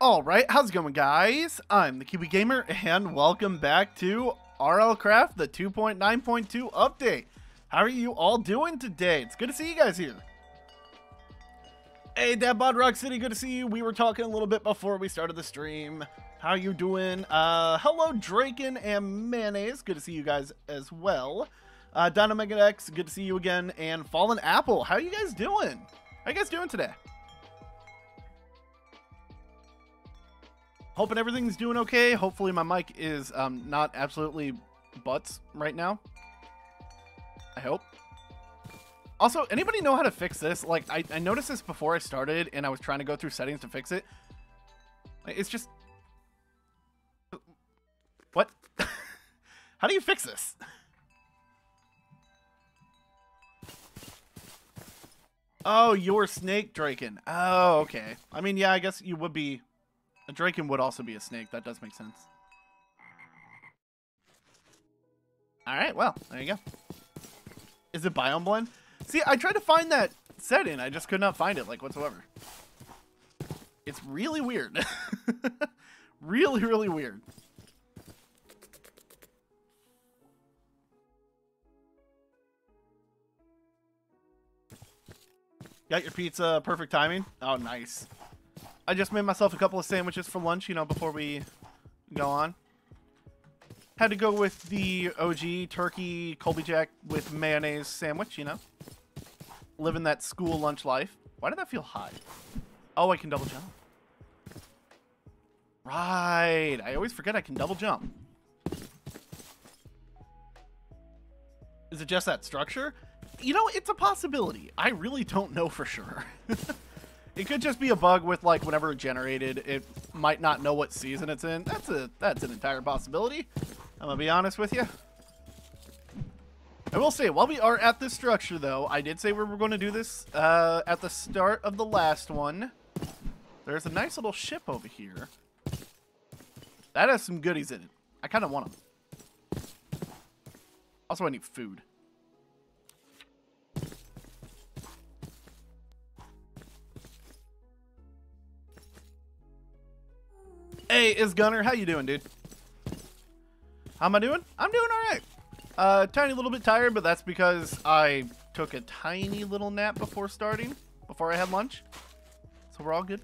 All right, how's it going, guys? I'm the Kiwi Gamer, and welcome back to RL Craft, the 2.9.2 update. How are you all doing today? It's good to see you guys here. Hey, Dadbod Rock City, good to see you. We were talking a little bit before we started the stream. How you doing? Uh, hello, Draken and Mayonnaise. Good to see you guys as well. Uh, Dynamega X, good to see you again. And Fallen Apple, how you guys doing? How you guys doing today? Hoping everything's doing okay. Hopefully my mic is um, not absolutely butts right now. I hope. Also, anybody know how to fix this? Like, I, I noticed this before I started, and I was trying to go through settings to fix it. It's just... What? how do you fix this? Oh, you're Snake Draken. Oh, okay. I mean, yeah, I guess you would be a Draken would also be a snake. That does make sense. Alright, well, there you go. Is it Biome Blend? See, I tried to find that setting. I just could not find it, like, whatsoever. It's really weird. really, really weird. Got your pizza, perfect timing. Oh, nice. I just made myself a couple of sandwiches for lunch, you know, before we go on. Had to go with the OG turkey Colby Jack with mayonnaise sandwich, you know. Living that school lunch life. Why did that feel high? Oh, I can double jump. Right. I always forget I can double jump. Is it just that structure? You know, it's a possibility. I really don't know for sure. It could just be a bug with like whenever it generated, it might not know what season it's in. That's a that's an entire possibility. I'm gonna be honest with you. I will say, while we are at this structure though, I did say we were to do this uh, at the start of the last one. There's a nice little ship over here. That has some goodies in it. I kind of want them. Also, I need food. Hey, is Gunner. How you doing, dude? How am I doing? I'm doing all right. Uh, tiny little bit tired, but that's because I took a tiny little nap before starting, before I had lunch. So we're all good.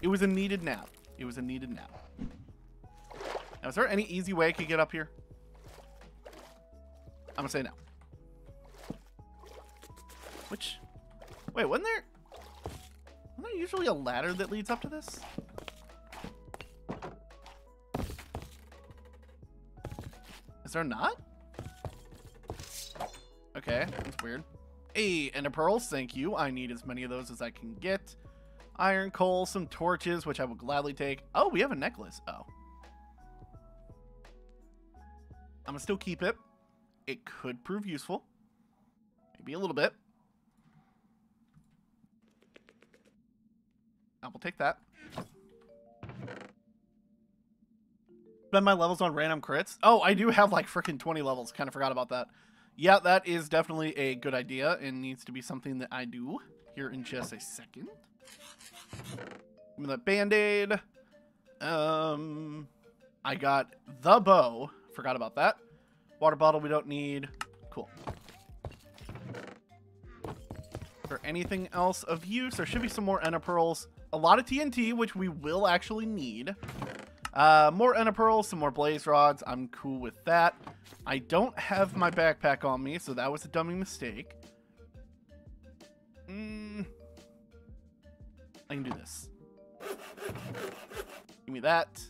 It was a needed nap. It was a needed nap. Now, is there any easy way I could get up here? I'm gonna say no. Which, wait, wasn't there, wasn't there usually a ladder that leads up to this? There not? Okay, that's weird. Hey, ender pearls, thank you. I need as many of those as I can get. Iron coal, some torches, which I will gladly take. Oh, we have a necklace. Oh. I'm gonna still keep it. It could prove useful. Maybe a little bit. I will take that. Spend my levels on random crits. Oh, I do have like freaking 20 levels. Kind of forgot about that. Yeah, that is definitely a good idea and needs to be something that I do here in just a second. Give me that band-aid. Um, I got the bow. Forgot about that. Water bottle we don't need. Cool. For anything else of use, there should be some more Ender Pearls. A lot of TNT, which we will actually need. Uh, more Ender Pearls, some more Blaze Rods. I'm cool with that. I don't have my backpack on me, so that was a dummy mistake. Mm, I can do this. Give me that.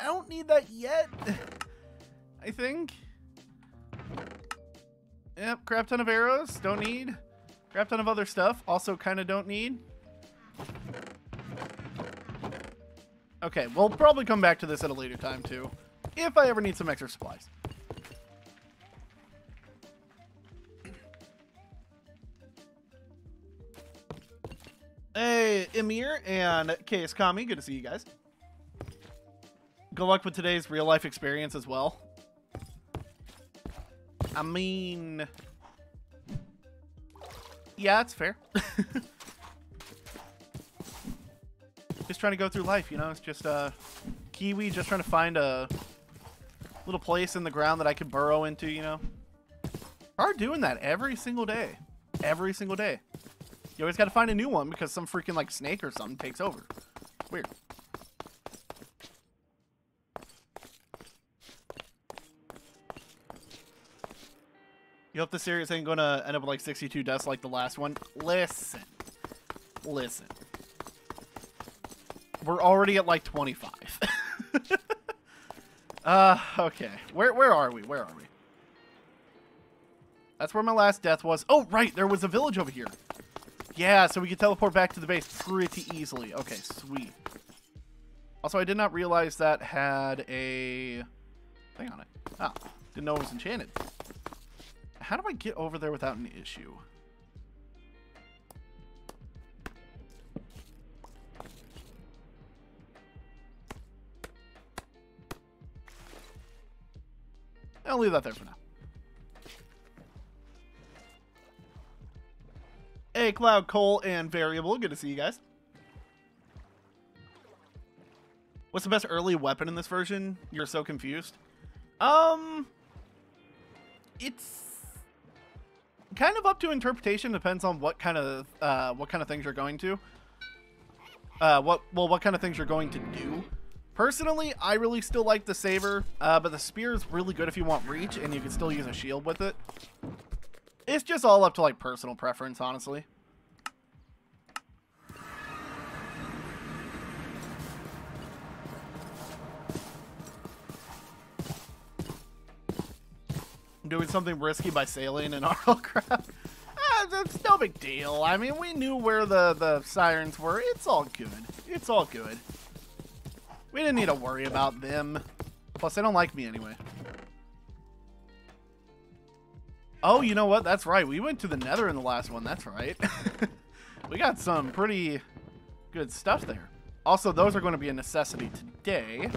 I don't need that yet. I think. Yep, crap ton of arrows. Don't need. Crap ton of other stuff. Also kind of don't need. Okay, we'll probably come back to this at a later time, too. If I ever need some extra supplies. Hey, Emir and KS Kami, good to see you guys. Good luck with today's real-life experience as well. I mean... Yeah, it's fair. just trying to go through life, you know? It's just uh, Kiwi just trying to find a little place in the ground that I could burrow into, you know? Are doing that every single day. Every single day. You always got to find a new one because some freaking like snake or something takes over. Weird. You hope the series ain't gonna end up with like 62 deaths like the last one? Listen. Listen. We're already at like 25. uh, okay. Where where are we? Where are we? That's where my last death was. Oh, right. There was a village over here. Yeah, so we can teleport back to the base pretty easily. Okay, sweet. Also, I did not realize that had a thing on it. Oh, didn't know it was enchanted. How do I get over there without an issue? I'll leave that there for now. Hey, Cloud, Cole, and Variable. Good to see you guys. What's the best early weapon in this version? You're so confused. Um, it's kind of up to interpretation. Depends on what kind of uh, what kind of things you're going to. Uh, what well, what kind of things you're going to do. Personally, I really still like the saber, uh, but the spear is really good if you want reach, and you can still use a shield with it. It's just all up to like personal preference, honestly. doing something risky by sailing in RLCraft. Ah, it's no big deal. I mean, we knew where the, the sirens were. It's all good. It's all good. We didn't need to worry about them. Plus, they don't like me anyway. Oh, you know what? That's right. We went to the nether in the last one. That's right. we got some pretty good stuff there. Also, those are going to be a necessity today.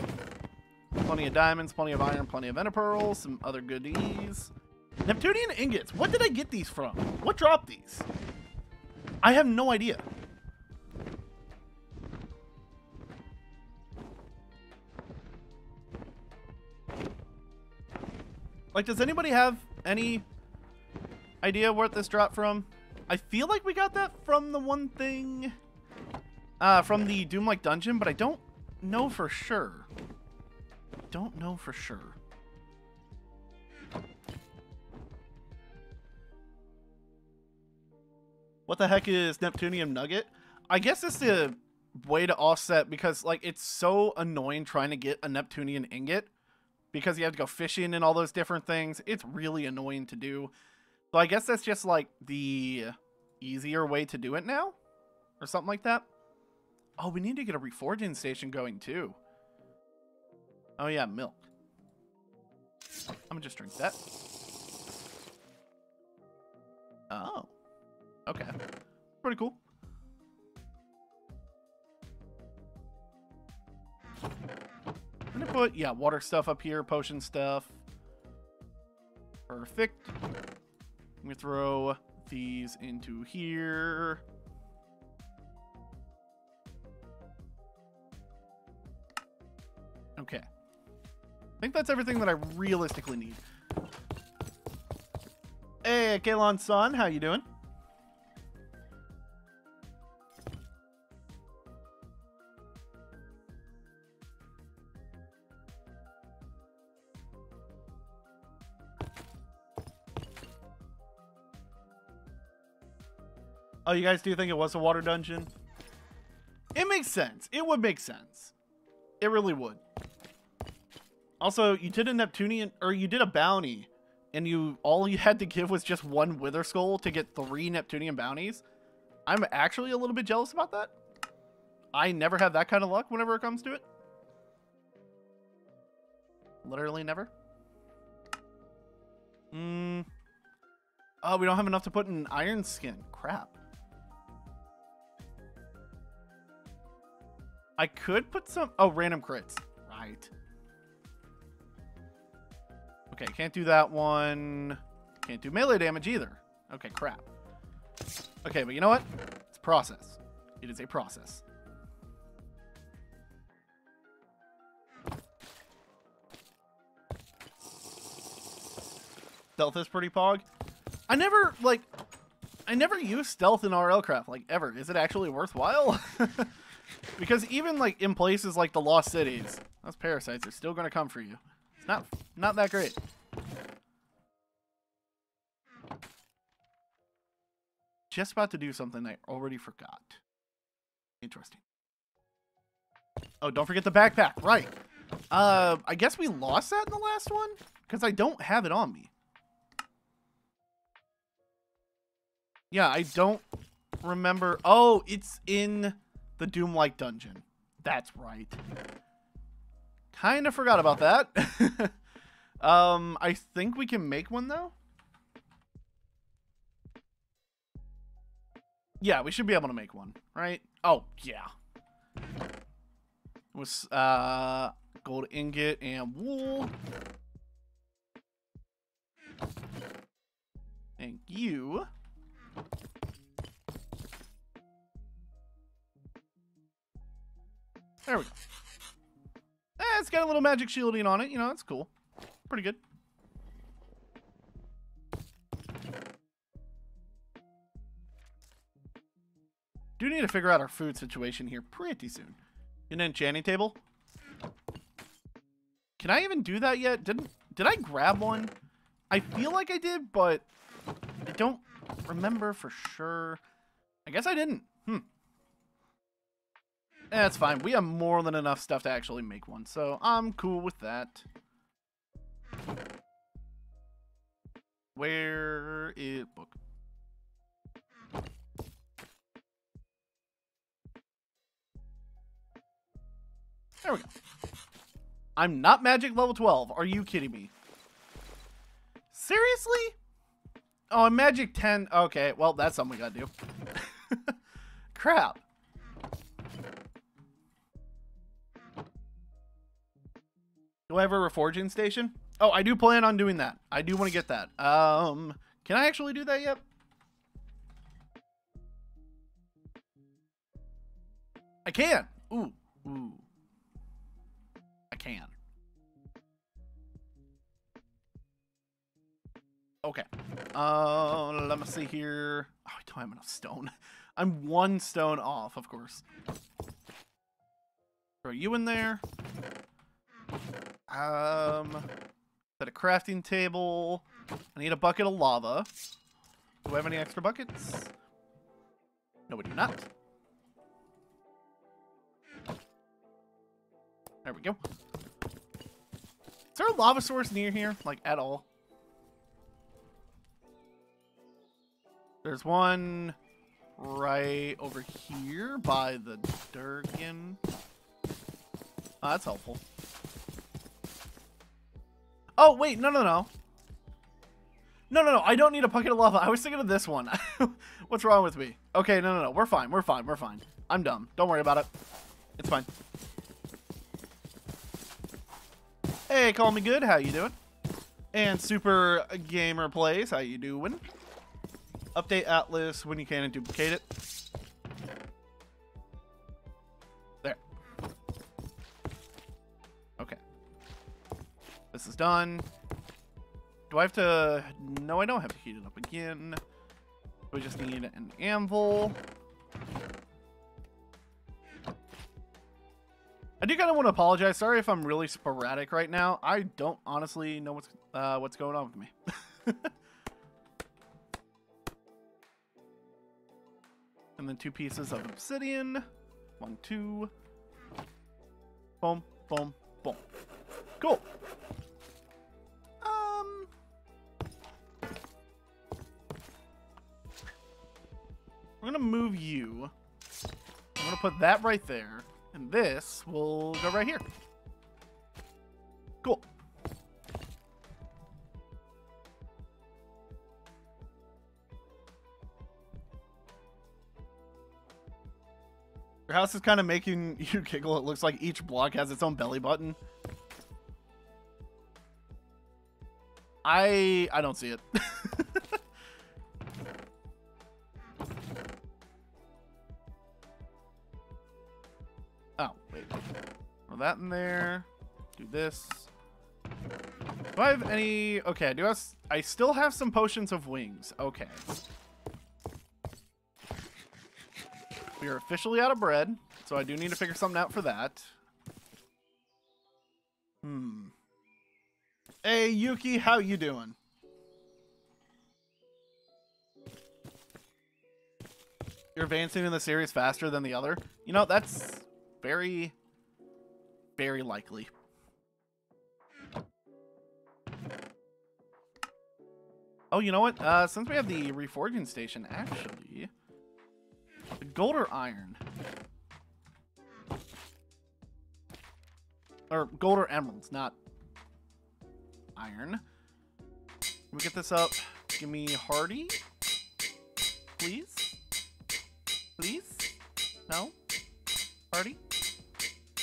Plenty of diamonds, plenty of iron, plenty of ender pearls, some other goodies. Neptunian ingots. What did I get these from? What dropped these? I have no idea. Like, does anybody have any idea where this dropped from? I feel like we got that from the one thing, uh, from the Doom-like dungeon, but I don't know for sure don't know for sure. What the heck is Neptunium Nugget? I guess it's the way to offset because like it's so annoying trying to get a Neptunian ingot because you have to go fishing and all those different things. It's really annoying to do. So I guess that's just like the easier way to do it now or something like that. Oh, we need to get a reforging station going too. Oh yeah, milk. I'm gonna just drink that. Oh. Okay. Pretty cool. I'm gonna put, yeah, water stuff up here, potion stuff. Perfect. I'm gonna throw these into here. Okay. I think that's everything that I realistically need. Hey, Kalon Son, how you doing? Oh, you guys do think it was a water dungeon? It makes sense. It would make sense. It really would. Also, you did a Neptunian, or you did a bounty, and you all you had to give was just one Wither Skull to get three Neptunian bounties. I'm actually a little bit jealous about that. I never have that kind of luck whenever it comes to it. Literally never. Hmm. Oh, we don't have enough to put in Iron Skin. Crap. I could put some... Oh, random crits. Right. Okay, can't do that one. Can't do melee damage either. Okay, crap. Okay, but you know what? It's process. It is a process. Stealth is pretty pog. I never, like, I never use stealth in RL craft, like, ever. Is it actually worthwhile? because even, like, in places like the Lost Cities, those parasites are still going to come for you. It's not, not that great. Just about to do something I already forgot. Interesting. Oh, don't forget the backpack. Right. Uh, I guess we lost that in the last one? Because I don't have it on me. Yeah, I don't remember. Oh, it's in the Doom-like dungeon. That's right. Kind of forgot about that. um, I think we can make one, though. Yeah, we should be able to make one, right? Oh, yeah. It was, uh, gold ingot and wool. Thank you. There we go. Eh, it's got a little magic shielding on it. You know, that's cool. Pretty good. Do need to figure out our food situation here pretty soon. An enchanting table? Can I even do that yet? Didn't did I grab one? I feel like I did, but I don't remember for sure. I guess I didn't. Hmm. That's fine. We have more than enough stuff to actually make one, so I'm cool with that. Where is book? There we go. I'm not magic level 12. Are you kidding me? Seriously? Oh, I'm magic 10. Okay, well, that's something we gotta do. Crap. Do I have a reforging station? Oh, I do plan on doing that. I do want to get that. Um, can I actually do that yet? I can. Ooh, ooh. I can. Okay. Uh, let me see here. Oh, I don't have enough stone. I'm one stone off, of course. Throw you in there. Um, set a crafting table. I need a bucket of lava. Do I have any extra buckets? No, we do not. There we go. Is there a lava source near here? Like, at all? There's one right over here by the Durgan. Oh, that's helpful. Oh, wait, no, no, no. No, no, no, I don't need a bucket of lava. I was thinking of this one. What's wrong with me? Okay, no, no, no, we're fine, we're fine, we're fine. I'm dumb. Don't worry about it. It's fine. Hey, call me good. How you doing? And Super Gamer Plays. How you doing? Update Atlas when you can and duplicate it. This is done. Do I have to... No, I don't have to heat it up again. We just need an anvil. I do kind of want to apologize. Sorry if I'm really sporadic right now. I don't honestly know what's uh, what's going on with me. and then two pieces of obsidian. One, two. Boom, boom, boom. Cool. We're gonna move you. I'm gonna put that right there. And this will go right here. Cool. Your house is kind of making you giggle. It looks like each block has its own belly button. I I don't see it. Throw that in there. Do this. Do I have any... Okay, I do have... I still have some potions of wings. Okay. We are officially out of bread, so I do need to figure something out for that. Hmm. Hey, Yuki, how you doing? You're advancing in the series faster than the other? You know, that's very, very likely. Oh, you know what? Uh, since we have the reforging station, actually, gold or iron? Or gold or emeralds, not iron. Can we get this up? Give me hardy, please. Please? No? Hardy?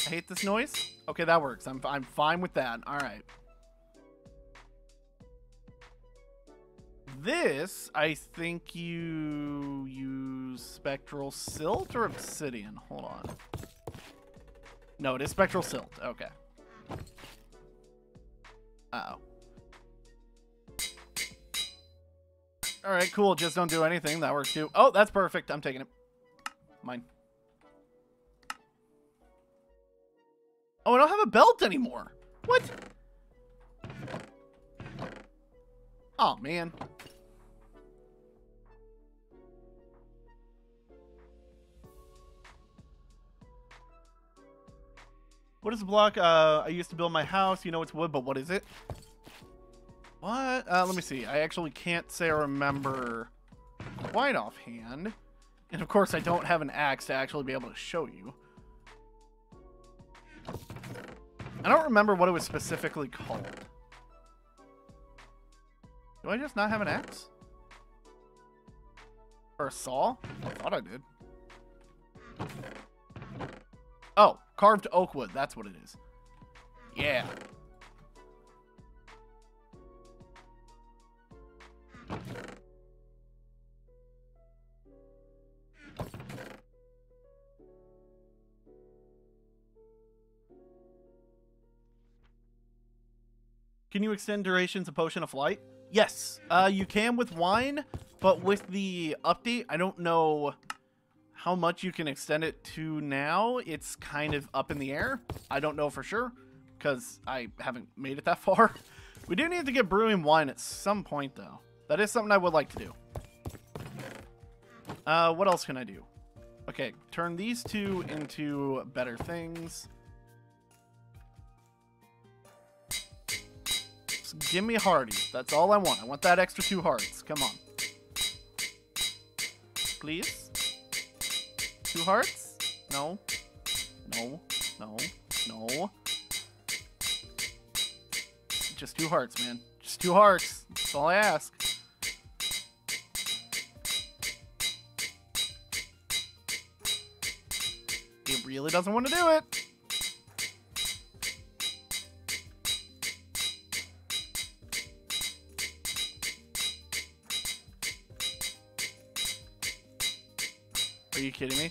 I hate this noise. Okay, that works. I'm, I'm fine with that. All right. This, I think you use spectral silt or obsidian. Hold on. No, it is spectral silt. Okay. Uh oh All right, cool. Just don't do anything. That works too. Oh, that's perfect. I'm taking it. Mine. Oh, I don't have a belt anymore. What? Oh, man. What is the block? Uh, I used to build my house. You know it's wood, but what is it? What? Uh, let me see. I actually can't say I remember quite offhand. And of course, I don't have an axe to actually be able to show you. I don't remember what it was specifically called. Do I just not have an axe? Or a saw? I thought I did. Oh, carved oak wood. That's what it is. Yeah. Can you extend durations of Potion of Flight? Yes, uh, you can with wine, but with the update, I don't know how much you can extend it to now. It's kind of up in the air. I don't know for sure, because I haven't made it that far. We do need to get brewing wine at some point, though. That is something I would like to do. Uh, what else can I do? Okay, turn these two into better things. Give me Hardy. That's all I want. I want that extra two hearts. Come on. Please? Two hearts? No. No. No. No. Just two hearts, man. Just two hearts. That's all I ask. He really doesn't want to do it. You kidding me?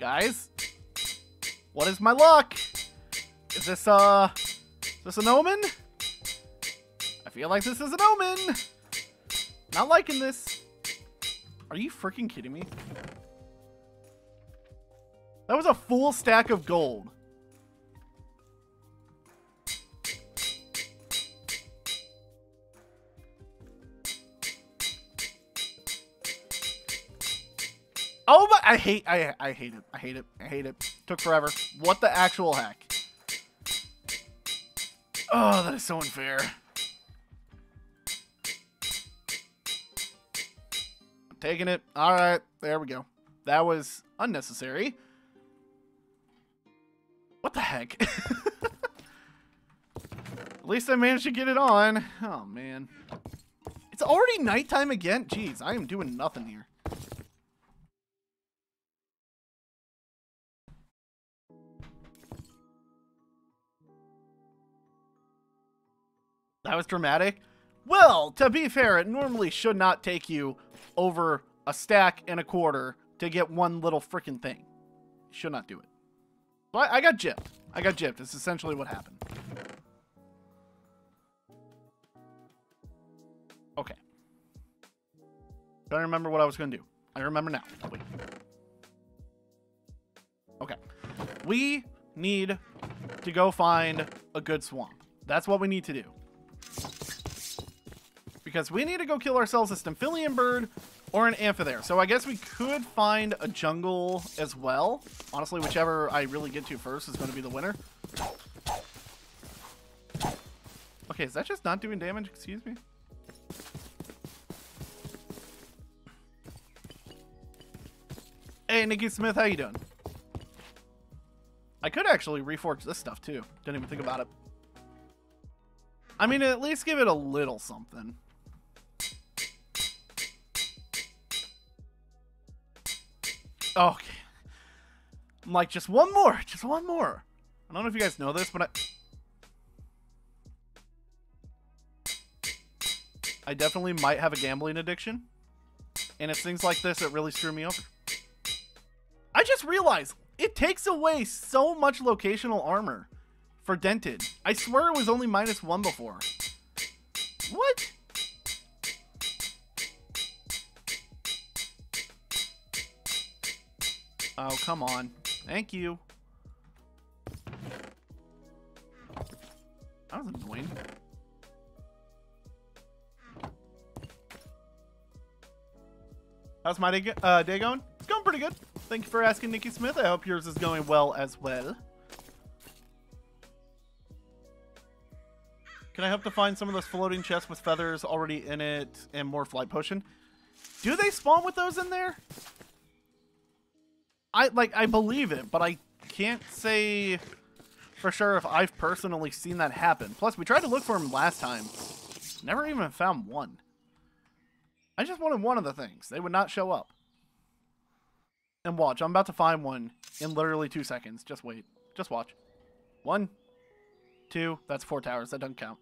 Guys? What is my luck? Is this, uh... Is this an omen? I feel like this is an omen! Not liking this. Are you freaking kidding me? That was a full stack of gold. I hate. I I hate it. I hate it. I hate it. Took forever. What the actual heck? Oh, that is so unfair. I'm taking it. All right, there we go. That was unnecessary. What the heck? At least I managed to get it on. Oh, man. It's already nighttime again? Jeez, I am doing nothing here. That was dramatic. Well, to be fair, it normally should not take you over a stack and a quarter to get one little freaking thing. Should not do it. But I got gypped. I got gypped. It's essentially what happened. Okay. Don't remember what I was going to do. I remember now. Wait. Okay. We need to go find a good swamp. That's what we need to do. Because we need to go kill ourselves a Stymphalian bird or an Amphithere. So I guess we could find a jungle as well. Honestly, whichever I really get to first is going to be the winner. Okay, is that just not doing damage? Excuse me? Hey, Nikki Smith, how you doing? I could actually reforge this stuff too. Didn't even think about it. I mean, at least give it a little something. Okay. I'm like, just one more. Just one more. I don't know if you guys know this, but I... I definitely might have a gambling addiction. And it's things like this that really screw me over. I just realized it takes away so much locational armor for dented. I swear it was only minus one before. What? Oh, come on. Thank you. That was annoying. How's my day, uh, day going? It's going pretty good. Thank you for asking, Nikki Smith. I hope yours is going well as well. Can I hope to find some of those floating chests with feathers already in it and more flight potion? Do they spawn with those in there? I like I believe it, but I can't say for sure if I've personally seen that happen. Plus, we tried to look for them last time. Never even found one. I just wanted one of the things. They would not show up. And watch, I'm about to find one in literally two seconds. Just wait. Just watch. One, two, that's four towers. That doesn't count.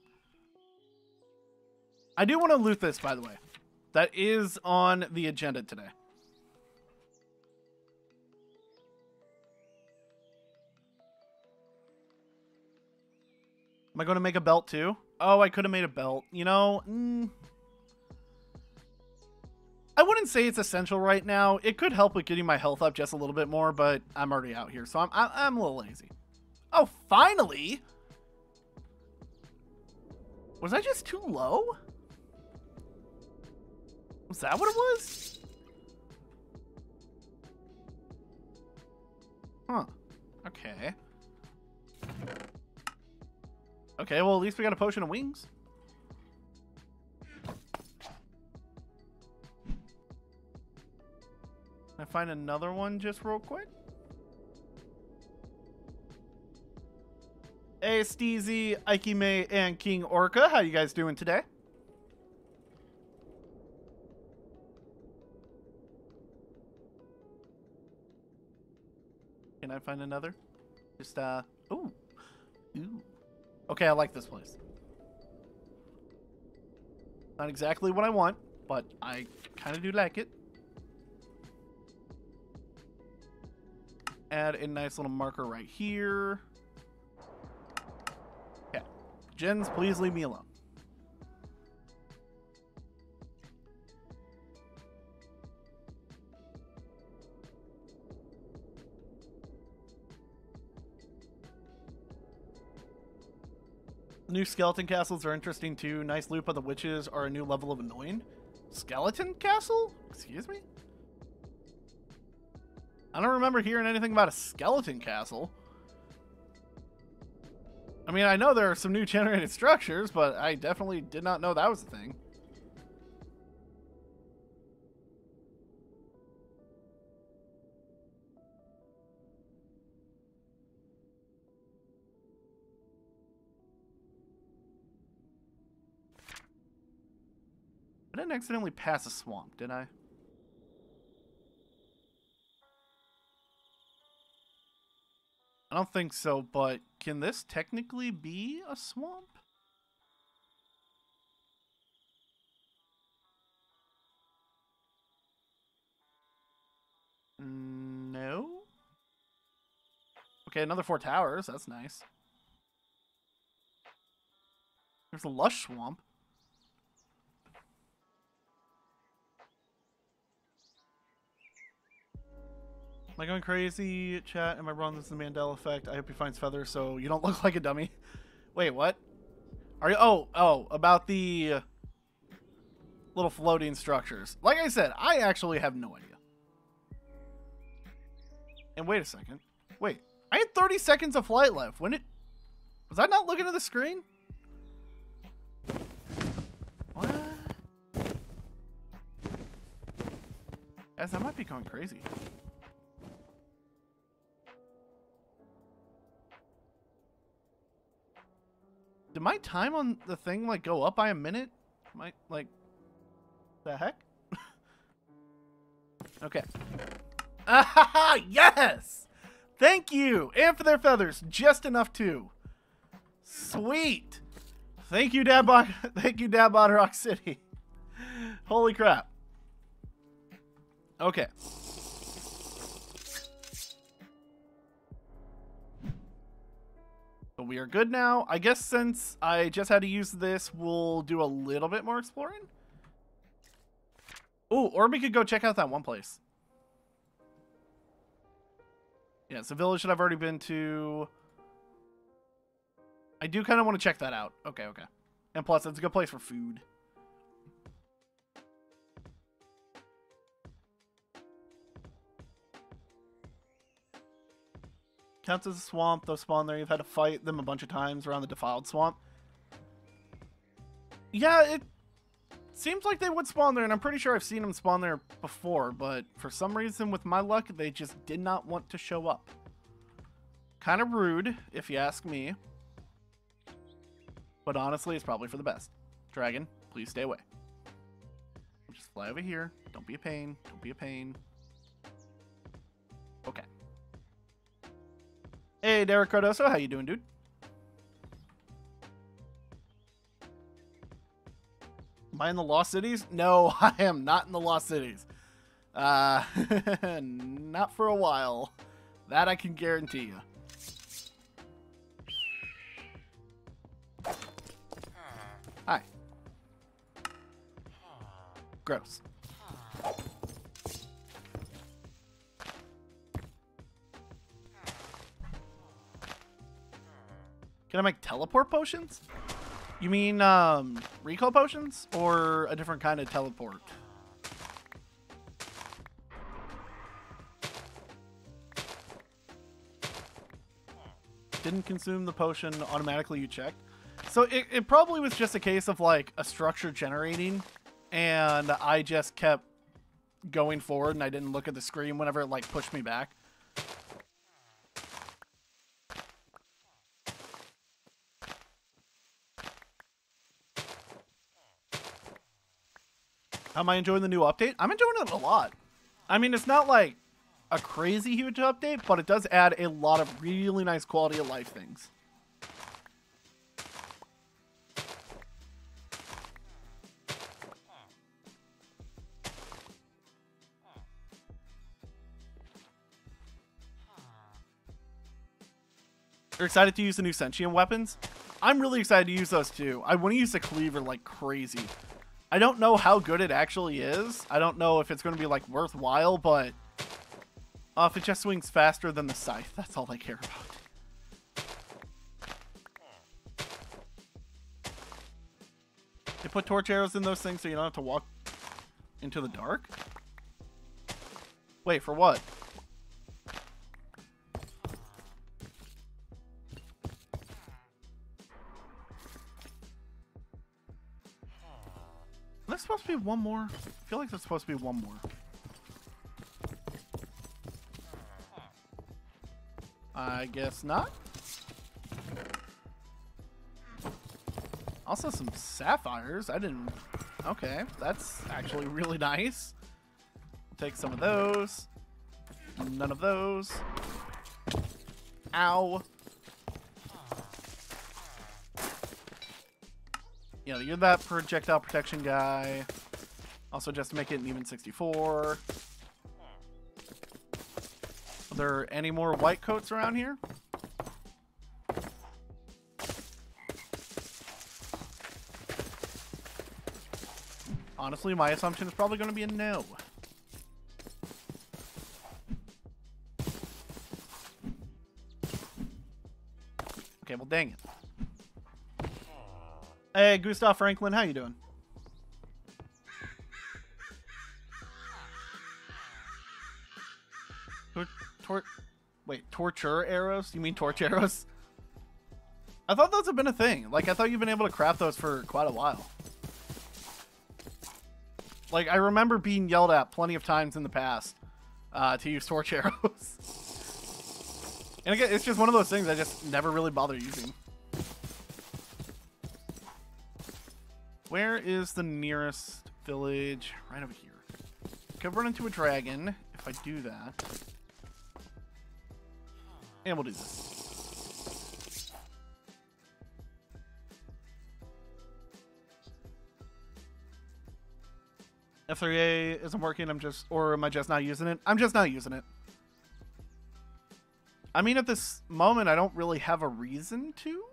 I do want to loot this, by the way. That is on the agenda today. Am I going to make a belt too? Oh, I could have made a belt. You know, mm, I wouldn't say it's essential right now. It could help with getting my health up just a little bit more, but I'm already out here, so I'm, I'm a little lazy. Oh, finally! Was I just too low? Was that what it was? Huh. Okay. Okay, well, at least we got a potion of wings. I find another one just real quick? Hey, Steezy, May, and King Orca. How you guys doing today? Can I find another? Just, uh, ooh. Ooh. Okay, I like this place. Not exactly what I want, but I kind of do like it. add a nice little marker right here. Okay. Gens, please leave me alone. New skeleton castles are interesting too. Nice loop of the witches are a new level of annoying. Skeleton castle? Excuse me? I don't remember hearing anything about a skeleton castle. I mean, I know there are some new generated structures, but I definitely did not know that was a thing. Didn't accidentally pass a swamp, did I? I don't think so, but can this technically be a swamp? No? Okay, another four towers. That's nice. There's a lush swamp. Am I going crazy, chat? Am I wrong? This is the Mandela effect. I hope he finds feathers so you don't look like a dummy. Wait, what? Are you? Oh, oh, about the little floating structures. Like I said, I actually have no idea. And wait a second. Wait, I had 30 seconds of flight left. When it was I not looking at the screen? What? Guys, I might be going crazy. Did my time on the thing like go up by a minute? My like the heck? okay. Ah, yes! Thank you! And for their feathers, just enough too. Sweet! Thank you, Dabot. Thank you, Dabot Rock City. Holy crap. Okay. But we are good now. I guess since I just had to use this, we'll do a little bit more exploring. Oh, or we could go check out that one place. Yeah, it's a village that I've already been to. I do kind of want to check that out. Okay, okay. And plus, it's a good place for food. Counts as a swamp. Those spawn there. You've had to fight them a bunch of times around the defiled swamp. Yeah, it seems like they would spawn there, and I'm pretty sure I've seen them spawn there before, but for some reason, with my luck, they just did not want to show up. Kind of rude, if you ask me. But honestly, it's probably for the best. Dragon, please stay away. Just fly over here. Don't be a pain. Don't be a pain. Hey, Derek Cardoso, how you doing, dude? Am I in the Lost Cities? No, I am not in the Lost Cities. Uh, not for a while. That I can guarantee you. Hi. Gross. Can I make teleport potions? You mean um, recall potions or a different kind of teleport? Didn't consume the potion automatically you checked. So it, it probably was just a case of like a structure generating and I just kept going forward and I didn't look at the screen whenever it like pushed me back. Am I enjoying the new update? I'm enjoying it a lot. I mean, it's not like a crazy huge update, but it does add a lot of really nice quality of life things. You're excited to use the new sentient weapons? I'm really excited to use those too. I want to use the cleaver like crazy. I don't know how good it actually is. I don't know if it's going to be like worthwhile, but uh, if it just swings faster than the scythe, that's all I care about. They put torch arrows in those things so you don't have to walk into the dark? Wait, for what? Supposed to be one more. I feel like there's supposed to be one more. I guess not. Also some sapphires. I didn't... Okay, that's actually really nice. Take some of those. None of those. Ow. You know, you're that projectile protection guy. Also just make it an even 64. Are there any more white coats around here? Honestly, my assumption is probably going to be a no. Okay, well, dang it. Hey, Gustav Franklin, how you doing? Tor, tor wait, torture arrows? You mean torch arrows? I thought those have been a thing. Like, I thought you've been able to craft those for quite a while. Like, I remember being yelled at plenty of times in the past uh, to use torch arrows. and again, it's just one of those things I just never really bother using. Where is the nearest village? Right over here. Could run into a dragon if I do that. And we'll do this. F3A isn't working, I'm just, or am I just not using it? I'm just not using it. I mean, at this moment, I don't really have a reason to.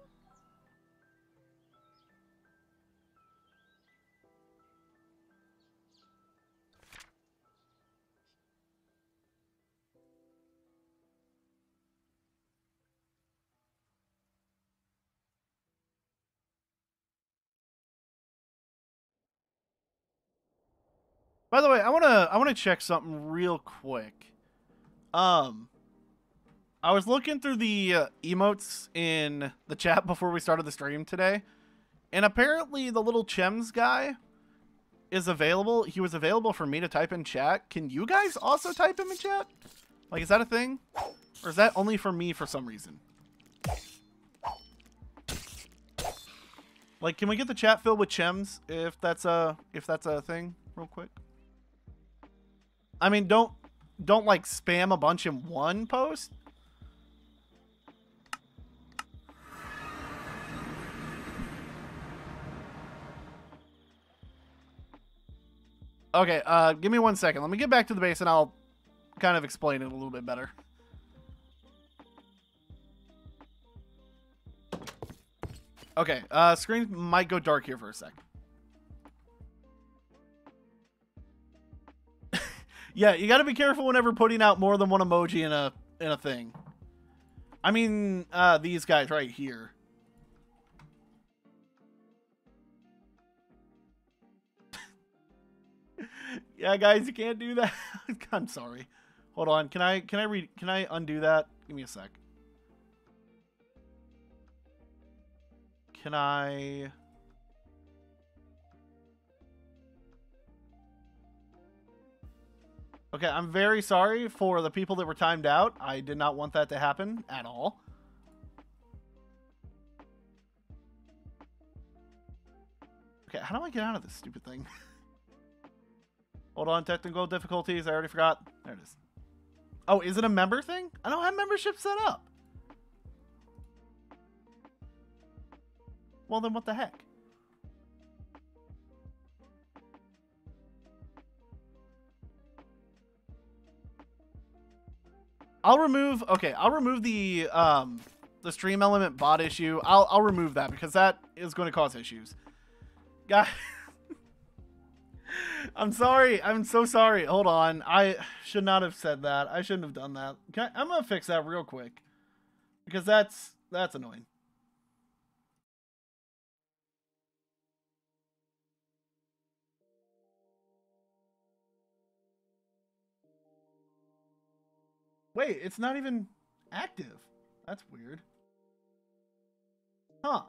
By the way, I wanna I wanna check something real quick. Um, I was looking through the uh, emotes in the chat before we started the stream today, and apparently the little Chems guy is available. He was available for me to type in chat. Can you guys also type him in chat? Like, is that a thing, or is that only for me for some reason? Like, can we get the chat filled with Chems if that's a if that's a thing, real quick? I mean, don't don't like spam a bunch in one post. Okay, uh, give me one second. Let me get back to the base and I'll kind of explain it a little bit better. Okay, uh, screen might go dark here for a sec. Yeah, you got to be careful whenever putting out more than one emoji in a in a thing. I mean, uh, these guys right here. yeah, guys, you can't do that. I'm sorry. Hold on. Can I can I read can I undo that? Give me a sec. Can I Okay, I'm very sorry for the people that were timed out. I did not want that to happen at all. Okay, how do I get out of this stupid thing? Hold on, technical difficulties. I already forgot. There it is. Oh, is it a member thing? I don't have membership set up. Well, then what the heck? I'll remove. Okay, I'll remove the um the stream element bot issue. I'll I'll remove that because that is going to cause issues. Guy, I'm sorry. I'm so sorry. Hold on. I should not have said that. I shouldn't have done that. I, I'm gonna fix that real quick because that's that's annoying. Wait, it's not even active. That's weird. Huh.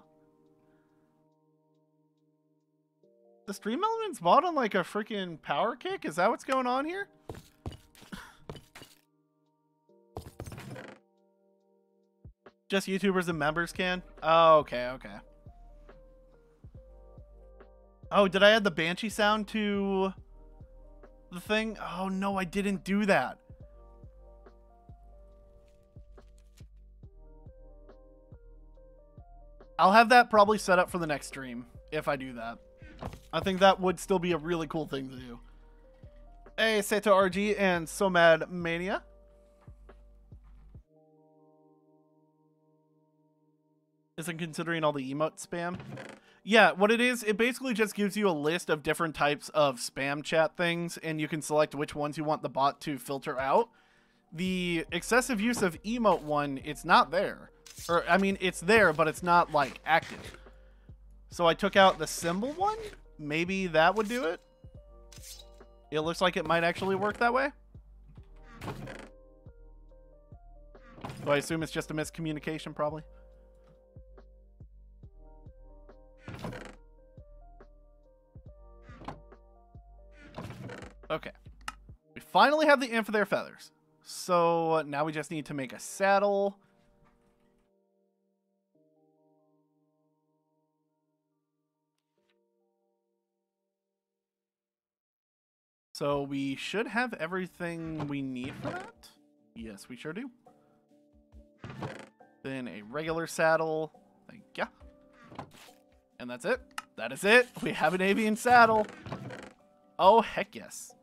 The stream element's bought on like a freaking power kick? Is that what's going on here? Just YouTubers and members can? Oh, okay, okay. Oh, did I add the Banshee sound to the thing? Oh, no, I didn't do that. I'll have that probably set up for the next stream if I do that. I think that would still be a really cool thing to do. Hey, Seto RG and Somad Mania. Isn't considering all the emote spam. Yeah, what it is, it basically just gives you a list of different types of spam chat things, and you can select which ones you want the bot to filter out. The excessive use of emote one, it's not there or, I mean, it's there, but it's not, like, active. So I took out the symbol one. Maybe that would do it. It looks like it might actually work that way. So I assume it's just a miscommunication, probably. Okay. We finally have the Amphithere feathers. So uh, now we just need to make a saddle. So we should have everything we need for that. Yes, we sure do. Then a regular saddle. Thank ya. And that's it. That is it. We have an avian saddle. Oh, heck yes.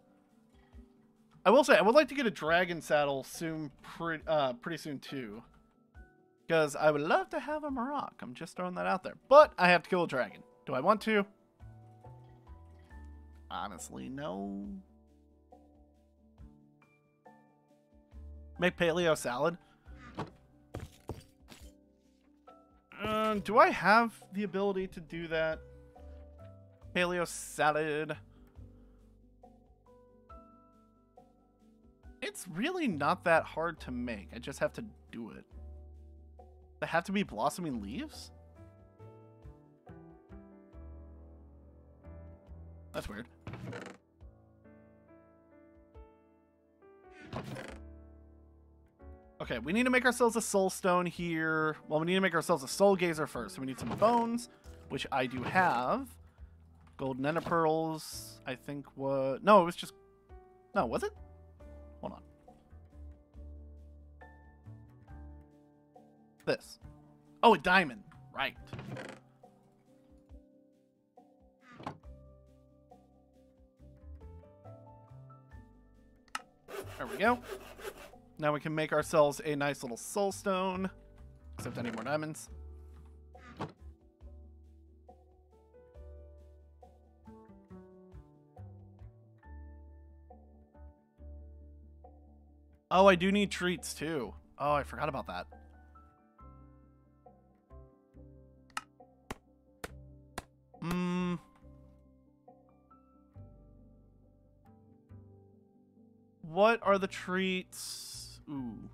I will say, I would like to get a dragon saddle soon, pre uh, pretty soon too. Because I would love to have a Marok. I'm just throwing that out there. But I have to kill a dragon. Do I want to? Honestly, no. Make paleo salad. Um, do I have the ability to do that? Paleo salad. It's really not that hard to make. I just have to do it. They have to be blossoming leaves? That's weird. Okay, we need to make ourselves a soul stone here. Well, we need to make ourselves a soul gazer first. So we need some bones, which I do have. Golden ender pearls, I think was... No, it was just... No, was it? Hold on. This. Oh, a diamond. Right. There we go. Now we can make ourselves a nice little soul stone. Except I need more diamonds. Oh, I do need treats too. Oh, I forgot about that. Hmm. What are the treats? Ooh.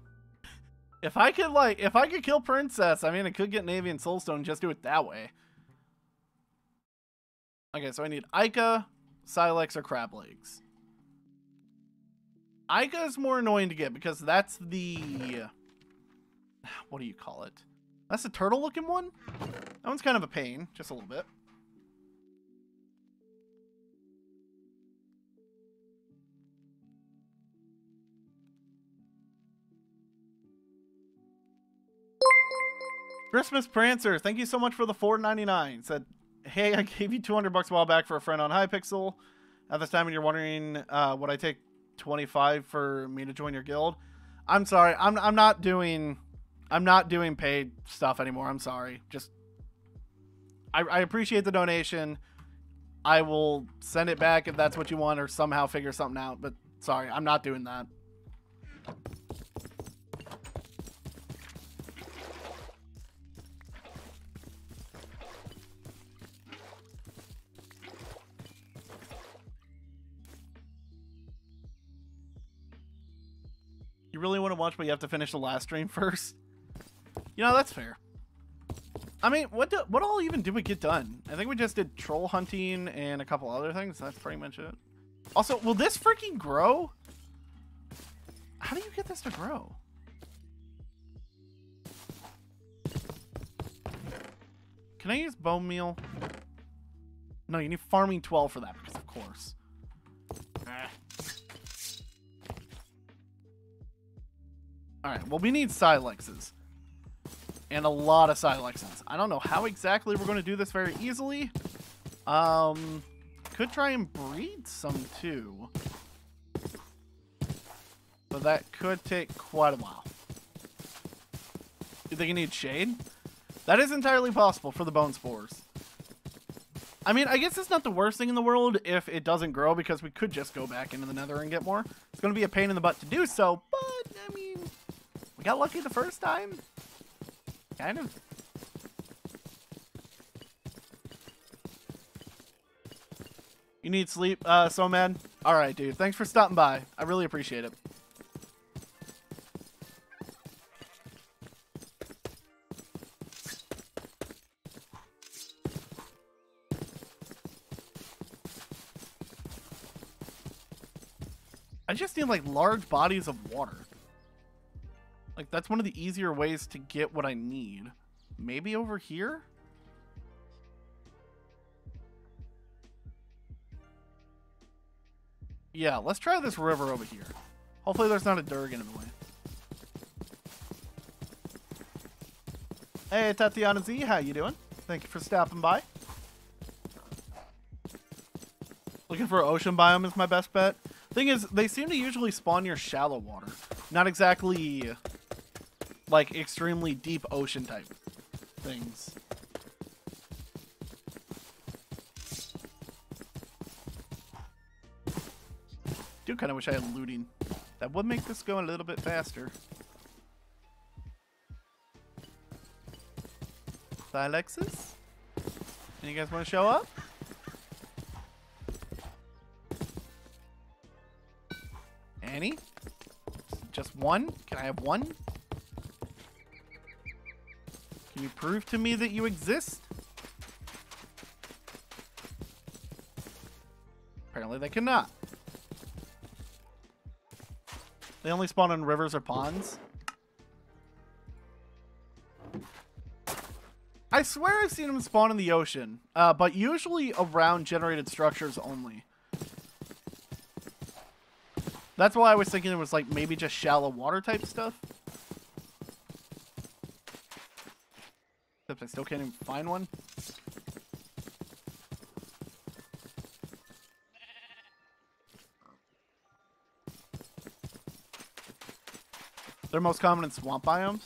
If I could, like, if I could kill Princess, I mean, I could get Navy and Soulstone just do it that way. Okay, so I need Ika, Silex, or Crab Legs. Ika is more annoying to get because that's the... What do you call it? That's the turtle-looking one? That one's kind of a pain, just a little bit. Christmas Prancer, thank you so much for the 4.99. Said, hey, I gave you 200 bucks a while back for a friend on Hypixel. At this time, when you're wondering, uh, would I take 25 for me to join your guild? I'm sorry, I'm I'm not doing, I'm not doing paid stuff anymore. I'm sorry. Just, I, I appreciate the donation. I will send it back if that's what you want, or somehow figure something out. But sorry, I'm not doing that. Really want to watch, but you have to finish the last stream first. You know, that's fair. I mean, what do, what all even did we get done? I think we just did troll hunting and a couple other things. That's pretty much it. Also, will this freaking grow? How do you get this to grow? Can I use bone meal? No, you need farming 12 for that, because of course. Alright, well, we need Silexes. And a lot of Silexes. I don't know how exactly we're going to do this very easily. Um, could try and breed some, too. But that could take quite a while. Do you think you need shade? That is entirely possible for the bone spores. I mean, I guess it's not the worst thing in the world if it doesn't grow because we could just go back into the nether and get more. It's going to be a pain in the butt to do so, but, I mean, got lucky the first time. Kind of. You need sleep, uh, so man. All right, dude. Thanks for stopping by. I really appreciate it. I just need like large bodies of water. Like that's one of the easier ways to get what I need. Maybe over here? Yeah, let's try this river over here. Hopefully there's not a Durgan in the way. Hey, Tatiana Z, how you doing? Thank you for stopping by. Looking for ocean biome is my best bet. Thing is, they seem to usually spawn near shallow water. Not exactly, like, extremely deep ocean type things. do kind of wish I had looting. That would make this go a little bit faster. Alexis? Any guys want to show up? Annie? Just one? Can I have one? Can you prove to me that you exist? Apparently they cannot. They only spawn in rivers or ponds. I swear I've seen them spawn in the ocean, uh, but usually around generated structures only. That's why I was thinking it was like maybe just shallow water type stuff. Except I still can't even find one. They're most common in swamp biomes?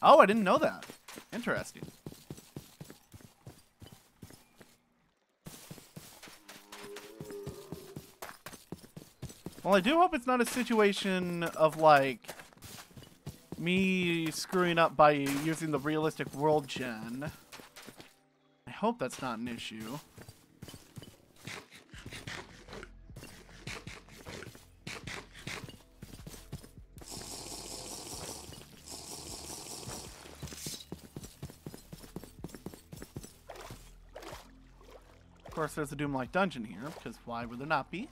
Oh, I didn't know that. Interesting. Well, I do hope it's not a situation of, like, me screwing up by using the realistic world gen. I hope that's not an issue. Of course, there's a Doom-like dungeon here, because why would there not be?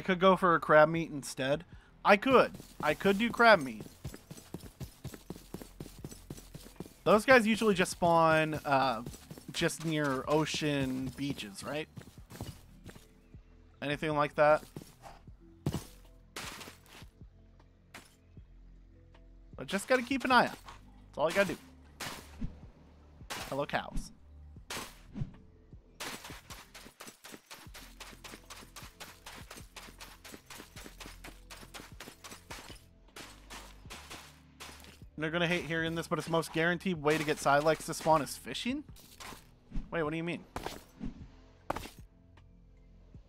I could go for a crab meat instead. I could. I could do crab meat. Those guys usually just spawn uh, just near ocean beaches, right? Anything like that? But just gotta keep an eye out. That's all you gotta do. Hello, cows. They're gonna hate hearing this, but it's the most guaranteed way to get Silex to spawn is fishing? Wait, what do you mean?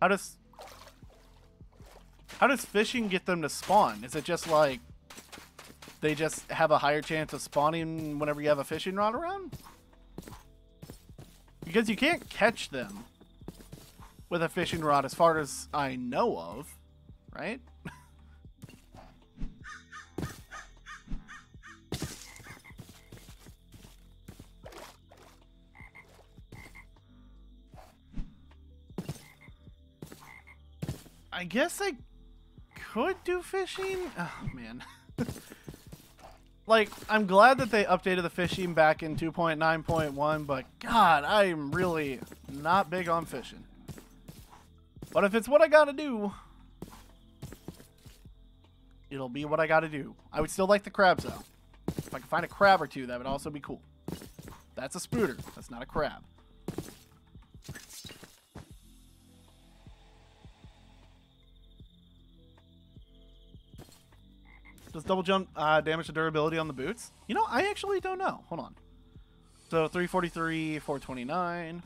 How does... How does fishing get them to spawn? Is it just like... They just have a higher chance of spawning whenever you have a fishing rod around? Because you can't catch them with a fishing rod as far as I know of, right? I guess I could do fishing? Oh, man. like, I'm glad that they updated the fishing back in 2.9.1, but God, I'm really not big on fishing. But if it's what I gotta do, it'll be what I gotta do. I would still like the crabs, though. If I could find a crab or two, that would also be cool. That's a spooter. That's not a crab. Does double jump uh, damage the durability on the boots? You know, I actually don't know. Hold on. So 343, 429.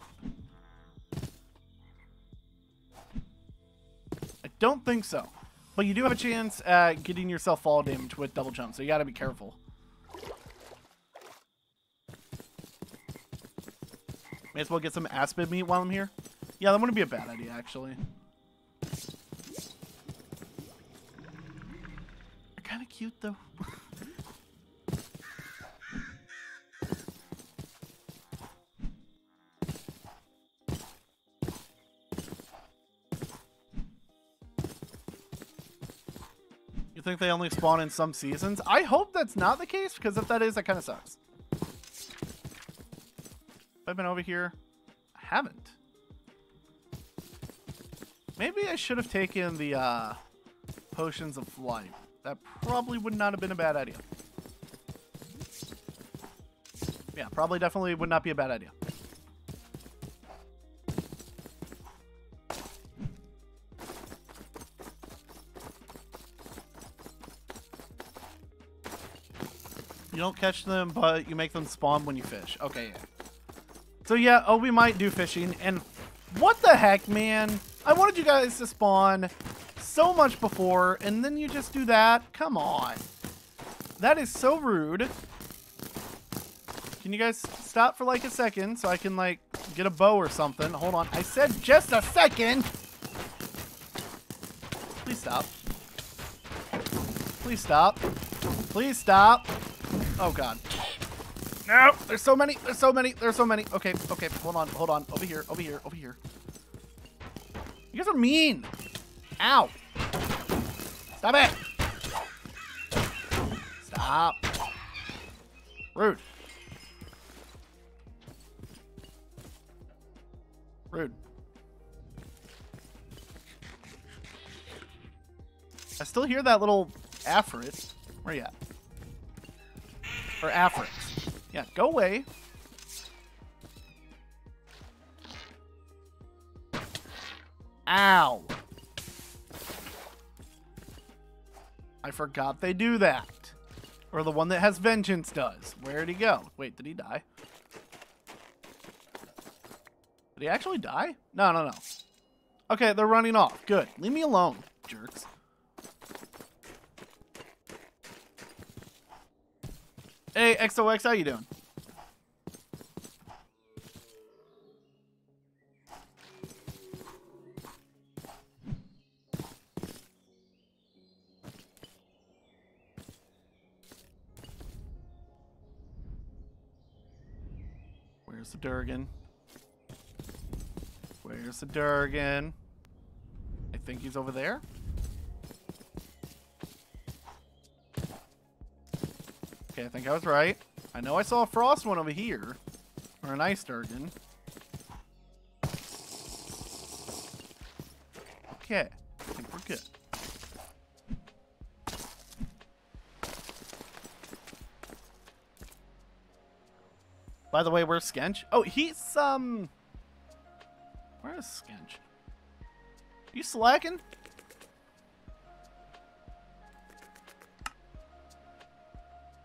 I don't think so. But you do have a chance at getting yourself fall damage with double jump, so you gotta be careful. May as well get some aspid meat while I'm here. Yeah, that wouldn't be a bad idea, actually. Kind of cute, though. you think they only spawn in some seasons? I hope that's not the case, because if that is, that kind of sucks. I've been over here. I haven't. Maybe I should have taken the uh, potions of life. That probably would not have been a bad idea. Yeah, probably definitely would not be a bad idea. You don't catch them, but you make them spawn when you fish. Okay, yeah. So yeah, oh, we might do fishing, and what the heck, man? I wanted you guys to spawn so much before, and then you just do that? Come on. That is so rude. Can you guys stop for like a second so I can like get a bow or something? Hold on. I said just a second. Please stop. Please stop. Please stop. Oh god. No, there's so many. There's so many. There's so many. Okay, okay. Hold on. Hold on. Over here. Over here. Over here. You guys are mean. Ow. Stop it. Stop. Rude. Rude. I still hear that little Afrit. Where you at? Or Afrit. Yeah, go away. Ow. Forgot they do that. Or the one that has vengeance does. Where'd he go? Wait, did he die? Did he actually die? No, no, no. Okay, they're running off. Good. Leave me alone, jerks. Hey, XOX, how you doing? Durgan? Where's the Durgan? I think he's over there. Okay, I think I was right. I know I saw a frost one over here. Or an ice Durgan. By the way, where's Skench? Oh, he's, um... Where is Skench? You slacking?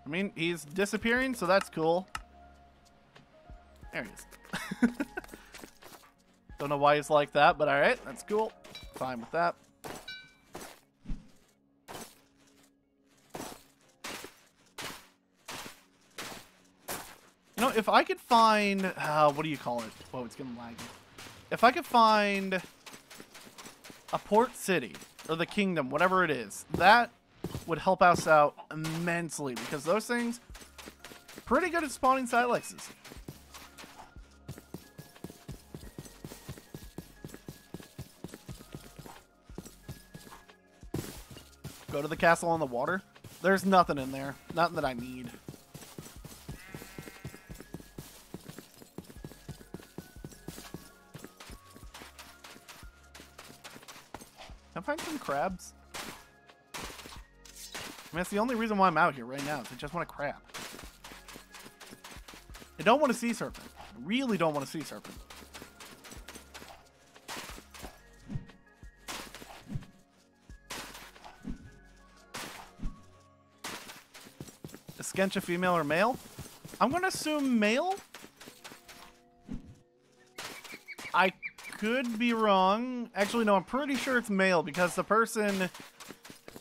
I mean, he's disappearing, so that's cool. There he is. Don't know why he's like that, but alright, that's cool. Fine with that. If I could find... Uh, what do you call it? Whoa, it's getting laggy. If I could find a port city, or the kingdom, whatever it is, that would help us out immensely, because those things pretty good at spawning Silexes. Go to the castle on the water. There's nothing in there. Nothing that I need. Crabs? I mean, that's the only reason why I'm out here right now, is I just want a crab. I don't want a sea serpent. I really don't want a sea serpent. Skench a female or male? I'm going to assume male. Could be wrong. Actually, no, I'm pretty sure it's male because the person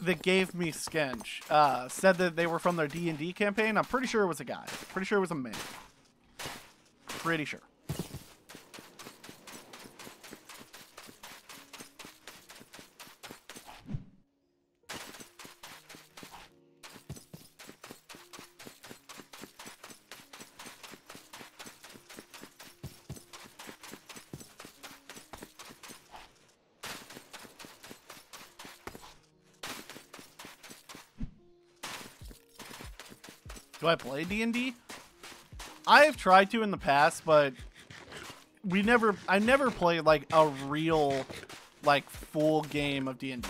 that gave me Skench uh, said that they were from their D&D campaign. I'm pretty sure it was a guy. Pretty sure it was a male. Pretty sure. I play D&D? I have tried to in the past, but we never I never played like a real like full game of D&D.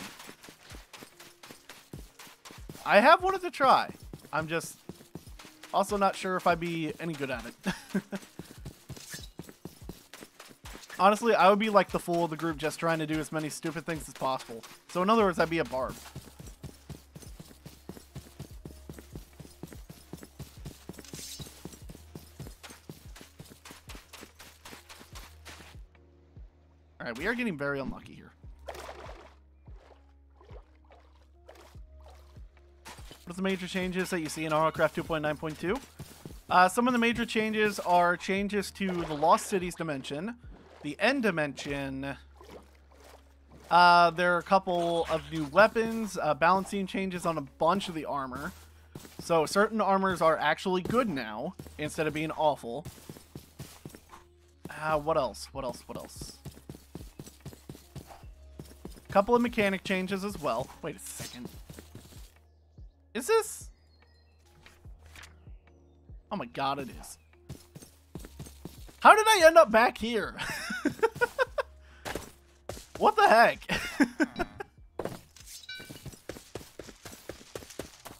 I have wanted to try. I'm just also not sure if I'd be any good at it. Honestly, I would be like the fool of the group just trying to do as many stupid things as possible. So in other words, I'd be a bard. We are getting very unlucky here. What are the major changes that you see in RLCraft 2.9.2? Uh, some of the major changes are changes to the Lost Cities dimension, the End dimension. Uh, there are a couple of new weapons, uh, balancing changes on a bunch of the armor. So certain armors are actually good now, instead of being awful. Uh, what else? What else? What else? Couple of mechanic changes as well. Wait a second. Is this? Oh my god, it is. How did I end up back here? what the heck?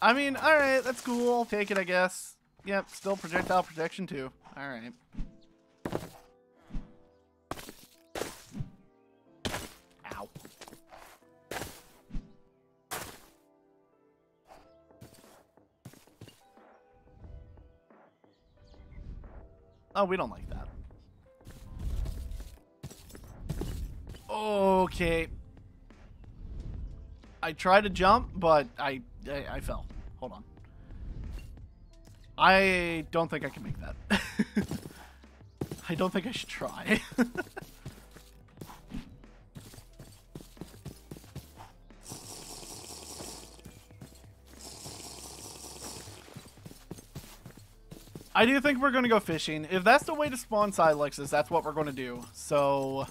I mean, alright, that's cool. I'll take it, I guess. Yep, still projectile protection too. Alright. Oh, we don't like that. Okay. I tried to jump, but I, I, I fell. Hold on. I don't think I can make that. I don't think I should try. I do think we're going to go fishing. If that's the way to spawn Silexes, that's what we're going to do. So,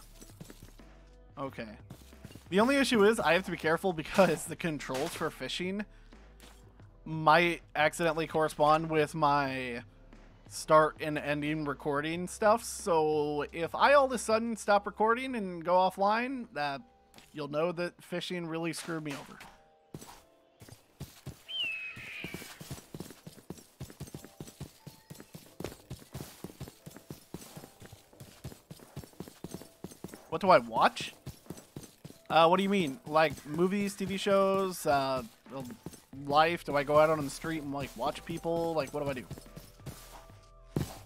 okay. The only issue is I have to be careful because the controls for fishing might accidentally correspond with my start and ending recording stuff. So if I all of a sudden stop recording and go offline, that you'll know that fishing really screwed me over. What do I watch? Uh, what do you mean? Like movies, TV shows, uh, life? Do I go out on the street and like watch people? Like, what do I do?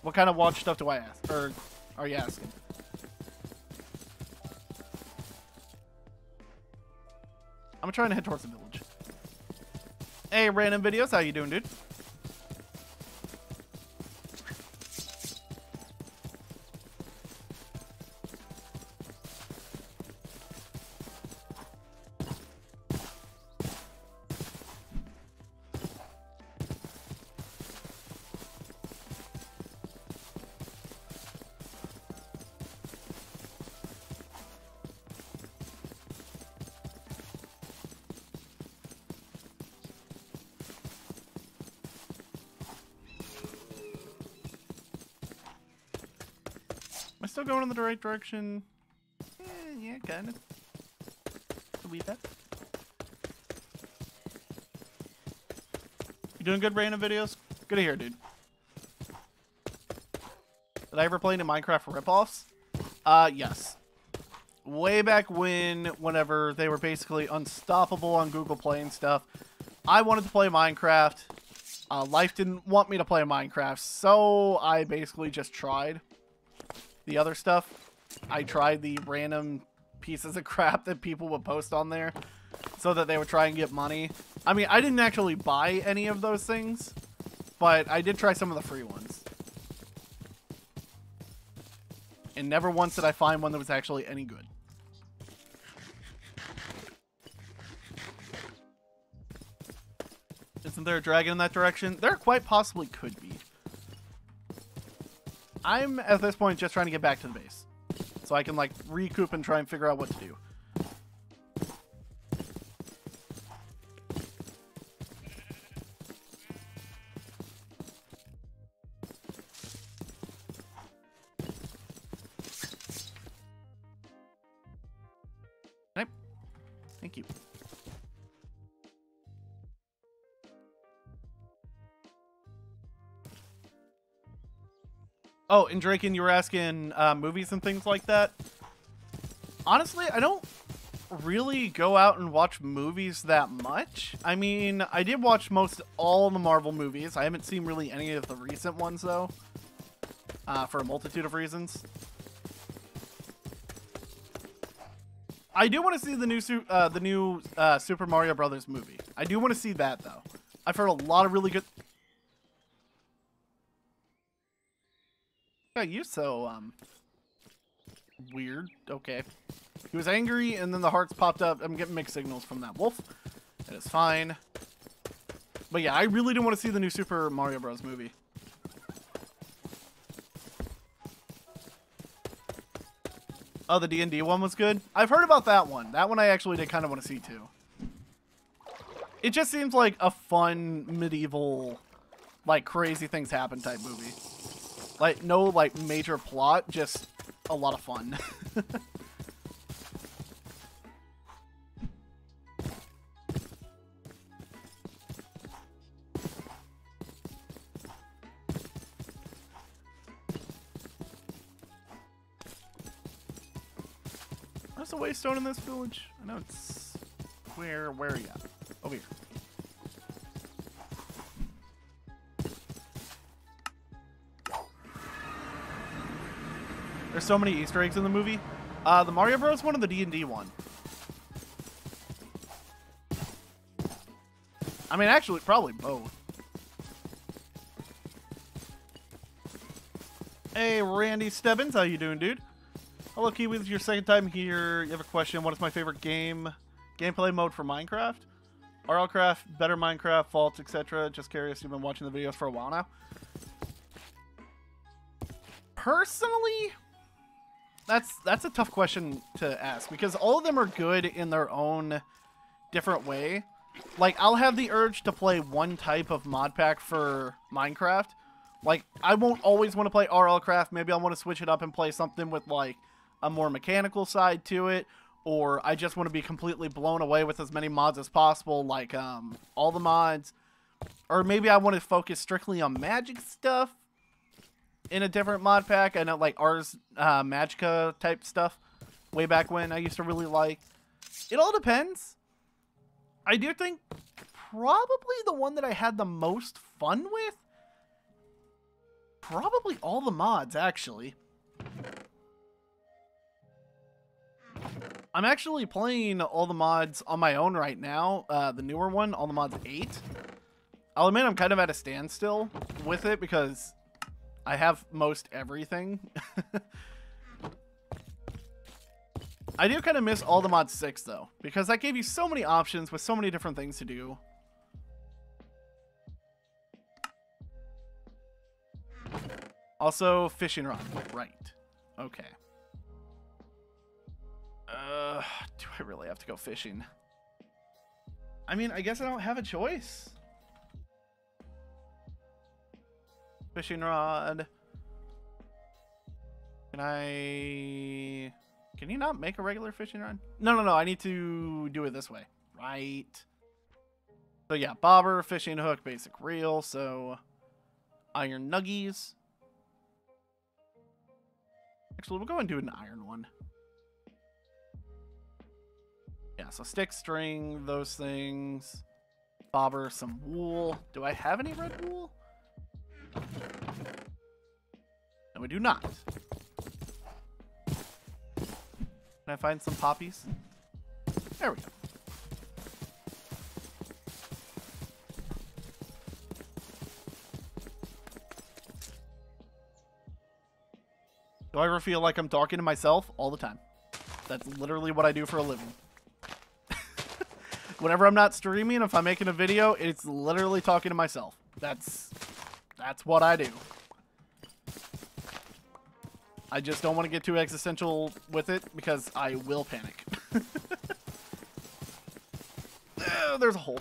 What kind of watch stuff do I ask? Or are you asking? I'm trying to head towards the village. Hey, random videos. How you doing, dude? Going in the right direction? Eh, yeah, kind of. A wee bit. You doing good random videos? Good to hear, dude. Did I ever play any Minecraft ripoffs? Uh, yes. Way back when, whenever they were basically unstoppable on Google Play and stuff, I wanted to play Minecraft. Uh, Life didn't want me to play Minecraft, so I basically just tried the other stuff. I tried the random pieces of crap that people would post on there so that they would try and get money. I mean, I didn't actually buy any of those things, but I did try some of the free ones. And never once did I find one that was actually any good. Isn't there a dragon in that direction? There quite possibly could be. I'm, at this point, just trying to get back to the base. So I can, like, recoup and try and figure out what to do. Oh, and Draken, you were asking uh, movies and things like that. Honestly, I don't really go out and watch movies that much. I mean, I did watch most all the Marvel movies. I haven't seen really any of the recent ones though, uh, for a multitude of reasons. I do want to see the new uh, the new uh, Super Mario Brothers movie. I do want to see that though. I've heard a lot of really good. You so um weird. Okay, he was angry, and then the hearts popped up. I'm getting mixed signals from that wolf. It is fine. But yeah, I really didn't want to see the new Super Mario Bros. movie. Oh, the D&D one was good? I've heard about that one. That one I actually did kind of want to see too. It just seems like a fun medieval, like crazy things happen type movie. Like no like major plot, just a lot of fun. There's a waystone in this village. I know it's where where are you? Over here. There's so many Easter eggs in the movie. Uh, the Mario Bros. one or the D&D one? I mean, actually, probably both. Hey, Randy Stebbins, how you doing, dude? Hello, Kiwi. This is your second time here. You have a question. What is my favorite game, gameplay mode for Minecraft? RLCraft, Better Minecraft, Faults, etc. Just curious. You've been watching the videos for a while now. Personally, that's that's a tough question to ask because all of them are good in their own different way. Like I'll have the urge to play one type of mod pack for Minecraft. Like I won't always want to play RLCraft. Maybe I want to switch it up and play something with like a more mechanical side to it or I just want to be completely blown away with as many mods as possible like um all the mods or maybe I want to focus strictly on magic stuff in a different mod pack. I know like Ars uh, Magica type stuff way back when I used to really like. It all depends. I do think probably the one that I had the most fun with, probably all the mods actually. I'm actually playing all the mods on my own right now. Uh, the newer one, all the mods 8. I'll admit I'm kind of at a standstill with it because I have most everything. I do kind of miss all the mod 6 though, because that gave you so many options with so many different things to do. Also, fishing rod. Right. Okay. Uh, do I really have to go fishing? I mean, I guess I don't have a choice. Fishing rod. Can I... Can you not make a regular fishing rod? No, no, no. I need to do it this way. Right. So yeah, bobber, fishing hook, basic reel. So iron nuggies. Actually, we'll go and do an iron one. Yeah, so stick, string, those things. Bobber some wool. Do I have any red wool? No, we do not. Can I find some poppies? There we go. Do I ever feel like I'm talking to myself? All the time. That's literally what I do for a living. Whenever I'm not streaming, if I'm making a video, it's literally talking to myself. That's that's what I do. I just don't want to get too existential with it because I will panic. oh, there's a hole.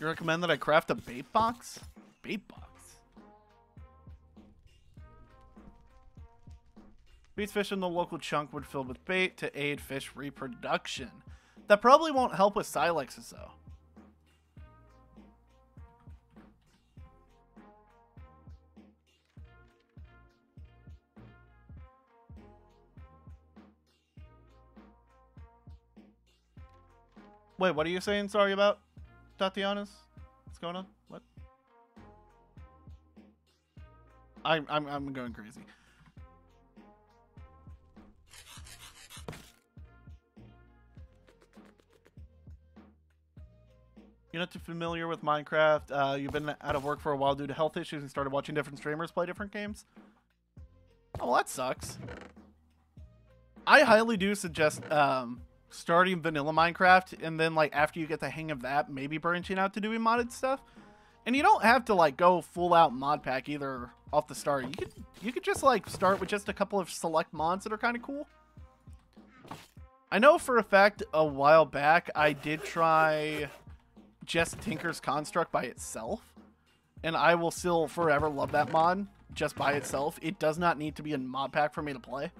You recommend that I craft a bait box? Bait box? Beats fish in the local chunk would fill with bait to aid fish reproduction. That probably won't help with silexes though. Wait, what are you saying sorry about? Tatiana's? What's going on? What? I'm I'm I'm going crazy. You're not too familiar with Minecraft. Uh, you've been out of work for a while due to health issues and started watching different streamers play different games. Oh, well, that sucks. I highly do suggest um, starting vanilla Minecraft and then like after you get the hang of that, maybe branching out to doing modded stuff. And you don't have to like go full out mod pack either off the start. You could you could just like start with just a couple of select mods that are kind of cool. I know for a fact a while back I did try just Tinker's Construct by itself. And I will still forever love that mod just by itself. It does not need to be a mod pack for me to play.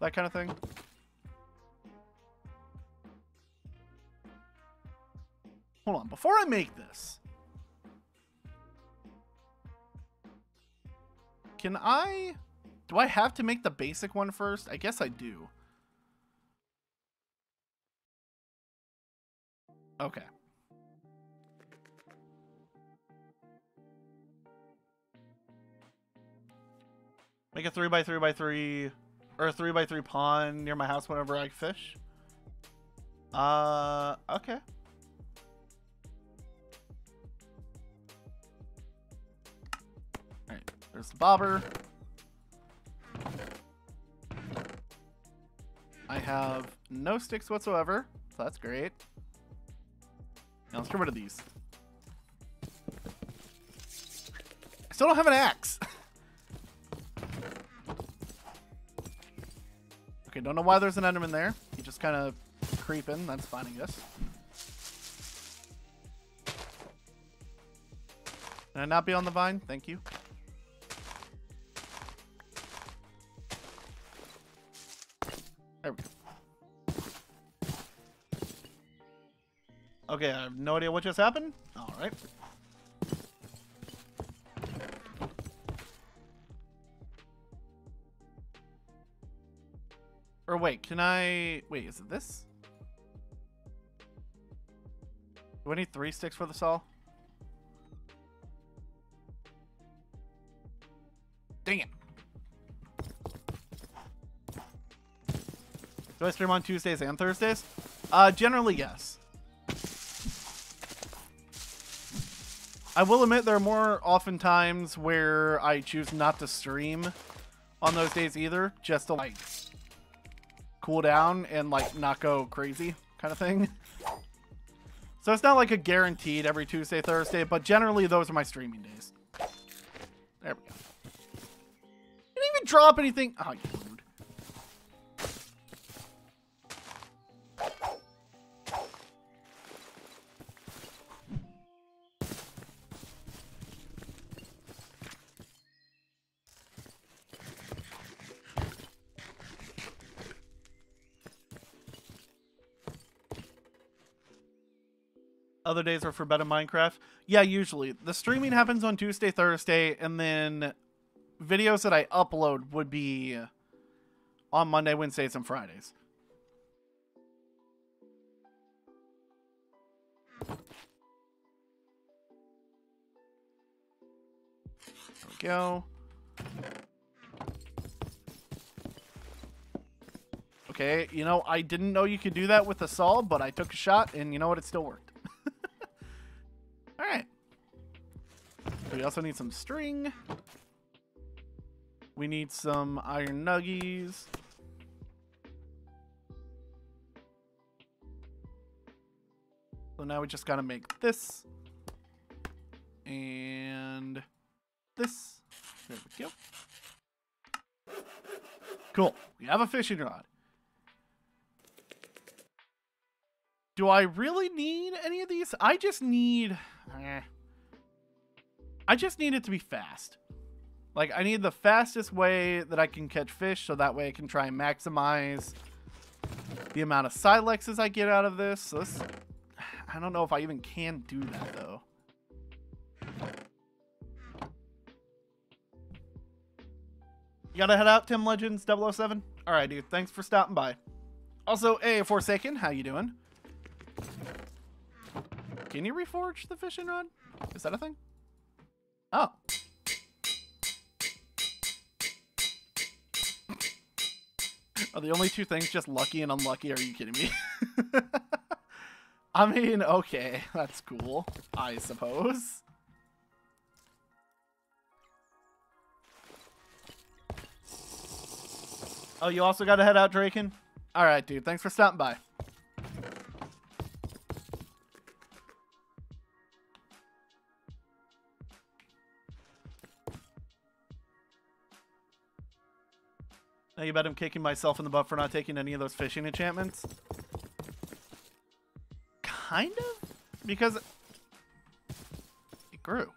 That kind of thing. Hold on, before I make this, can I, do I have to make the basic one first? I guess I do. Okay. Make a 3 by 3 by 3 or a 3 by 3 pond near my house whenever I fish. Uh, okay. Alright, there's the bobber. I have no sticks whatsoever, so that's great. Now let's get rid of these. I still don't have an axe. okay, don't know why there's an enderman there. He just kind of creeping. That's fine, I guess. Can I not be on the vine? Thank you. There we go. Okay, I have no idea what just happened. Alright. Or wait, can I... Wait, is it this? Do I need three sticks for the saw? Dang it. Do I stream on Tuesdays and Thursdays? Uh, generally, yes. I will admit there are more often times where I choose not to stream on those days either, just to like cool down and like not go crazy kind of thing. So it's not like a guaranteed every Tuesday, Thursday, but generally those are my streaming days. There we go. Didn't even drop anything. Oh, you Other days are for better Minecraft. Yeah, usually. The streaming happens on Tuesday, Thursday, and then videos that I upload would be on Monday, Wednesdays, and Fridays. There we go. Okay, you know, I didn't know you could do that with a saw, but I took a shot, and you know what? It still worked. We also need some string. We need some iron nuggies. So now we just gotta make this. And this. There we go. Cool. We have a fishing rod. Do I really need any of these? I just need... Eh. I just need it to be fast. Like, I need the fastest way that I can catch fish, so that way I can try and maximize the amount of Silexes I get out of this. So this... I don't know if I even can do that, though. You gotta head out, Tim Legends 007? Alright, dude. Thanks for stopping by. Also, A Forsaken, how you doing? Can you reforge the fishing rod? Is that a thing? Oh. Are the only two things just lucky and unlucky? Are you kidding me? I mean, okay, that's cool, I suppose. Oh, you also got to head out, Draken? Alright, dude, thanks for stopping by. Now you bet I'm kicking myself in the butt for not taking any of those fishing enchantments. Kind of? Because it grew.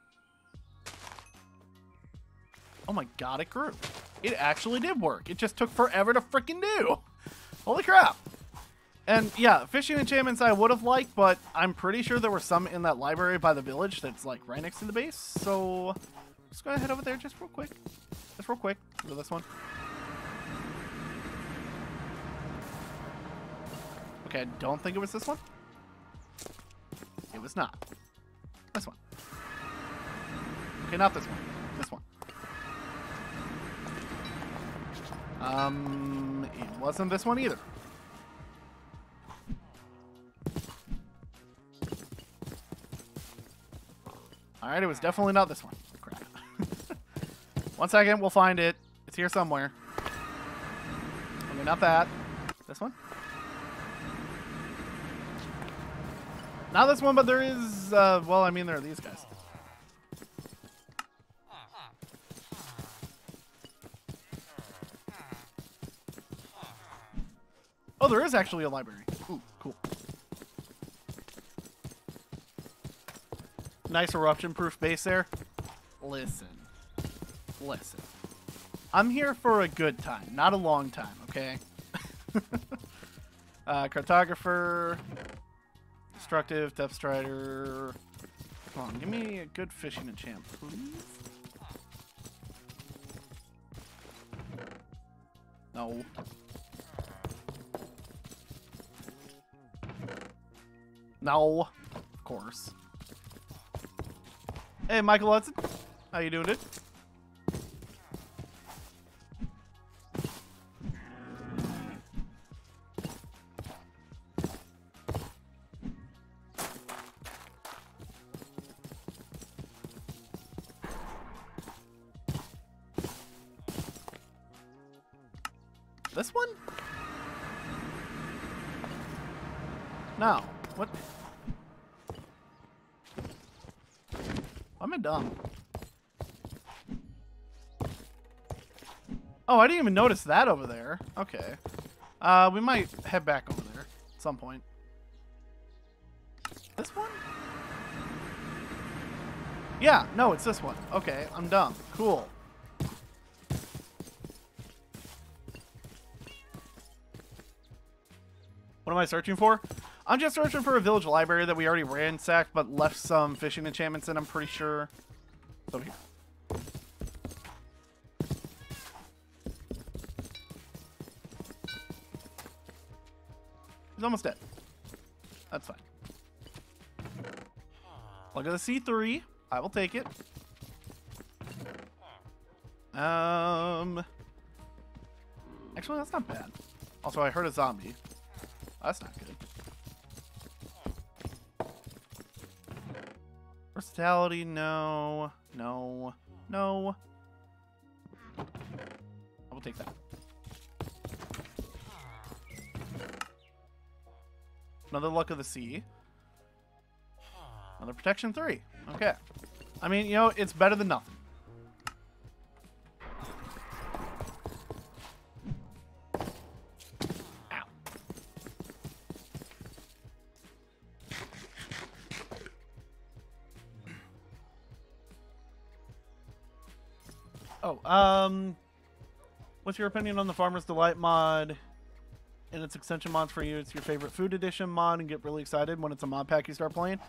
Oh my god, it grew. It actually did work. It just took forever to freaking do. Holy crap. And yeah, fishing enchantments I would have liked, but I'm pretty sure there were some in that library by the village that's like right next to the base. So let's go ahead over there just real quick. Just real quick. Go this one. Okay, I don't think it was this one. It was not. This one. Okay, not this one. This one. Um, it wasn't this one either. Alright, it was definitely not this one. Crap. one second, we'll find it. It's here somewhere. Okay, not that. This one? Not this one, but there is, uh, well, I mean, there are these guys. Oh, there is actually a library. Ooh, cool. Nice eruption-proof base there. Listen. Listen. I'm here for a good time, not a long time, okay? uh, cartographer, destructive, depth strider. Come on, give me a good fishing enchant, please. No. No. Of course. Hey, Michael Hudson. How you doing, dude? Didn't even notice that over there. Okay. Uh, we might head back over there at some point. This one? Yeah, no, it's this one. Okay, I'm dumb. Cool. What am I searching for? I'm just searching for a village library that we already ransacked, but left some fishing enchantments in, I'm pretty sure. Over here. Almost dead. That's fine. Look at the C3. I will take it. Um. Actually, that's not bad. Also, I heard a zombie. That's not good. Versatility, no. No. No. I will take that. Another luck of the sea. Another protection three. Okay. I mean, you know, it's better than nothing. Ow. Oh, um, what's your opinion on the Farmer's Delight mod and its extension mods for you? It's your favorite food edition mod and get really excited when it's a mod pack you start playing.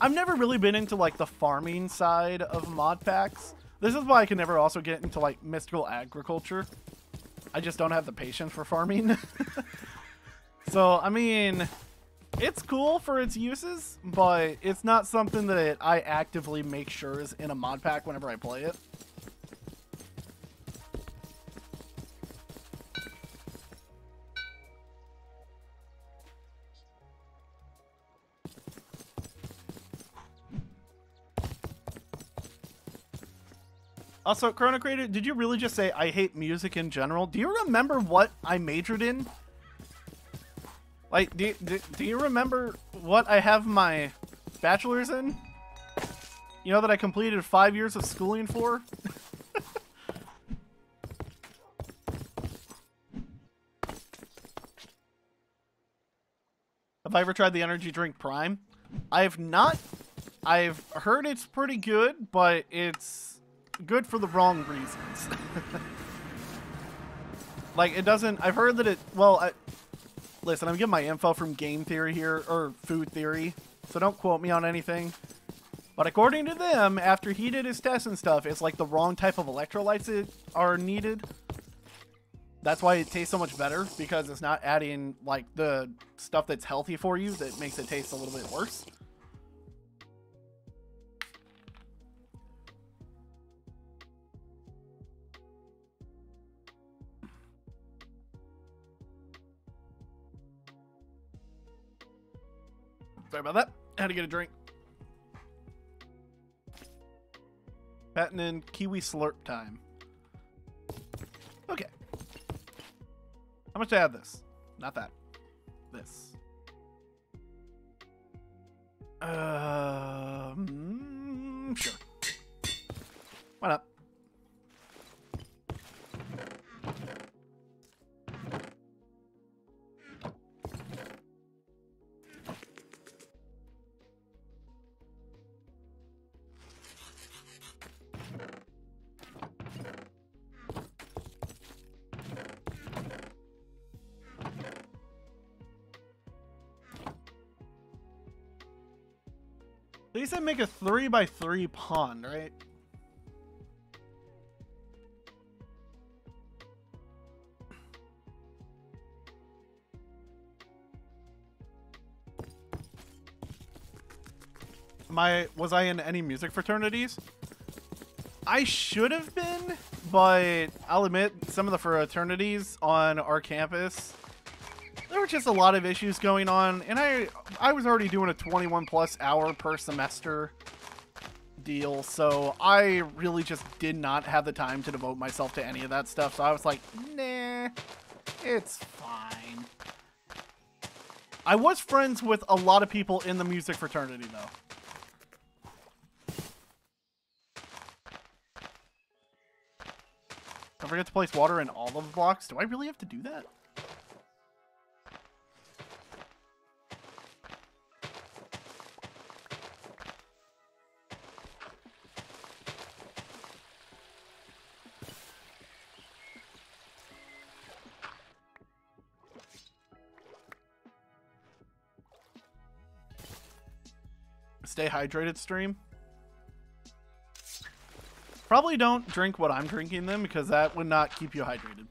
I've never really been into like the farming side of mod packs. This is why I can never also get into like mystical agriculture. I just don't have the patience for farming. so, I mean, it's cool for its uses, but it's not something that I actively make sure is in a mod pack whenever I play it. Also, Chrono Creator, did you really just say I hate music in general? Do you remember what I majored in? Like, do, do, do you remember what I have my bachelor's in? You know that I completed five years of schooling for? have I ever tried the energy drink Prime? I have not. I've heard it's pretty good, but it's good for the wrong reasons. like, it doesn't... I've heard that it... Well, I, listen, I'm getting my info from game theory here, or food theory, so don't quote me on anything. But according to them, after he did his tests and stuff, it's like the wrong type of electrolytes are needed. That's why it tastes so much better, because it's not adding, like, the stuff that's healthy for you that makes it taste a little bit worse. Sorry about that. Had to get a drink. Patent and kiwi slurp time. Okay. How much to add this? Not that. This. Um, sure. Why not? Make a three by three pond, right? My was I in any music fraternities? I should have been, but I'll admit some of the fraternities on our campus were just a lot of issues going on, and I I was already doing a 21 plus hour per semester deal, so I really just did not have the time to devote myself to any of that stuff. So I was like, nah, it's fine. I was friends with a lot of people in the music fraternity, though. Don't forget to place water in all of the blocks. Do I really have to do that? stay hydrated stream. Probably don't drink what I'm drinking then because that would not keep you hydrated.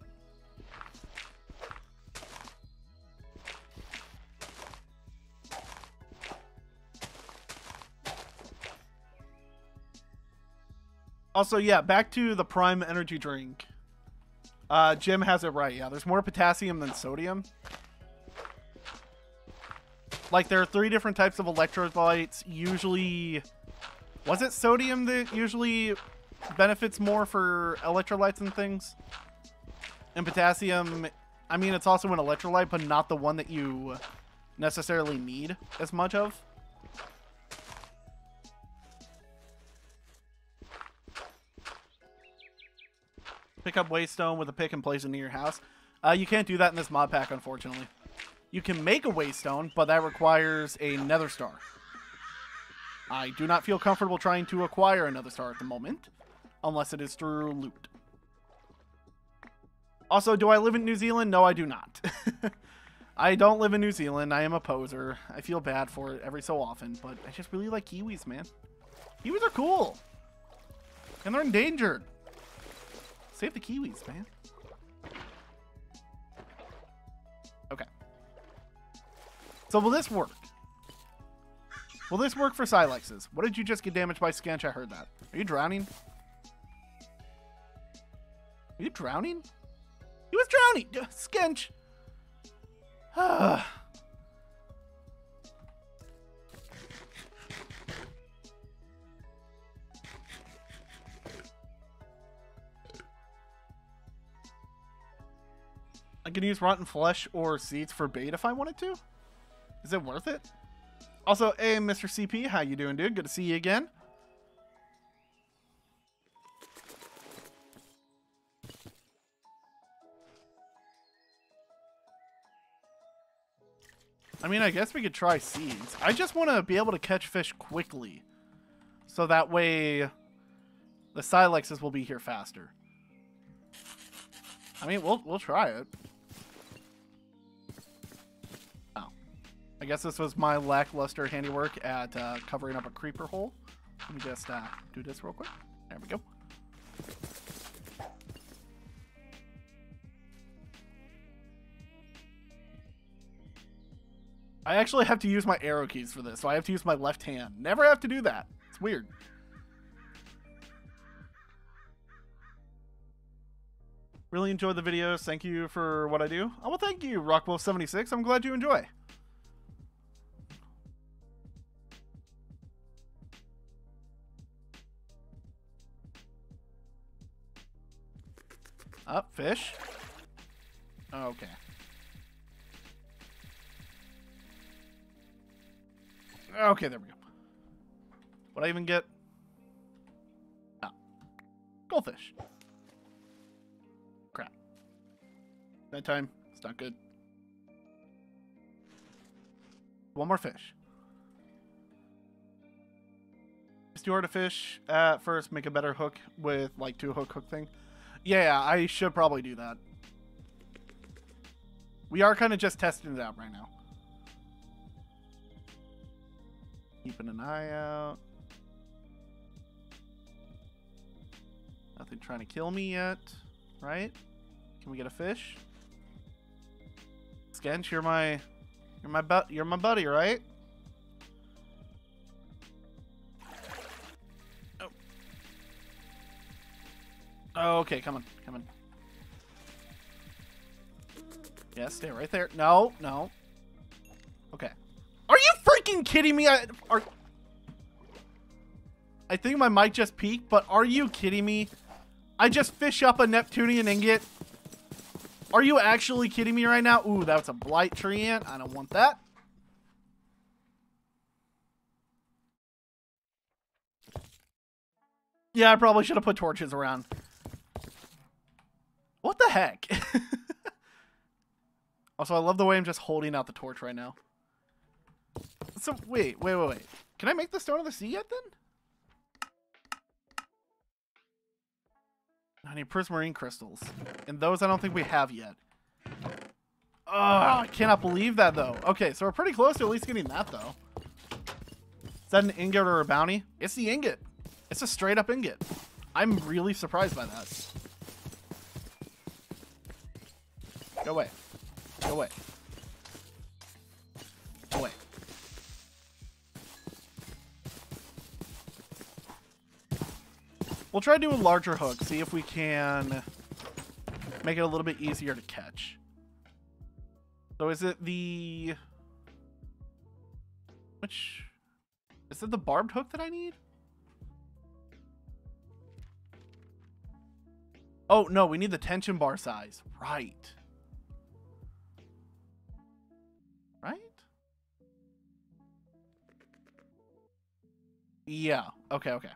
Also, yeah, back to the prime energy drink. Uh, Jim has it right. Yeah, there's more potassium than sodium. Like, there are three different types of electrolytes. Usually, was it sodium that usually benefits more for electrolytes and things? And potassium, I mean, it's also an electrolyte, but not the one that you necessarily need as much of. Pick up waystone with a pick and place it near your house. Uh, you can't do that in this mod pack, unfortunately. You can make a waystone, but that requires a nether star. I do not feel comfortable trying to acquire another star at the moment, unless it is through loot. Also, do I live in New Zealand? No, I do not. I don't live in New Zealand. I am a poser. I feel bad for it every so often, but I just really like kiwis, man. Kiwis are cool. And they're endangered. Save the kiwis, man. Okay. So will this work? Will this work for Silexes? What did you just get damaged by Skench? I heard that. Are you drowning? Are you drowning? He was drowning! Skench! I can use rotten flesh or seeds for bait if I wanted to. Is it worth it? Also, hey, Mr. CP, how you doing, dude? Good to see you again. I mean, I guess we could try seeds. I just want to be able to catch fish quickly. So that way the Silexes will be here faster. I mean, we'll, we'll try it. I guess this was my lackluster handiwork at uh, covering up a creeper hole. Let me just uh, do this real quick. There we go. I actually have to use my arrow keys for this, so I have to use my left hand. Never have to do that. It's weird. Really enjoy the videos. Thank you for what I do. Oh, well, thank you, Rockwolf76. I'm glad you enjoy. Up, fish. Oh, okay. Okay, there we go. What I even get? Oh. Goldfish. Crap. That time. It's not good. One more fish. Hard to fish at first. Make a better hook with like two hook hook thing. Yeah, I should probably do that. We are kind of just testing it out right now. Keeping an eye out. Nothing trying to kill me yet, right? Can we get a fish? Skench, you're my, you're my you're my buddy, right? Oh, okay, come on, come on. Yeah, stay right there. No, no. Okay. Are you freaking kidding me? I, are, I think my mic just peaked, but are you kidding me? I just fish up a Neptunium ingot. Are you actually kidding me right now? Ooh, that's a blight tree ant. I don't want that. Yeah, I probably should have put torches around. What the heck? also, I love the way I'm just holding out the torch right now. So, wait, wait, wait, wait. Can I make the Stone of the Sea yet, then? I need prismarine crystals. And those I don't think we have yet. Oh, I cannot believe that, though. Okay, so we're pretty close to at least getting that, though. Is that an ingot or a bounty? It's the ingot. It's a straight-up ingot. I'm really surprised by that. Go away. Go away. Go away. We'll try to do a larger hook, see if we can make it a little bit easier to catch. So is it the... Which... Is it the barbed hook that I need? Oh, no, we need the tension bar size. Right. Yeah. Okay, okay.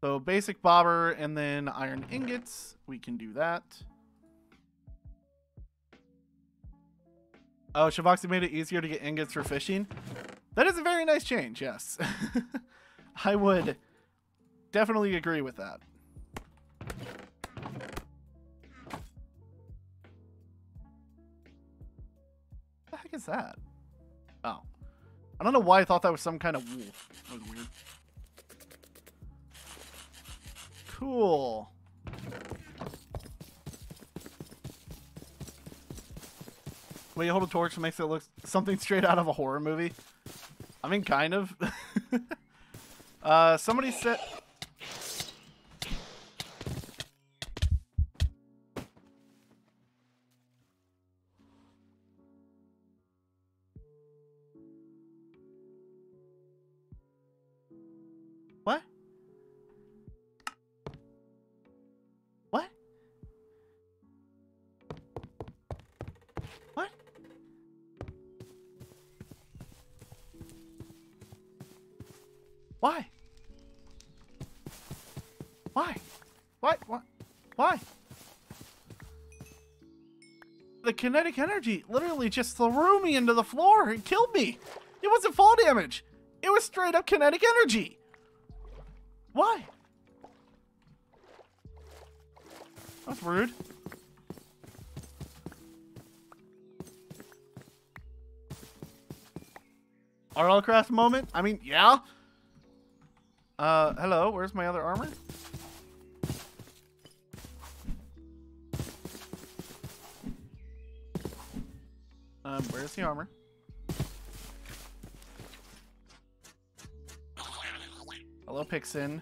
So basic bobber and then iron ingots. We can do that. Oh, Shivaxi made it easier to get ingots for fishing. That is a very nice change, yes. I would definitely agree with that. What the heck is that? Oh. I don't know why I thought that was some kind of wolf. That was weird. Cool. When you hold a torch, it makes it look something straight out of a horror movie. I mean, kind of. uh, somebody said... kinetic energy literally just threw me into the floor and killed me. It wasn't fall damage. It was straight up kinetic energy. Why? That's rude. RL moment? I mean, yeah. Uh, hello, where's my other armor? Armor? Hello, Pixin.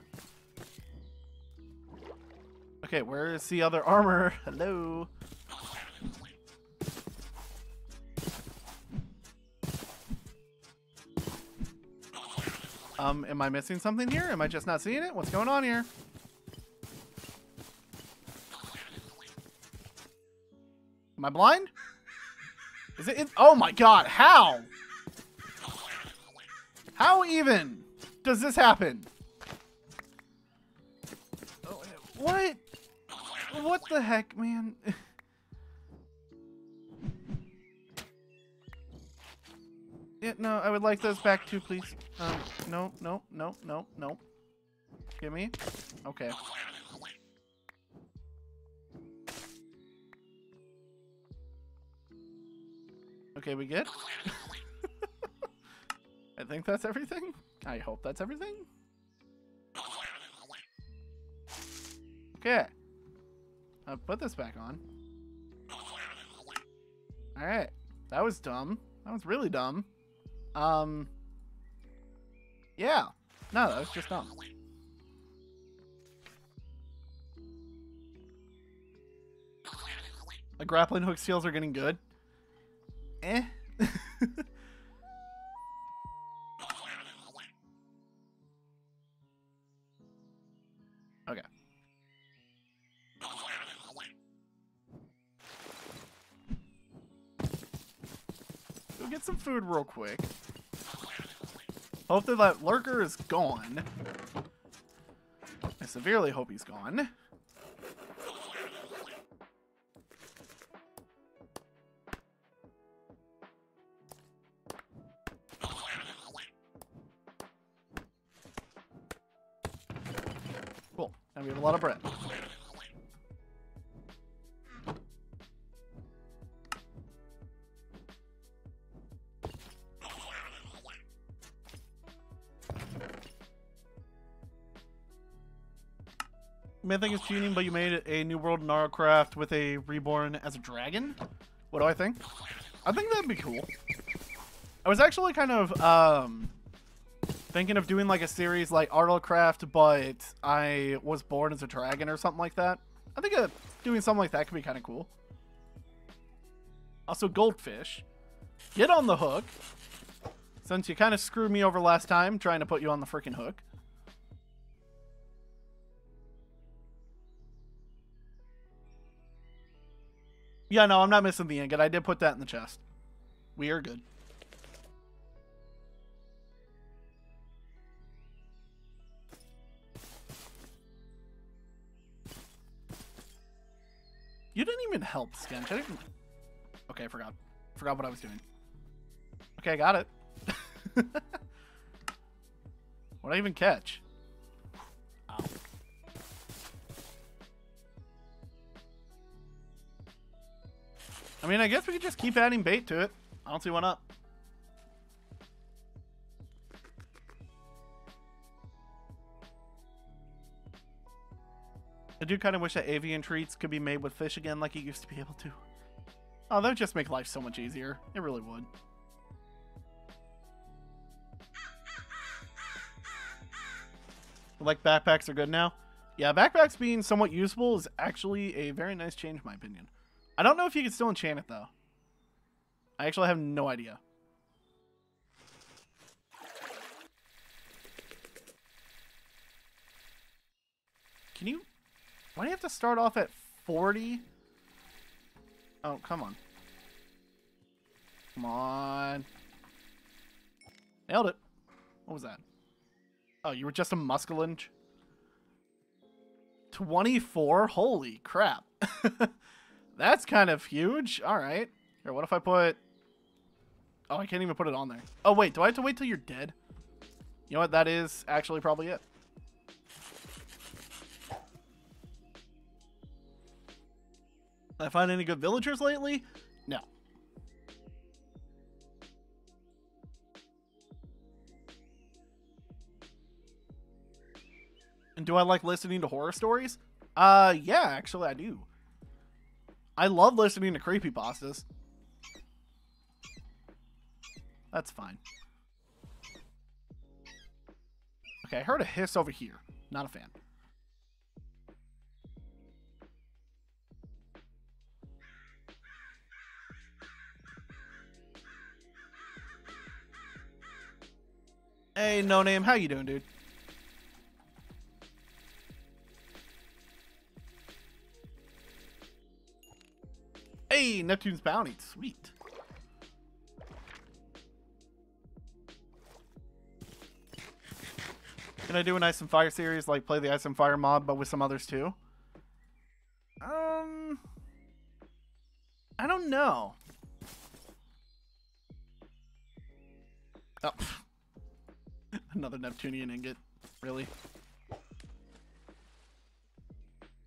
Okay, where is the other armor? Hello. Um, am I missing something here? Am I just not seeing it? What's going on here? Am I blind? Is it? oh my god, how? How even does this happen? What? What the heck, man? Yeah, no, I would like those back too, please. Um, no, no, no, no, no. Give me. Okay. Okay, we good? I think that's everything. I hope that's everything. Okay. I'll put this back on. Alright. That was dumb. That was really dumb. Um. Yeah. No, that was just dumb. The grappling hook seals are getting good. Eh. okay. Go get some food real quick. Hopefully that lurker is gone. I severely hope he's gone. Lot of bread. Main thing is cheating, but you made a new world in RLCraft with a reborn as a dragon. What do I think? I think that'd be cool. I was actually kind of um, Thinking of doing like a series like RLCraft, but I was born as a dragon or something like that. I think uh, doing something like that could be kind of cool. Also, goldfish. Get on the hook. Since you kind of screwed me over last time trying to put you on the freaking hook. Yeah, no, I'm not missing the ingot. I did put that in the chest. We are good. You didn't even help, Skench. I didn't... Okay, I forgot. Forgot what I was doing. Okay, I got it. what did I even catch? Ow. I mean, I guess we could just keep adding bait to it. I don't see one not. Do kind of wish that avian treats could be made with fish again like it used to be able to. Oh, that would just make life so much easier. It really would. Like backpacks are good now? Yeah, backpacks being somewhat useful is actually a very nice change in my opinion. I don't know if you can still enchant it though. I actually have no idea. Can you... Why do you have to start off at 40? Oh, come on. Come on. Nailed it. What was that? Oh, you were just a muskellunge? 24? Holy crap. That's kind of huge. All right. Here, what if I put... Oh, I can't even put it on there. Oh, wait. Do I have to wait till you're dead? You know what? That is actually probably it. I find any good villagers lately? No. And do I like listening to horror stories? Uh, yeah, actually I do. I love listening to creepy pastas. That's fine. Okay, I heard a hiss over here. Not a fan. Hey, no name. How you doing, dude? Hey, Neptune's Bounty. Sweet. Can I do an Ice and Fire series, like play the Ice and Fire mod, but with some others too? Um, I don't know. Oh. Another Neptunium ingot. Really?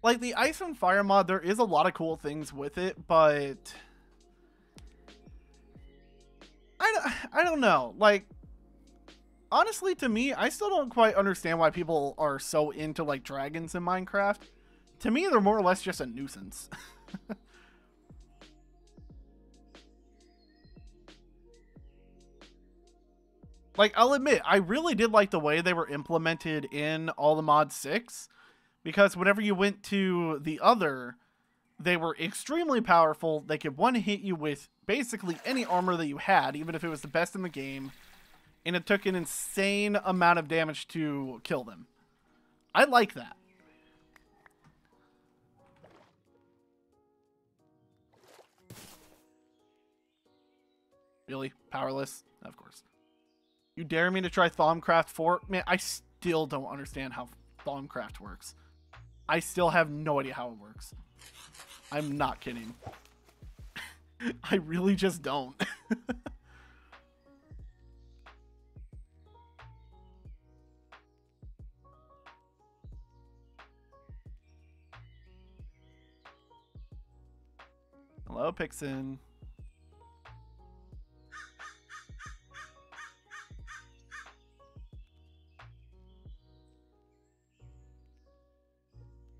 Like, the Ice and Fire mod, there is a lot of cool things with it, but... I don't, I don't know. Like, honestly, to me, I still don't quite understand why people are so into, like, dragons in Minecraft. To me, they're more or less just a nuisance. like I'll admit, I really did like the way they were implemented in all the mod 6 because whenever you went to the other, they were extremely powerful. They could one hit you with basically any armor that you had, even if it was the best in the game, and it took an insane amount of damage to kill them. I like that. Really? Powerless? Of course. You dare me to try Thaumcraft 4? Man, I still don't understand how Thaumcraft works. I still have no idea how it works. I'm not kidding. I really just don't. Hello, Pixen.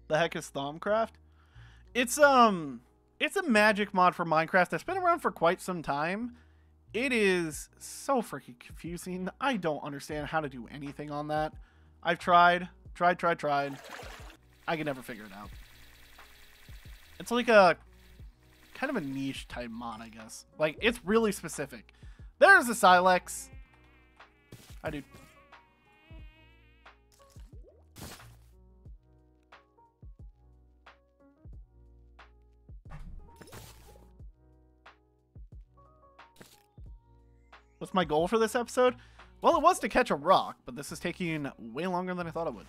The heck is Thaumcraft? It's um it's a magic mod for Minecraft that's been around for quite some time. It is so freaking confusing. I don't understand how to do anything on that. I've tried, tried, tried, tried. I can never figure it out. It's like a kind of a niche type mod, I guess. Like, it's really specific. There's a Silex. I do. What's my goal for this episode? Well, it was to catch a Roc, but this is taking way longer than I thought it would.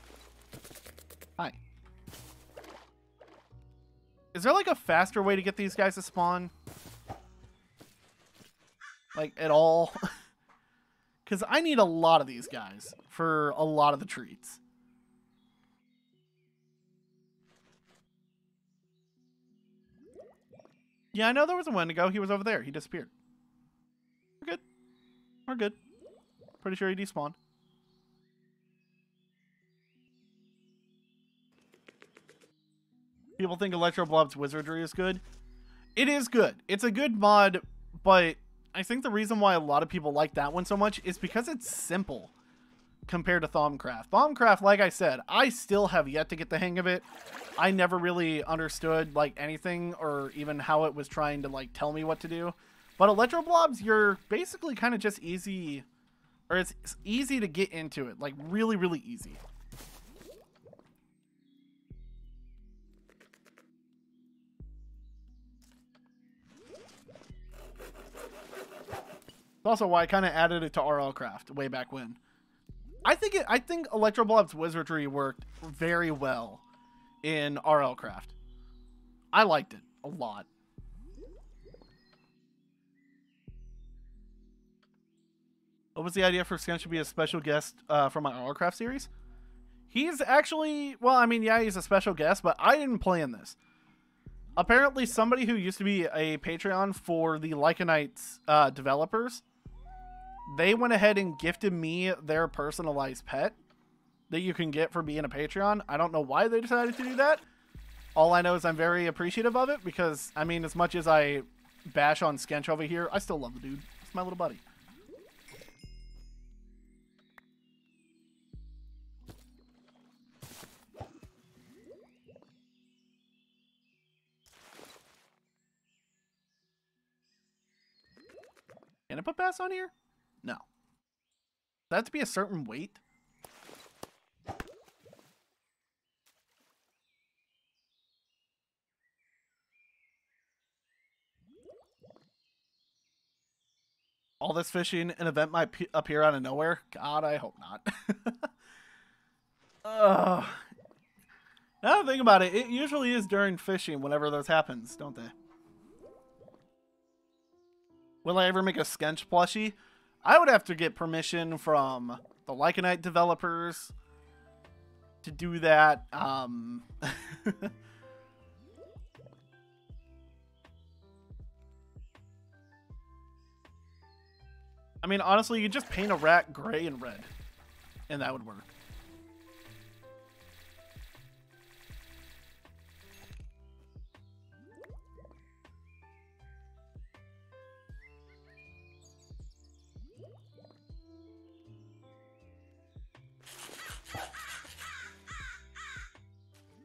Hi. Is there like a faster way to get these guys to spawn? Like, at all? Because I need a lot of these guys for a lot of the treats. Yeah, I know there was a Wendigo. He was over there. He disappeared. We're good. Pretty sure he despawned. People think Electroblob's Wizardry is good. It is good. It's a good mod, but I think the reason why a lot of people like that one so much is because it's simple compared to Thaumcraft. Thaumcraft, like I said, I still have yet to get the hang of it. I never really understood like anything or even how it was trying to like tell me what to do. But Electroblob's, you're basically kind of just easy, or it's easy to get into it, like really, really easy. It's also why I kind of added it to RLCraft way back when. I think it. I think Electroblob's Wizardry worked very well in RLCraft. I liked it a lot. What was the idea for Skench should be a special guest uh, for my RLCraft series? He's actually, well, I mean, yeah, he's a special guest, but I didn't plan this. Apparently, somebody who used to be a Patreon for the Lycanites uh, developers they went ahead and gifted me their personalized pet that you can get for being a Patreon. I don't know why they decided to do that. All I know is I'm very appreciative of it because, I mean, as much as I bash on Skench over here, I still love the dude. It's my little buddy. Can I put bass on here? No. Does That have to be a certain weight? All this fishing, an event might appear out of nowhere? God, I hope not. uh, now that I think about it, it usually is during fishing whenever this happens, don't they? Will I ever make a Skench plushie? I would have to get permission from the Lycanite developers to do that. Um, I mean, honestly, you just paint a rat gray and red, and that would work.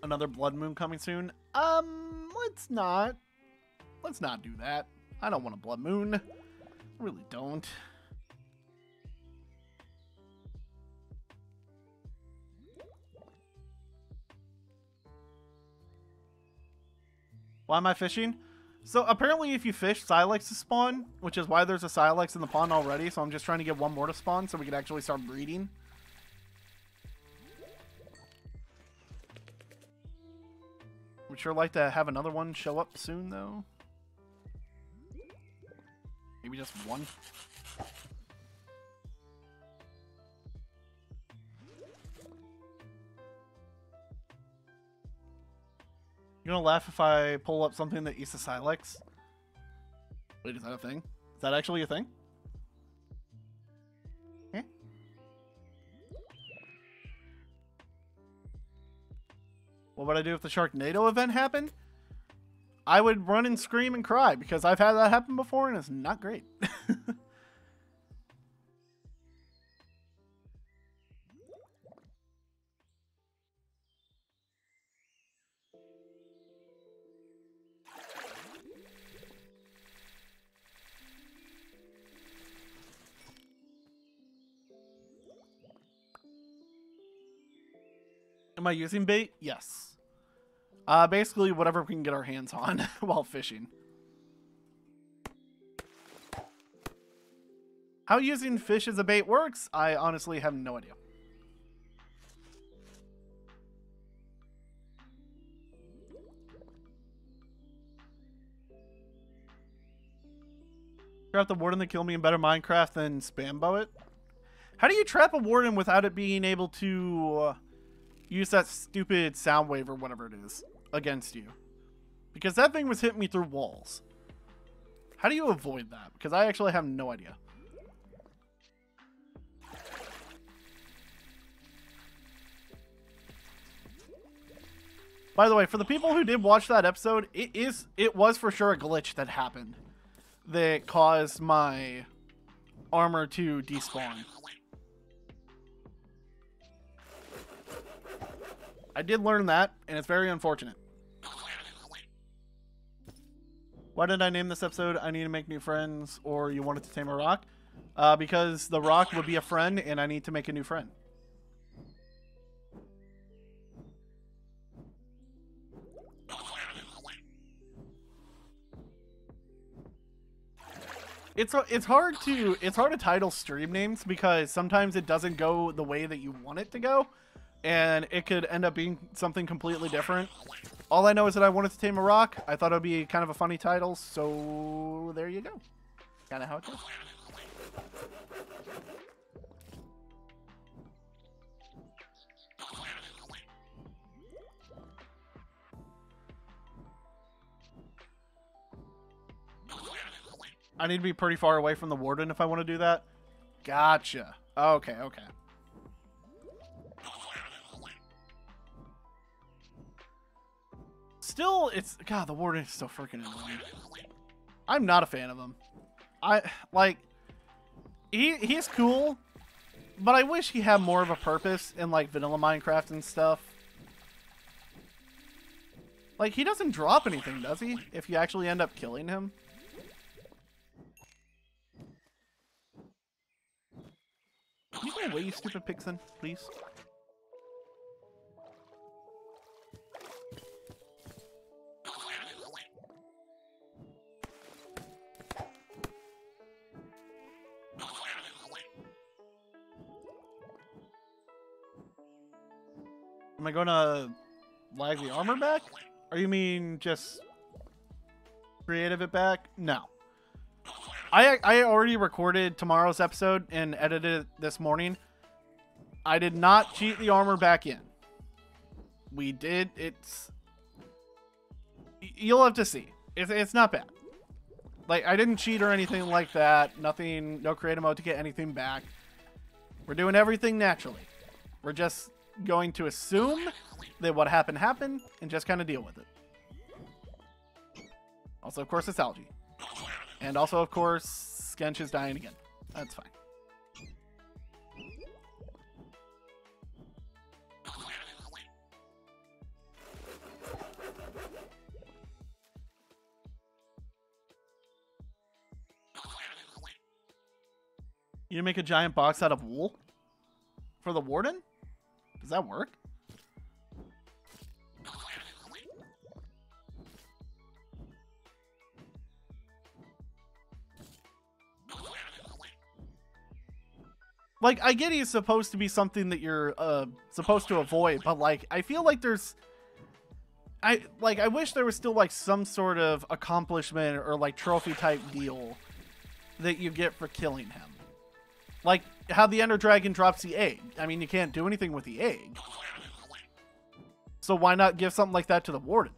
Another Blood Moon coming soon? Um, let's not. Let's not do that. I don't want a Blood Moon. I really don't. Why am I fishing? So apparently if you fish, Silex to spawn, which is why there's a Silex in the pond already, so I'm just trying to get one more to spawn so we can actually start breeding. Would sure like to have another one show up soon, though. Maybe just one. You gonna laugh if I pull up something that a Silex? Wait, is that a thing? Is that actually a thing? What would I do if the Sharknado event happened? I would run and scream and cry because I've had that happen before and it's not great. Am I using bait? Yes. Uh, basically, whatever we can get our hands on while fishing. How using fish as a bait works, I honestly have no idea. Trap the warden to kill me in better Minecraft than spambo it? How do you trap a warden without it being able to uh, use that stupid sound wave or whatever it is against you? Because that thing was hitting me through walls. How do you avoid that? Because I actually have no idea. By the way, for the people who did watch that episode, it is it was for sure a glitch that happened that caused my armor to despawn. I did learn that, and it's very unfortunate. Why did I name this episode I Need to Make New Friends or You Wanted to Tame a Rock? Uh, because the rock would be a friend, and I need to make a new friend. it's it's hard to it's hard to title stream names because sometimes it doesn't go the way that you want it to go and it could end up being something completely different all i know is that i wanted to tame a rock i thought it would be kind of a funny title so there you go kind of how it goes I need to be pretty far away from the warden if I want to do that. Gotcha. Okay, okay. Still, it's... God, the warden is so freaking annoying. I'm not a fan of him. I, like... He, he's cool, but I wish he had more of a purpose in, like, vanilla Minecraft and stuff. Like, he doesn't drop anything, does he? If you actually end up killing him? Can you go away, you stupid Pixen, please? Am I gonna lag the armor back? Or you mean just creative it back? No. I I already recorded tomorrow's episode and edited it this morning. I did not cheat the armor back in. We did. It's you'll have to see. It's it's not bad. Like I didn't cheat or anything like that. Nothing. No creative mode to get anything back. We're doing everything naturally. We're just going to assume that what happened happened and just kind of deal with it. Also, of course, it's algae. And also, of course, Skench is dying again. That's fine. You make a giant box out of wool? For the warden? Does that work? like I get he's supposed to be something that you're uh supposed to avoid, but like I feel like there's I like I wish there was still like some sort of accomplishment or like trophy type deal that you get for killing him. Like how the Ender Dragon drops the egg. I mean, you can't do anything with the egg. So why not give something like that to the Warden?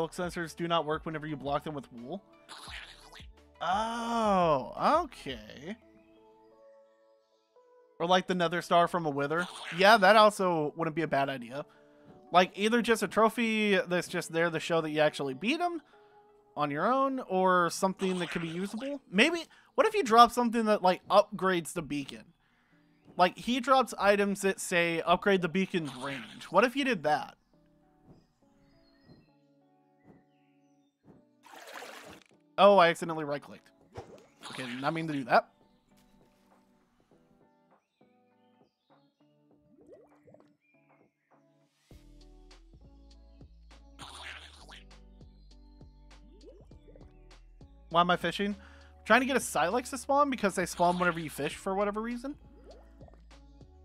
Sculk sensors do not work whenever you block them with wool. Oh, okay. Or like the nether star from a wither. Yeah, that also wouldn't be a bad idea. Like either just a trophy that's just there to show that you actually beat them on your own or something that could be usable. Maybe, what if you drop something that like upgrades the beacon? Like, he drops items that say upgrade the beacon's range. What if you did that? Oh, I accidentally right-clicked. Okay, did not mean to do that. Why am I fishing? trying to get a Silex to spawn because they spawn whenever you fish for whatever reason.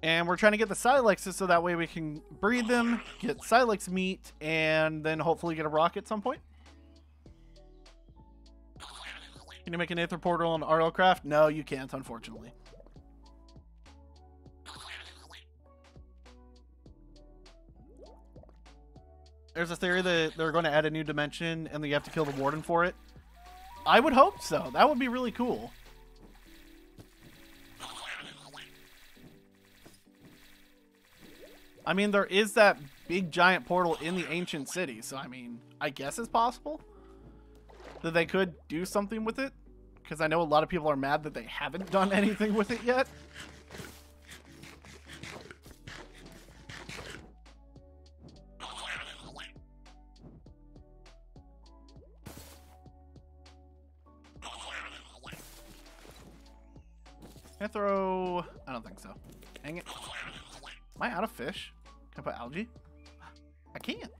And we're trying to get the Silexes so that way we can breed them, get Silex meat, and then hopefully get a Roc at some point. Can you make an Aether Portal on RLCraft? No, you can't, unfortunately. There's a theory that they're going to add a new dimension and that you have to kill the Warden for it. I would hope so. That would be really cool. I mean, there is that big giant portal in the ancient city, so I mean, I guess it's possible that they could do something with it. Because I know a lot of people are mad that they haven't done anything with it yet. Can I throw... I don't think so. Hang it. Am I out of fish? Can I put algae? I can't.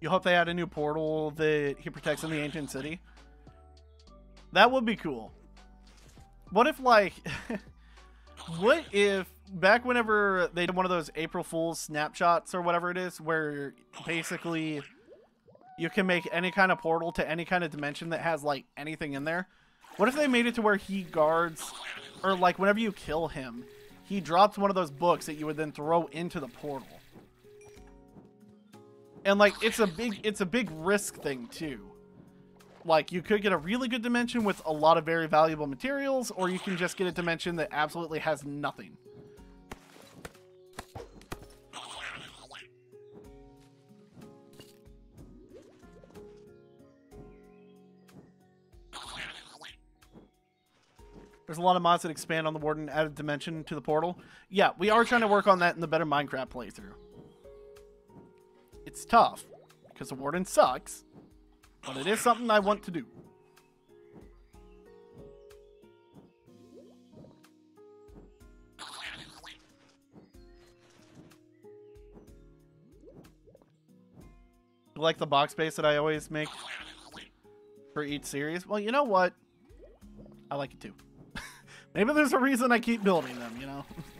You hope they add a new portal that he protects in the ancient city? That would be cool. What if, like... what if back whenever they did one of those April Fool's snapshots or whatever it is, where basically you can make any kind of portal to any kind of dimension that has like anything in there. What if they made it to where he guards, or like whenever you kill him, he drops one of those books that you would then throw into the portal. And like it's a big it's a big risk thing too. Like you could get a really good dimension with a lot of very valuable materials, or you can just get a dimension that absolutely has nothing. There's a lot of mods that expand on the Warden, added dimension to the portal. Yeah, we are trying to work on that in the better Minecraft playthrough. It's tough, because the Warden sucks, but it is something I want to do. Like the box base that I always make for each series? Well, you know what? I like it too. Maybe there's a reason I keep building them, you know?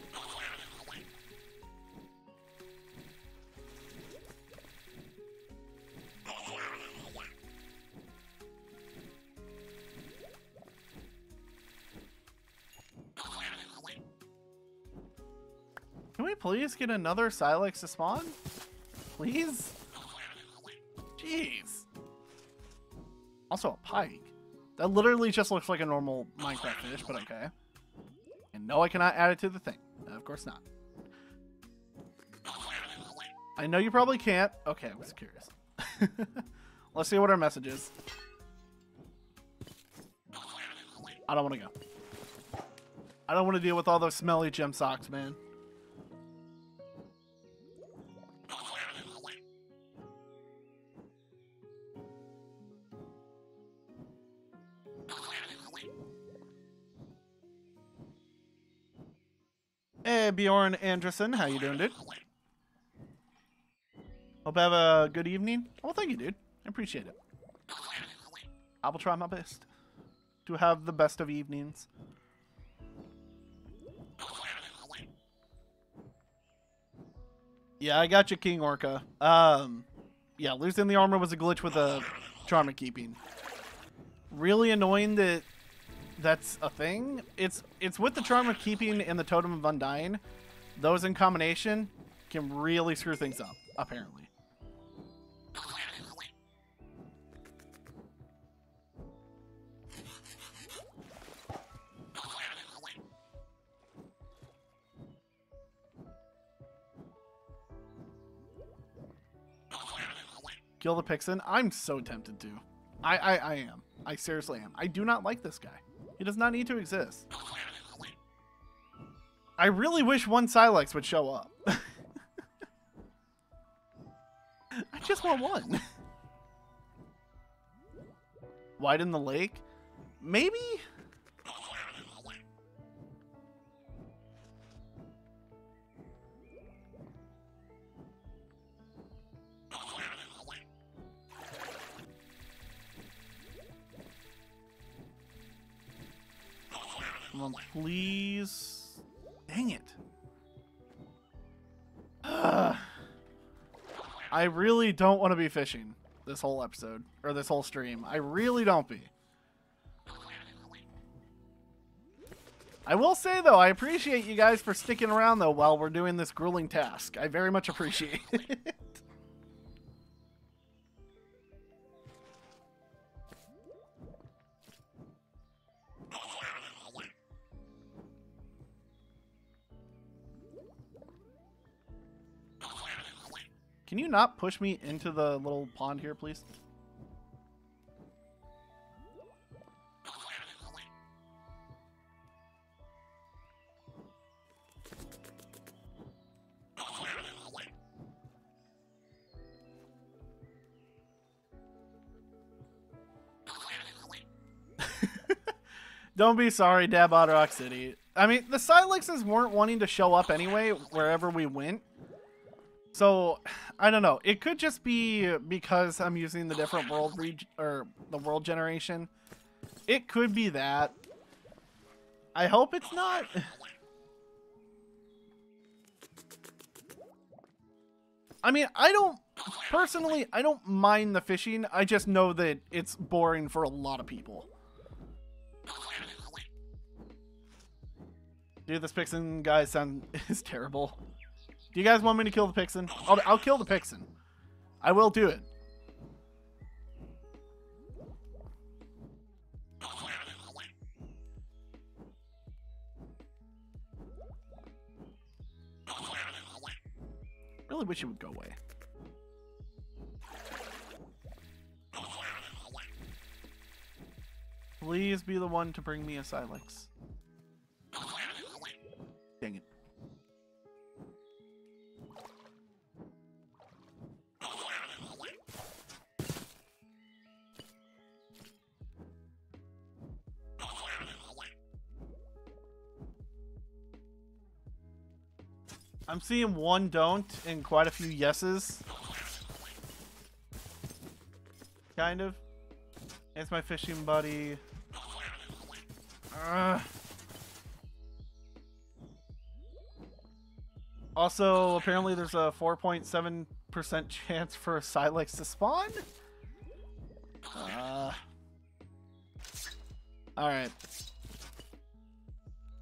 please get another Silex to spawn? Please? Jeez. Also a pike. That literally just looks like a normal Minecraft fish, but okay. And no, I cannot add it to the thing. Of course not. I know you probably can't. Okay, I was curious. Let's see what our message is. I don't want to go. I don't want to deal with all those smelly gem socks, man. Hey, Bjorn Anderson. How you doing, dude? Hope you have a good evening. Well, thank you, dude. I appreciate it. I will try my best to have the best of evenings. Yeah, I got you, King Orca. Um, yeah, losing the armor was a glitch with the Charm of Keeping. Really annoying that that's a thing. It's it's with the Charm of Keeping and the Totem of Undying. Those in combination can really screw things up, apparently. Kill the Pixen? I'm so tempted to. I, I, I am. I seriously am. I do not like this guy. He does not need to exist. I really wish one Silex would show up. I just want one. Widen the lake? Maybe? Come on, please. Dang it. I really don't want to be fishing this whole episode or this whole stream. I really don't be. I will say though, I appreciate you guys for sticking around though while we're doing this grueling task. I very much appreciate it. you not push me into the little pond here, please? Don't be sorry, Dab Rock City. I mean, the Silexes weren't wanting to show up anyway, wherever we went. So, I don't know. It could just be because I'm using the different world reg or the world generation. It could be that. I hope it's not. I mean, I don't personally, I don't mind the fishing. I just know that it's boring for a lot of people. Dude, this Pixen guy sound is terrible. Do you guys want me to kill the Pixen? I'll, I'll kill the Pixen. I will do it. Really wish it would go away. Please be the one to bring me a Silex. Dang it. I'm seeing one don't and quite a few yeses. Kind of. It's my fishing buddy. Uh. Also, apparently there's a 4.7% chance for a Silex to spawn. Uh. Alright.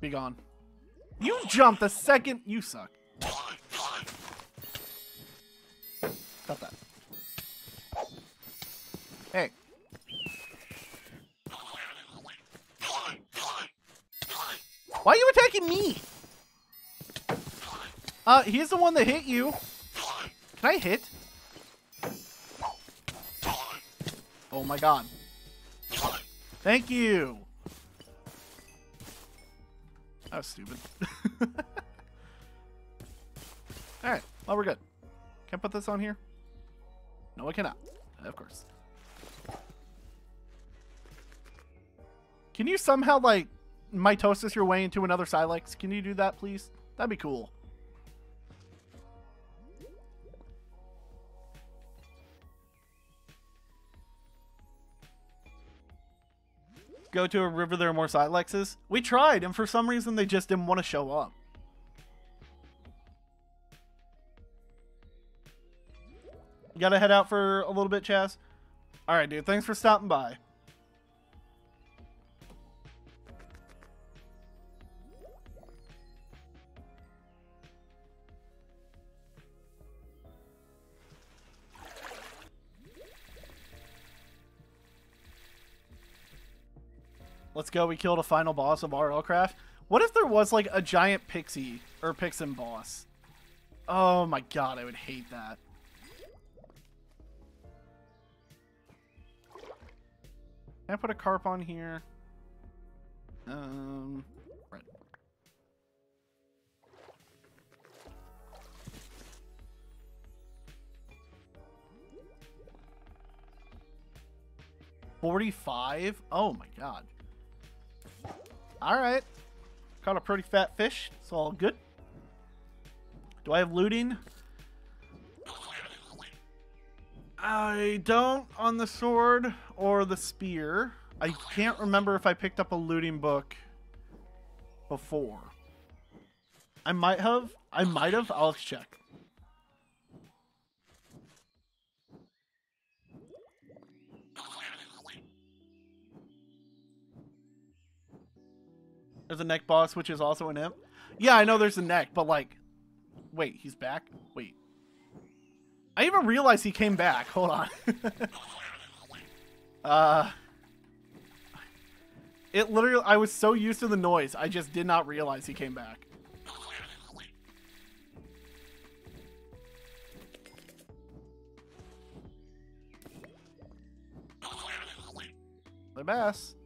Be gone. You jumped the second you suck. Stop that. Hey. Why are you attacking me? Uh, he's the one that hit you. Can I hit? Oh my god. Thank you. That was stupid. Alright, well we're good. Can I put this on here? No, I cannot. Of course. Can you somehow, like, mitosis your way into another Silex? Can you do that, please? That'd be cool. Go to a river there are more Silexes? We tried, and for some reason they just didn't want to show up. Gotta head out for a little bit, Chaz? Alright, dude. Thanks for stopping by. Let's go. We killed a final boss of RLCraft. What if there was like a giant pixie or pixen boss? Oh my god, I would hate that. Can I put a carp on here? Um, right. Forty-five. Oh my god. All right. Caught a pretty fat fish. It's all good. Do I have looting? I don't on the sword or the spear. I can't remember if I picked up a looting book before. I might have. I might have. I'll check. There's a neck boss, which is also an imp. Yeah, I know there's a neck, but like, wait, he's back? I even realized he came back. Hold on. uh, it literally, I was so used to the noise, I just did not realize he came back. The bass.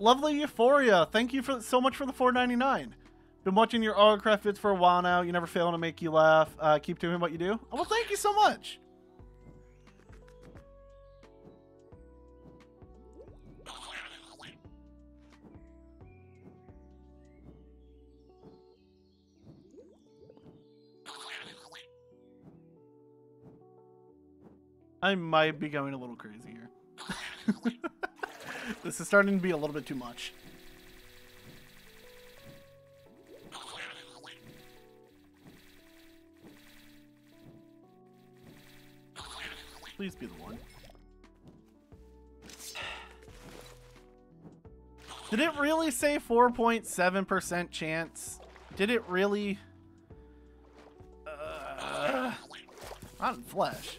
Lovely Euphoria, thank you for so much for the 4.99. Been watching your RLCraft vids for a while now. You never fail to make you laugh. Uh, keep doing what you do. Oh, well, thank you so much. I might be going a little crazy here. this is starting to be a little bit too much. Please be the one. Did it really say 4.7% chance? Did it really? Uh, not in flesh.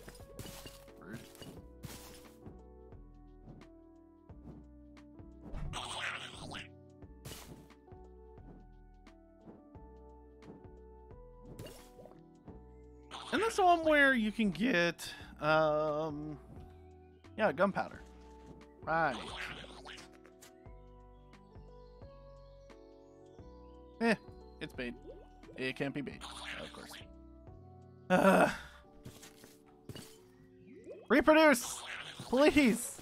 And this one where you can get, um, yeah, gunpowder. Right. Eh, it's bait. It can't be bait, of course. Uh, reproduce, please.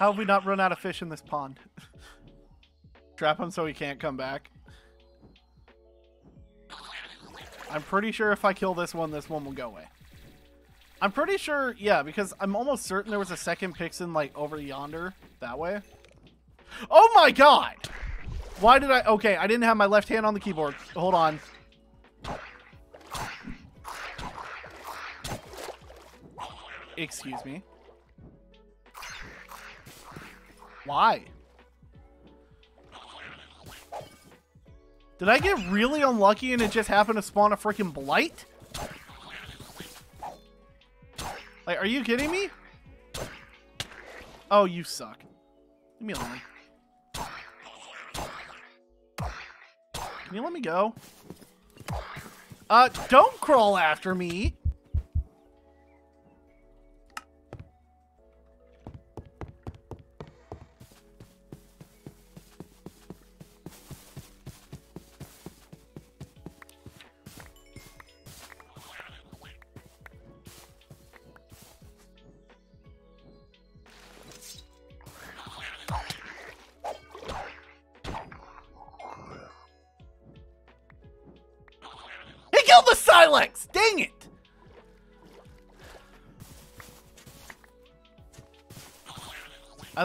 How have we not run out of fish in this pond? Trap him so he can't come back. I'm pretty sure if I kill this one, this one will go away. I'm pretty sure, yeah, because I'm almost certain there was a second Pixen, like, over yonder, that way. Oh my god! Why did I... Okay, I didn't have my left hand on the keyboard. Hold on. Excuse me. Why? Did I get really unlucky and it just happened to spawn a freaking blight? Like, are you kidding me? Oh, you suck. Leave me alone. Can you let me go? Uh, don't crawl after me.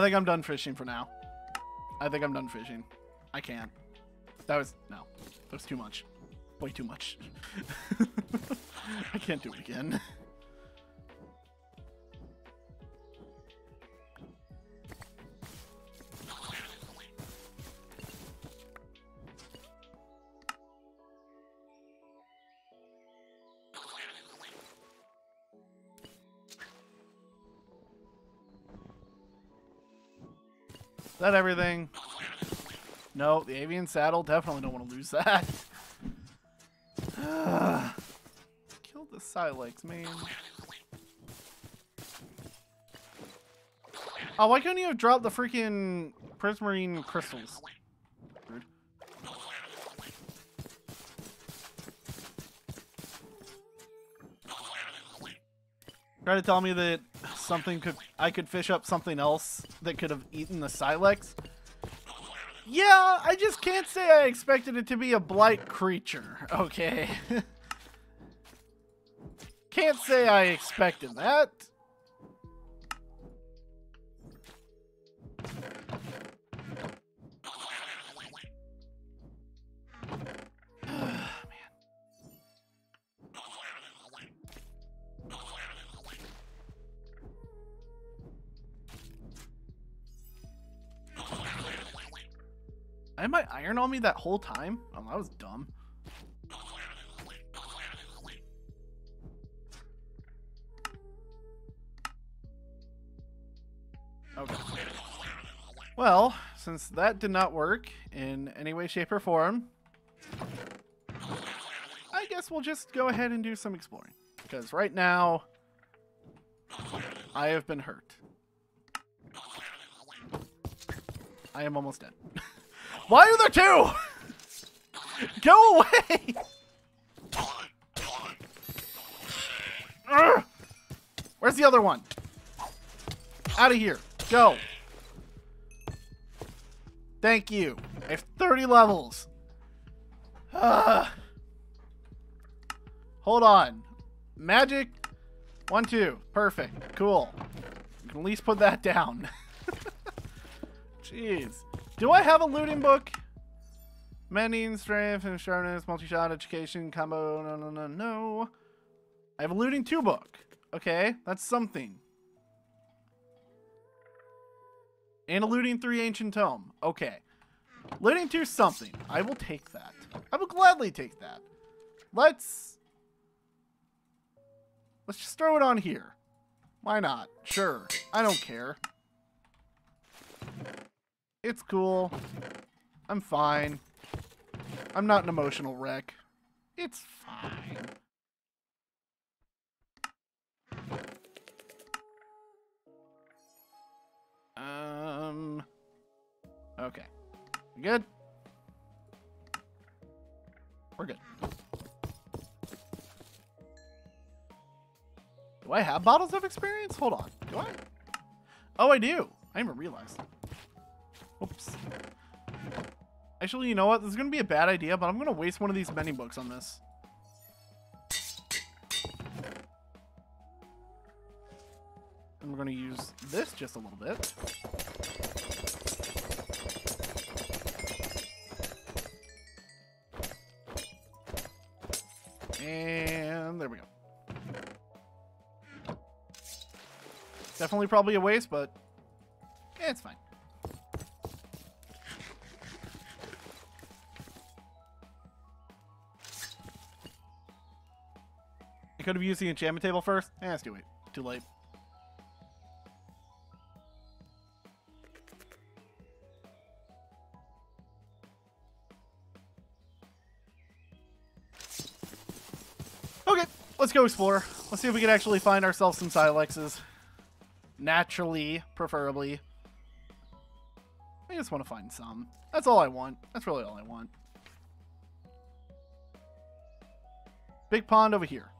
Think I'm done fishing for now. I think I'm done fishing. I can't. That was no. That was too much. Way too much. I can't do it again. that everything? No, the avian saddle. Definitely don't want to lose that. Killed the Silex, man. Oh, why couldn't you have dropped the freaking prismarine crystals? Try to tell me that something could I could fish up something else that could have eaten the Silex. Yeah, I just can't say I expected it to be a blight creature, okay? can't say I expected that. On me that whole time? Oh, that was dumb. Okay. Well, since that did not work in any way, shape, or form, I guess we'll just go ahead and do some exploring. Because right now, I have been hurt. I am almost dead. Why are there two? Go away! Where's the other one? Out of here. Go. Thank you. I have 30 levels. Ah. Hold on. Magic. One, two. Perfect. Cool. At least put that down. Jeez. Do I have a looting book? Mending, strength, and sharpness, multi-shot, education, combo, no, no, no, no. I have a looting 2 book. Okay, that's something. And a looting 3 ancient tome. Okay. Looting 2 something. I will take that. I will gladly take that. Let's... Let's just throw it on here. Why not? Sure. I don't care. It's cool. I'm fine. I'm not an emotional wreck. It's fine. Um. Okay. We good? We're good. Do I have bottles of experience? Hold on. Do I? Oh, I do. I didn't even realize. Oops. Actually, you know what? This is going to be a bad idea, but I'm going to waste one of these many books on this. And we're going to use this just a little bit. And there we go. Definitely probably a waste, but yeah, it's fine. Could have used the enchantment table first. Eh, it's too late. Too late. Okay, let's go explore. Let's see if we can actually find ourselves some Silexes. Naturally, preferably. I just want to find some. That's all I want. That's really all I want. Big pond over here.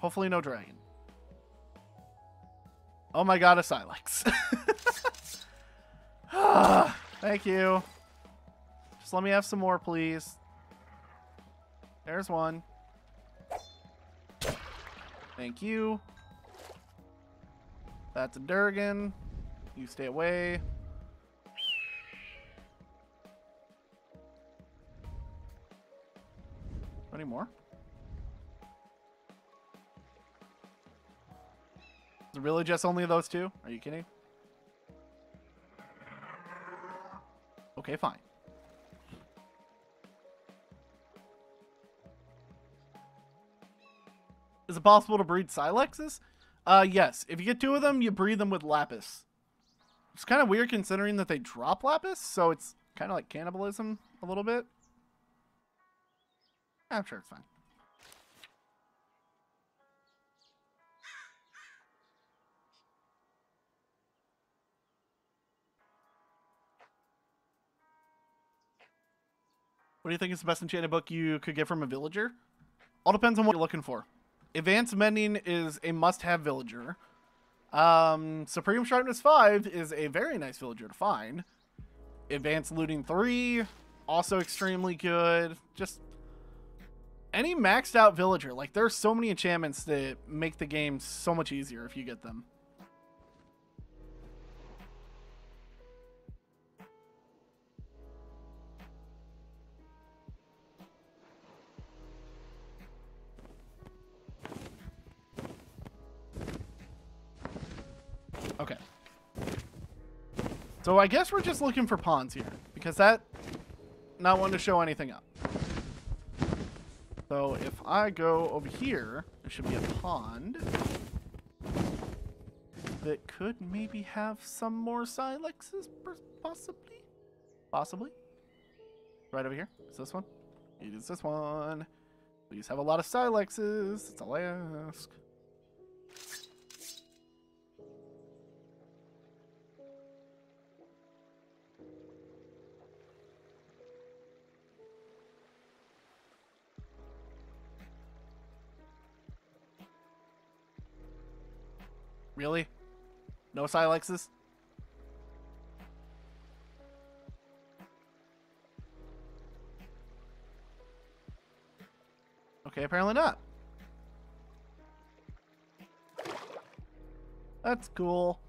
Hopefully no dragon. Oh my god, a Silex. ah, thank you. Just let me have some more, please. There's one. Thank you. That's a Durgan. You stay away. Any more? Really just only those two? Are you kidding? Okay, fine. Is it possible to breed Silexes? Uh, yes. If you get two of them, you breed them with Lapis. It's kind of weird considering that they drop Lapis, so it's kind of like cannibalism a little bit. I'm sure it's fine. What do you think is the best enchanted book you could get from a villager? All depends on what you're looking for. Advanced Mending is a must-have villager. Um, Supreme Sharpness 5 is a very nice villager to find. Advanced Looting 3, also extremely good. Just any maxed out villager. Like, there's so many enchantments that make the game so much easier if you get them. So I guess we're just looking for pawns here. Because that... Not wanting to show anything up. So if I go over here, there should be a pond. That could maybe have some more Silexes, possibly? Possibly. Right over here. Is this one? It is this one. Please have a lot of Silexes. That's all I ask. Really? No Silexes? Okay, apparently not. That's cool.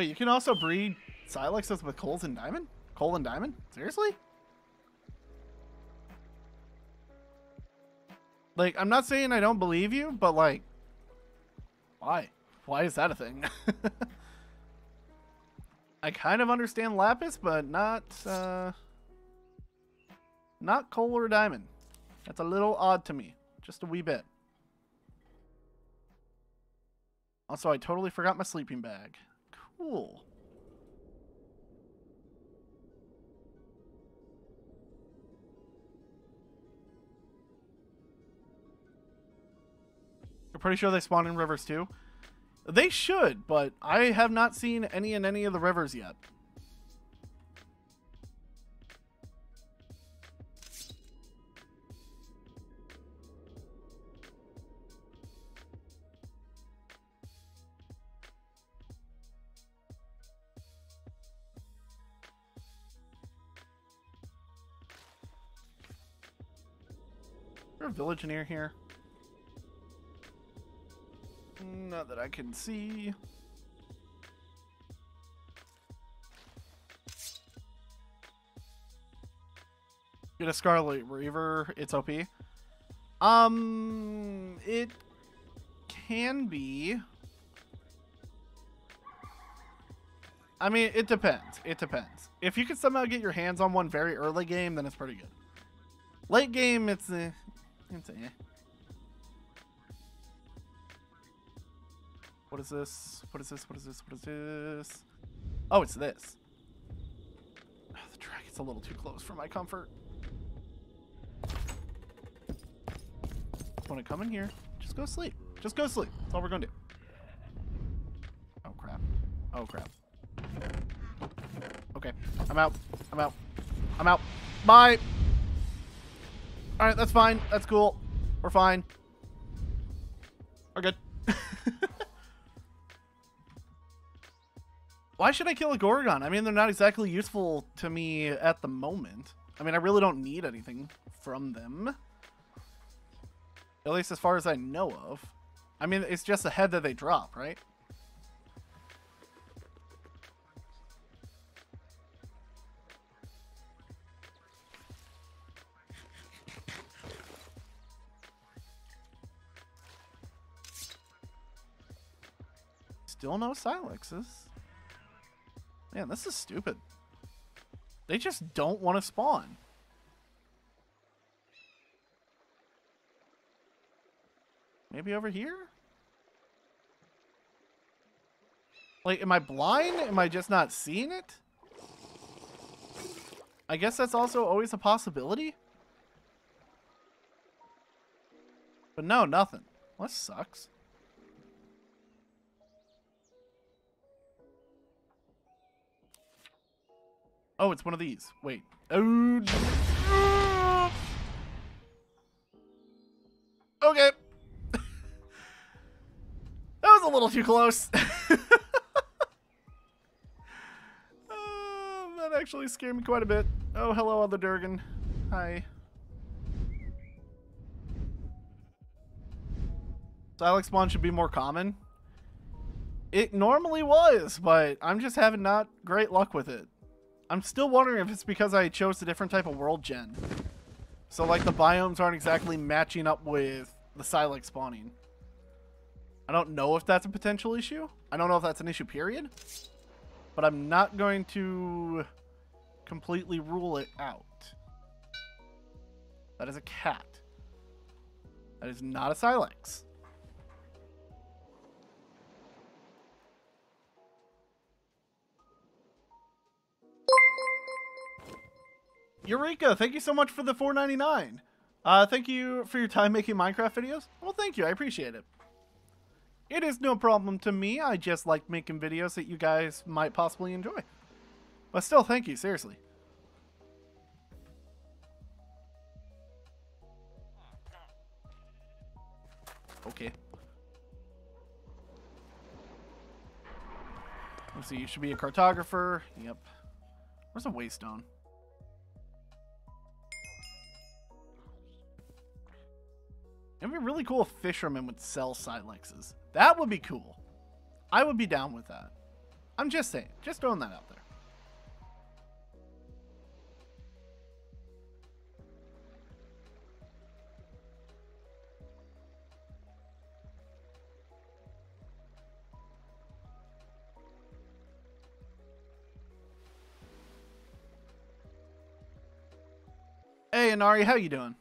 Wait, you can also breed Silexes with Coals and Diamond? Coal and Diamond? Seriously? Like, I'm not saying I don't believe you, but like, why? Why is that a thing? I kind of understand Lapis, but not, uh, not Coal or Diamond. That's a little odd to me. Just a wee bit. Also, I totally forgot my sleeping bag. Cool. You're pretty sure they spawn in rivers too? They should, but I have not seen any in any of the rivers yet. Village near here? Not that I can see. Get a Scarlite Reaper. It's OP. Um, it can be. I mean, it depends. It depends. If you can somehow get your hands on one very early game, then it's pretty good. Late game, it's uh, What is this? What is this? What is this? What is this? Oh, it's this. Oh, the dragon's a little too close for my comfort. Want to come in here? Just go sleep. Just go sleep. That's all we're gonna do. Oh crap. Oh crap. Okay. I'm out. I'm out. I'm out. Bye. All right, that's fine. That's cool. We're fine. We're good. Why should I kill a Gorgon? I mean, they're not exactly useful to me at the moment. I mean, I really don't need anything from them. At least as far as I know of. I mean, it's just a head that they drop, right? Still no Silexes. Man, this is stupid. They just don't want to spawn. Maybe over here? Like, am I blind? Am I just not seeing it? I guess that's also always a possibility. But no, nothing. Well, that sucks. Oh, it's one of these. Wait. Oh. Okay. that was a little too close. oh, that actually scared me quite a bit. Oh, hello, other Durgan. Hi. Silex spawn should be more common. It normally was, but I'm just having not great luck with it. I'm still wondering if it's because I chose a different type of world gen. So like the biomes aren't exactly matching up with the Silex spawning. I don't know if that's a potential issue. I don't know if that's an issue period. But I'm not going to completely rule it out. That is a cat. That is not a Silex. Eureka, thank you so much for the 4.99. Uh, thank you for your time making Minecraft videos. Well, thank you. I appreciate it. It is no problem to me. I just like making videos that you guys might possibly enjoy. But still, thank you. Seriously. Okay. Let's see. You should be a cartographer. Yep. Where's a waystone? It'd be really cool if fishermen would sell Silexes. That would be cool. I would be down with that. I'm just saying. Just throwing that out there. Hey, Inari, how you doing?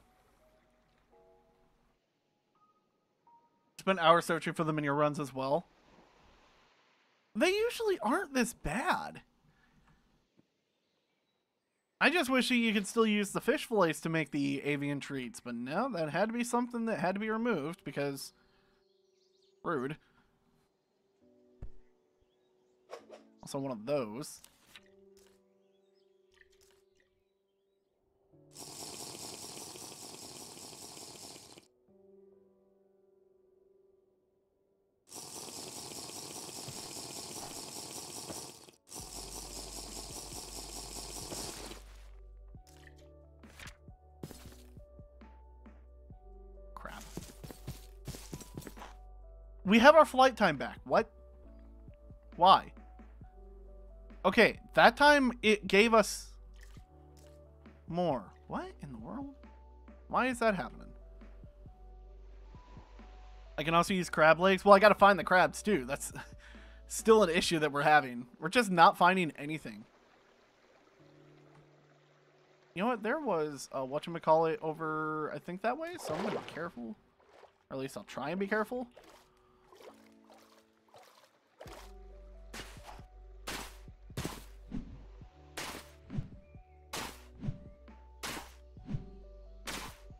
Spent hours searching for them in your runs as well. They usually aren't this bad. I just wish you could still use the fish fillets to make the avian treats, but no, that had to be something that had to be removed because rude. Also one of those. We have our flight time back. What? Why? Okay, that time it gave us more. What in the world? Why is that happening? I can also use crab legs. Well, I gotta find the crabs too. That's still an issue that we're having. We're just not finding anything. You know what? There was a whatchamacallit over, I think, that way. So I'm gonna be careful. Or at least I'll try and be careful.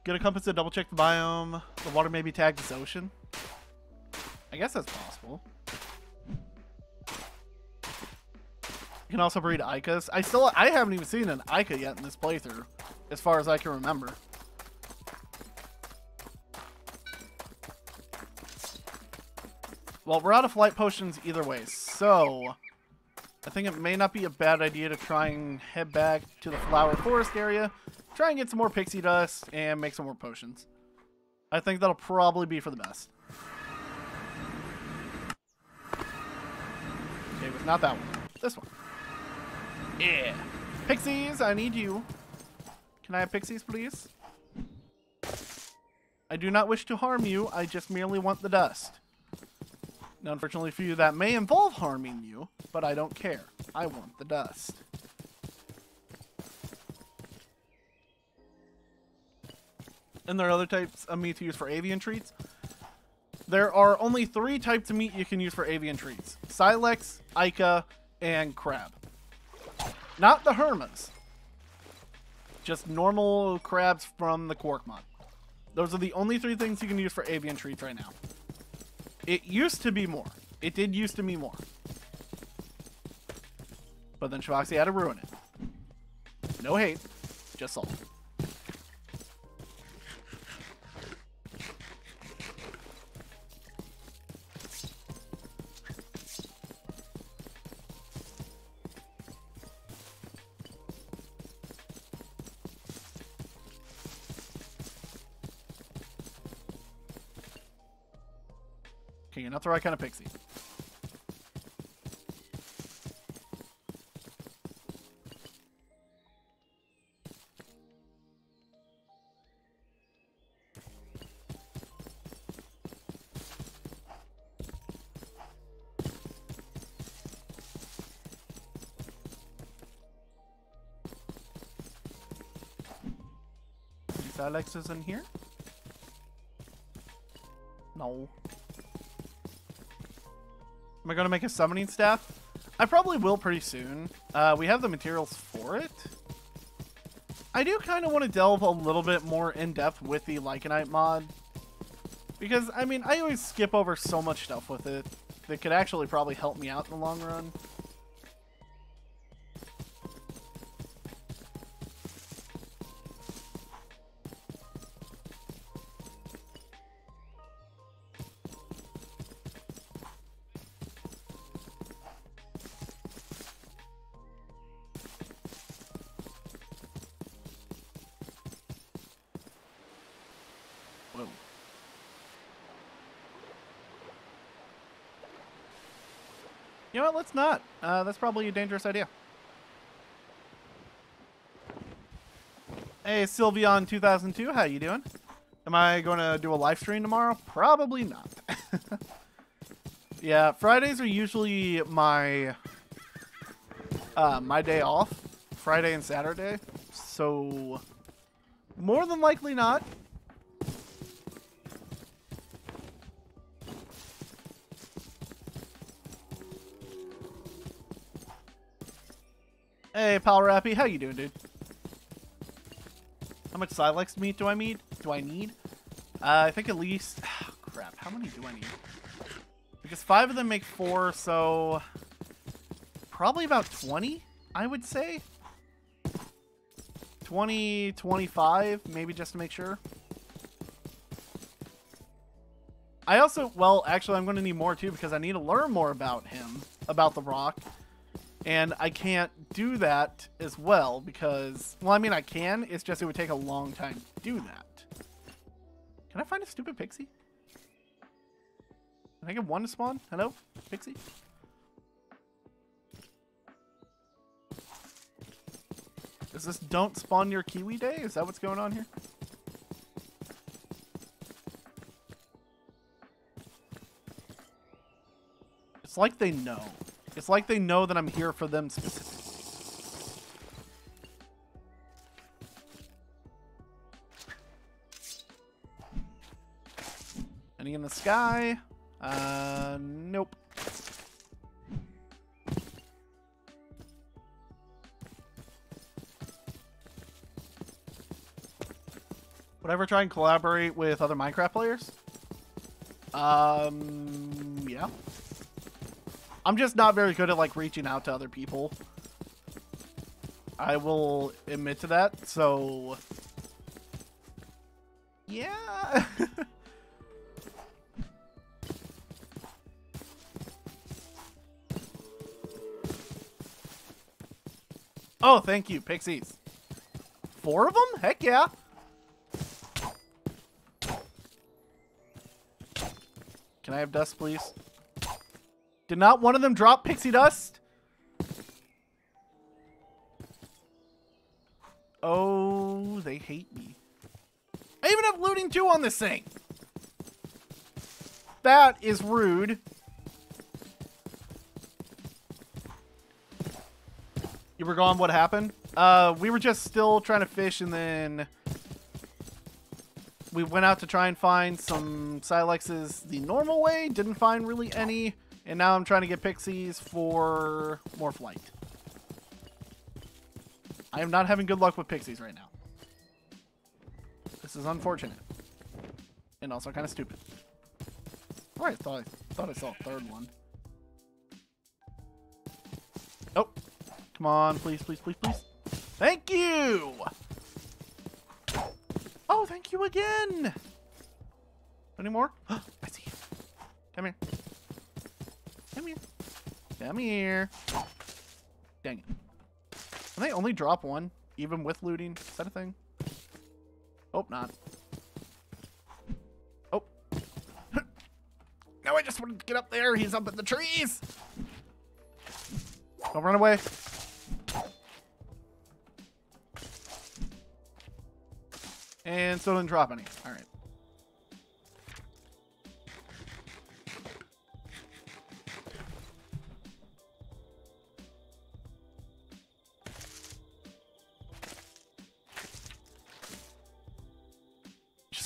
Get a compass to double check the biome. The water may be tagged as ocean. I guess that's possible. You can also breed Ikas. I still, I haven't even seen an Ika yet in this playthrough, as far as I can remember. Well, we're out of flight potions either way, so I think it may not be a bad idea to try and head back to the flower forest area, try and get some more pixie dust, and make some more potions. I think that'll probably be for the best. Not that one. This one. Yeah. Pixies, I need you. Can I have pixies, please? I do not wish to harm you. I just merely want the dust. Now, unfortunately for you, that may involve harming you, but I don't care. I want the dust. And there are other types of meat to use for avian treats. There are only three types of meat you can use for avian treats. Silex, Ika, and crab. Not the Hermas. Just normal crabs from the Quark mod. Those are the only three things you can use for avian treats right now. It used to be more. It did used to be more. But then Shivaxi had to ruin it. No hate, just salt. Not the right kind of pixie. Is Alexis in here? No. Am I going to make a summoning staff? I probably will pretty soon. Uh, we have the materials for it. I do kind of want to delve a little bit more in depth with the Lycanite mod. Because, I mean, I always skip over so much stuff with it that could actually probably help me out in the long run. Let's not. Uh, that's probably a dangerous idea. Hey, Sylveon 2002, how you doing? Am I going to do a live stream tomorrow? Probably not. yeah, Fridays are usually my uh, my day off. Friday and Saturday. So, more than likely not. Hey, Pal Rappy, how you doing, dude? How much Silex meat do I need? Do I need? Uh, I think at least... Oh, crap, how many do I need? Because five of them make four, so... Probably about 20, I would say. 20, 25, maybe just to make sure. I also, well, actually, I'm going to need more, too, because I need to learn more about him, about the Roc. And I can't do that as well because, well, I mean, I can. It's just it would take a long time to do that. Can I find a stupid pixie? Can I get one to spawn? Hello? Pixie? Is this don't spawn your Kiwi day? Is that what's going on here? It's like they know. It's like they know that I'm here for them specifically. Any in the sky? Uh, nope. Would I ever try and collaborate with other Minecraft players? Um, yeah. I'm just not very good at like reaching out to other people. I will admit to that. So yeah. Oh, thank you, pixies. Four of them? Heck yeah. Can I have dust, please? Did not one of them drop pixie dust? Oh, they hate me. I even have looting two on this thing. That is rude. You were gone. What happened? Uh, we were just still trying to fish, and then we went out to try and find some Silexes the normal way. Didn't find really any, and now I'm trying to get pixies for more flight. I am not having good luck with pixies right now. This is unfortunate. And also kind of stupid. Oh, Alright, thought I thought I saw a third one. Oh. Come on, please, please, please, please. Thank you! Oh, thank you again! Any more? I see you. Come here. Come here. Come here. Dang it. Can they only drop one, even with looting? Is that a thing? Hope not. Oh. no, I just wanted to get up there. He's up in the trees. Don't run away. And still didn't drop any. All right.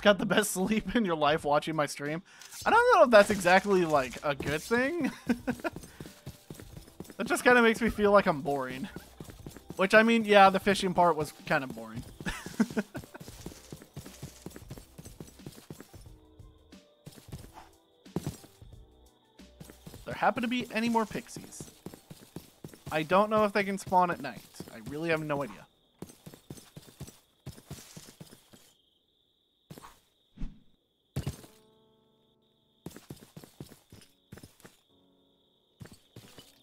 Got the best sleep in your life watching my stream. I don't know if that's exactly like a good thing. that just kind of makes me feel like I'm boring. Which I mean, yeah, the fishing part was kind of boring. there happen to be any more pixies. I don't know if they can spawn at night. I really have no idea.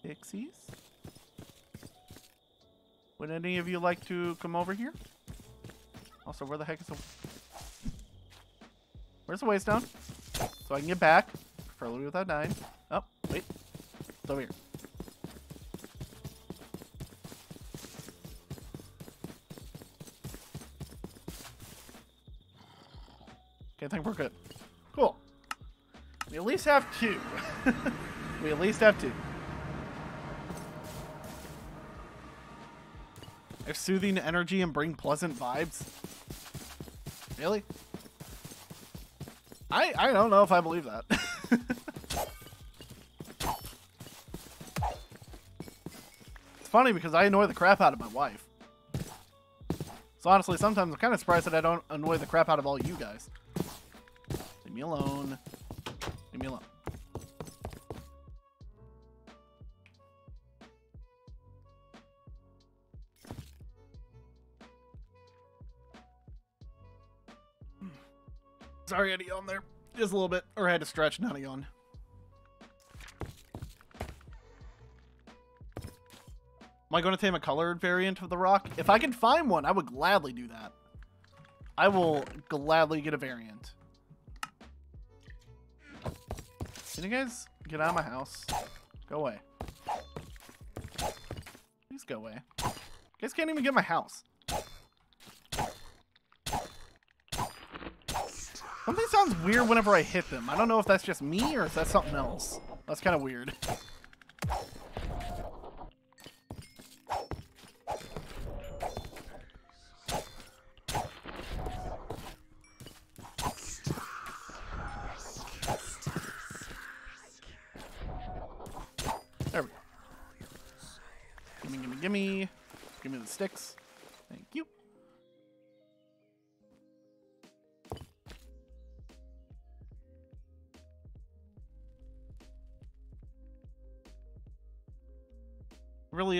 Pixies? Would any of you like to come over here? Also, where the heck is the... Where's the waystone? So I can get back. Preferably without dying. Oh, wait. It's over here. Okay, I think we're good. Cool. We at least have two. we at least have two. If soothing energy and bring pleasant vibes. Really? I I don't know if I believe that. it's funny because I annoy the crap out of my wife. So honestly, sometimes I'm kind of surprised that I don't annoy the crap out of all you guys. Leave me alone. Sorry, I had to yawn there. Just a little bit. Or I had to stretch, not a yawn. Am I going to tame a colored variant of the Roc? If I can find one, I would gladly do that. I will gladly get a variant. Can you guys get out of my house? Go away. Please go away. You guys can't even get my house. Something sounds weird whenever I hit them. I don't know if that's just me or if that's something else. That's kind of weird.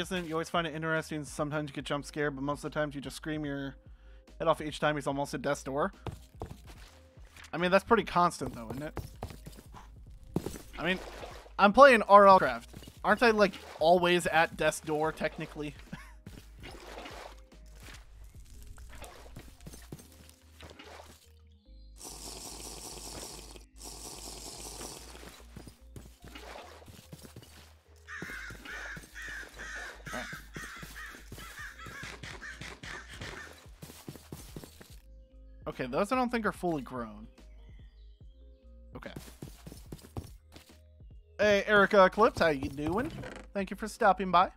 isn't. You always find it interesting. Sometimes you get jump scared, but most of the times you just scream your head off each time he's almost at death's door. I mean, that's pretty constant, though, isn't it? I mean, I'm playing RLCraft. Aren't I, like, always at death's door, technically? Those I don't think are fully grown. Okay. Hey, Erica Eclipse, how you doing? Thank you for stopping by.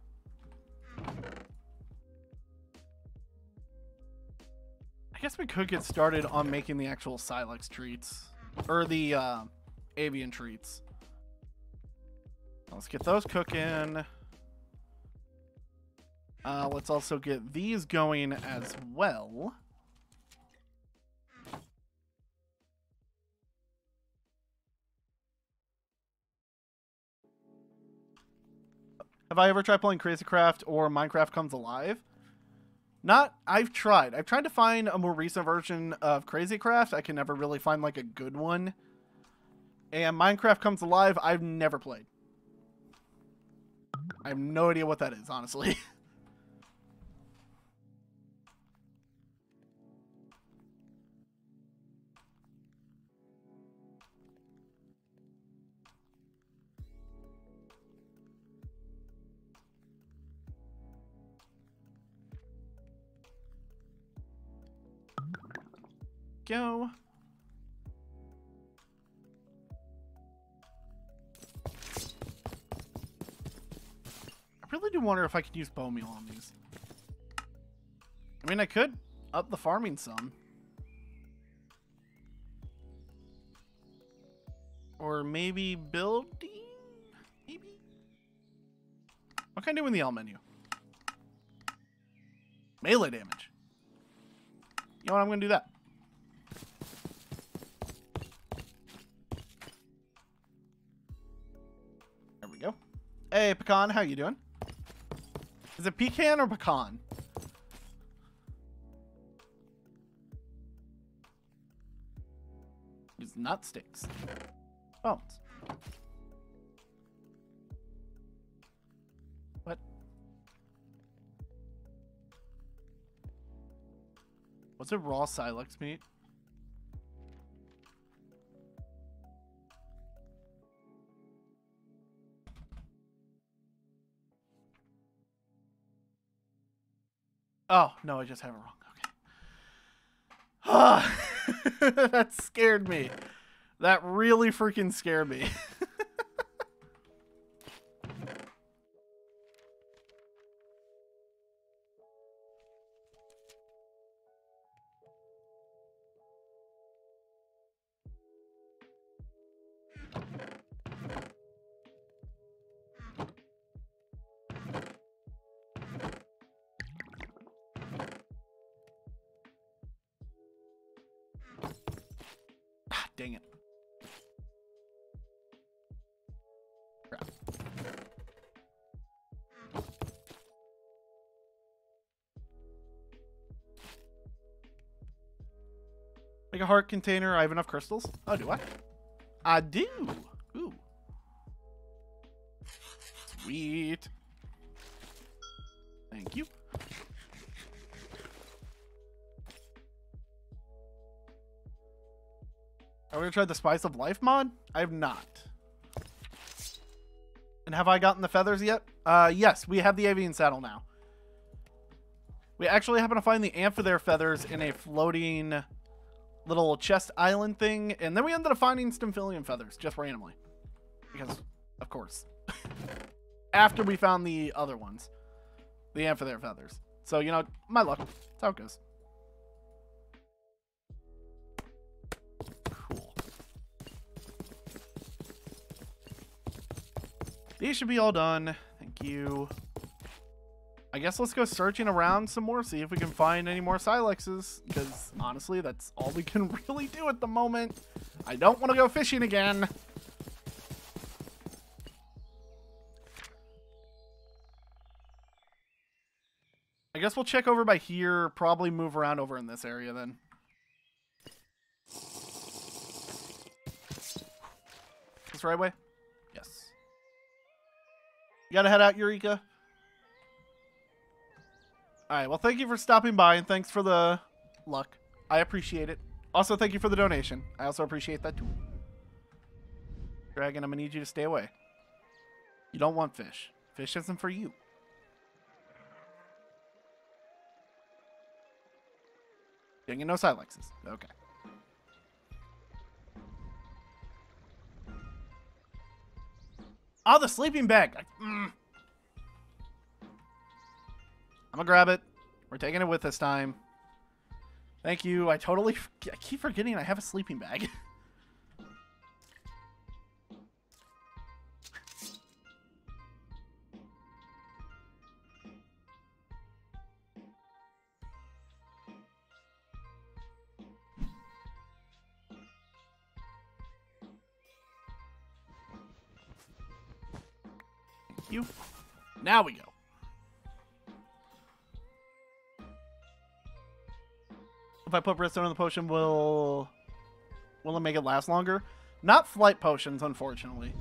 I guess we could get started on making the actual Silex treats. Or the uh, avian treats. Let's get those cooking. Uh, let's also get these going as well. Have I ever tried playing Crazy Craft or Minecraft Comes Alive? Not, I've tried. I've tried to find a more recent version of Crazy Craft. I can never really find like a good one. And Minecraft Comes Alive, I've never played. I have no idea what that is, honestly. go. I really do wonder if I could use bone meal on these. I mean, I could up the farming some. Or maybe building? Maybe? What can I do in the L menu? Melee damage. You know what? I'm going to do that. Hey, Pecan, how you doing? Is it pecan or pecan? Use nut sticks. Bones. What? Was it raw silex meat? Oh, no, I just have it wrong. Okay. that scared me. That really freaking scared me. a heart container. I have enough crystals. Oh, do I? I do. Ooh. Sweet. Thank you. Are we try the Spice of Life mod? I have not. And have I gotten the feathers yet? Uh, yes, we have the avian saddle now. We actually happen to find the amphithere feathers in a floating little chest island thing, and then we ended up finding Stymphalian feathers just randomly. Because, of course. After we found the other ones. The amphithere feathers. So, you know, my luck. That's how it goes. Cool. These should be all done. Thank you. I guess let's go searching around some more, see if we can find any more Silexes. Because, honestly, that's all we can really do at the moment. I don't want to go fishing again. I guess we'll check over by here, probably move around over in this area then. This right way? Yes. You gotta head out, Eureka? Alright, well thank you for stopping by and thanks for the luck. I appreciate it. Also, thank you for the donation. I also appreciate that too. Dragon, I'm gonna need you to stay away. You don't want fish. Fish isn't for you. Getting no Silexes. Okay. Oh, the sleeping bag. Mm. I'm gonna grab it. We're taking it with this time. Thank you. I totally I keep forgetting I have a sleeping bag. Thank you. Now we go. If I put redstone in the potion, will will it make it last longer? Not flight potions, unfortunately.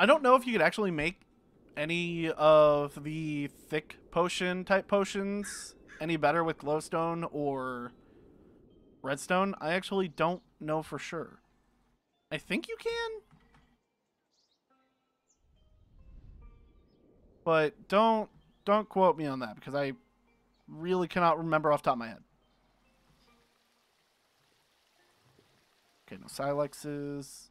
I don't know if you could actually make any of the thick potion type potions any better with glowstone or redstone. I actually don't know for sure. I think you can. But don't don't quote me on that because I really cannot remember off top of my head. Okay, no Silexes.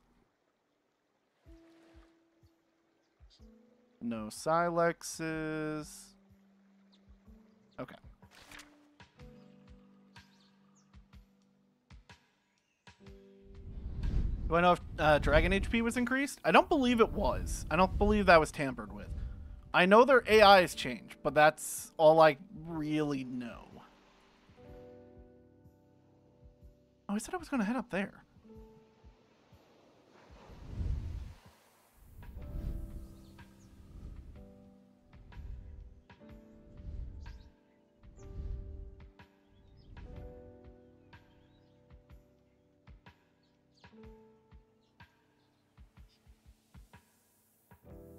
No Silexes. Okay. Do I know if uh, Dragon HP was increased? I don't believe it was. I don't believe that was tampered with. I know their AI has changed, but that's all I really know. Oh, I said I was going to head up there.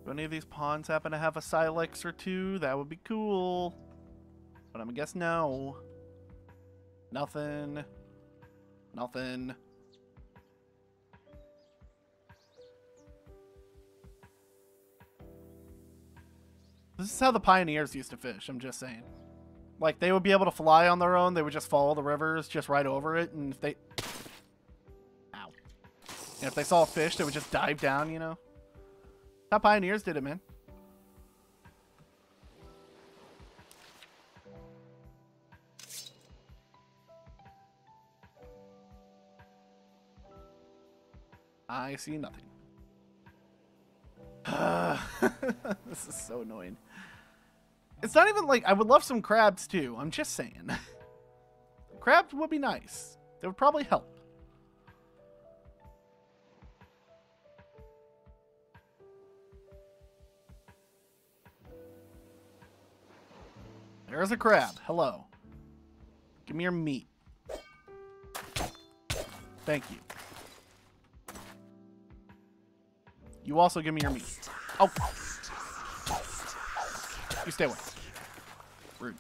If any of these pawns happen to have a Silex or two, that would be cool. But I'm gonna guess no. Nothing. Nothing. This is how the pioneers used to fish, I'm just saying. Like, they would be able to fly on their own, they would just follow the rivers just right over it, and if they... Ow. And if they saw a fish, they would just dive down, you know? How pioneers did it, man. I see nothing. this is so annoying. It's not even like I would love some crabs too. I'm just saying. crabs would be nice. They would probably help. There's a crab. Hello. Give me your meat. Thank you. You also give me your meat. Oh. You stay away. Rude.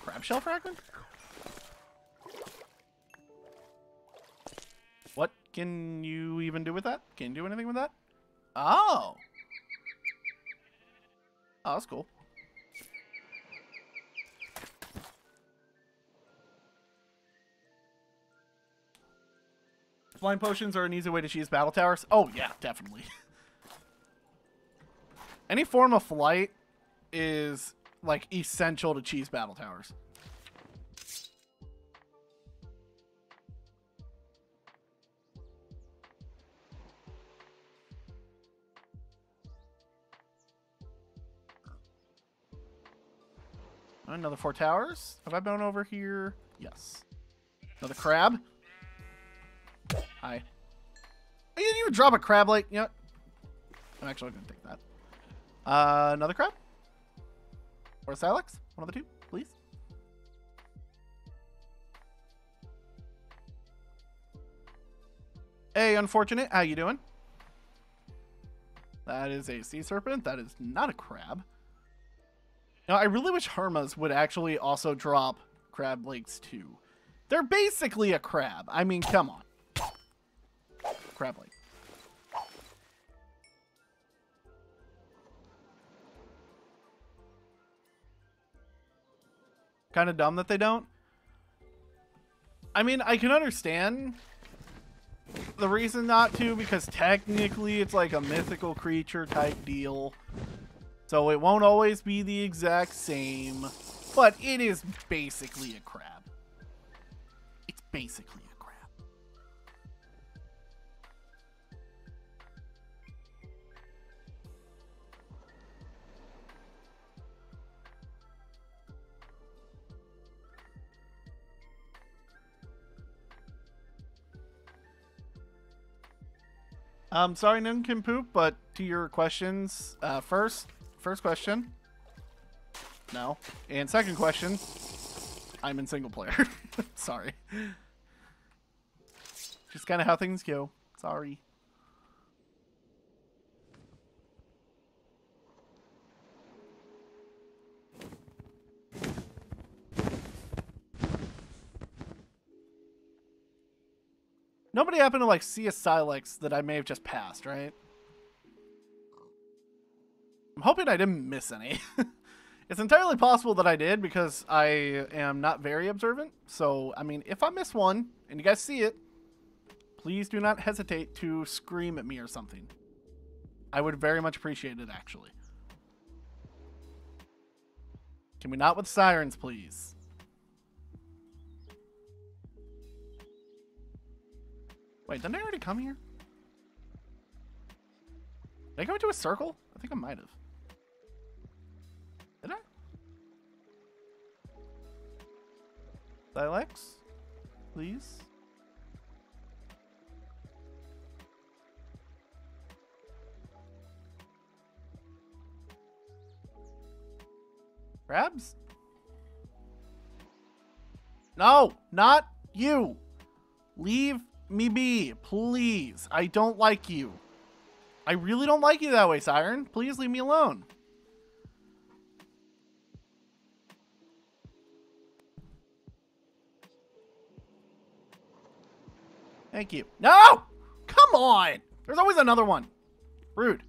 Crab shell fragment? What can you even do with that? Can you do anything with that? Oh. Oh, that's cool. Flying potions are an easy way to cheese battle towers. Oh, yeah, definitely. Any form of flight is, like, essential to cheese battle towers. Another four towers. Have I been over here? Yes. Another crab. Hi. You didn't even drop a crab like, you know, I'm actually going to take that. Uh, another crab? Or a Silex? One of the two, please. Hey, Unfortunate, how you doing? That is a sea serpent. That is not a crab. Now, I really wish Hermas would actually also drop crab legs too. They're basically a crab. I mean, come on. Kind of dumb that they don't. I mean, I can understand the reason not to because technically it's like a mythical creature type deal. So it won't always be the exact same, but it is basically a crab. It's basically Um, sorry, Ninkin Poop, but to your questions, uh, first, first question, no, and second question, I'm in single player. sorry, just kind of how things go. Sorry. Nobody happened to like see a Silex that I may have just passed, right? I'm hoping I didn't miss any. it's entirely possible that I did because I am not very observant. So, I mean, if I miss one and you guys see it, please do not hesitate to scream at me or something. I would very much appreciate it, actually. Can we not with sirens, please? Wait, didn't I already come here? Did I go into a circle? I think I might have. Did I? Silex? Please? Crabs? No, not you. Leave me be, please. I don't like you. I really don't like you that way, Siren. Please leave me alone. Thank you. No! Come on! There's always another one. Rude.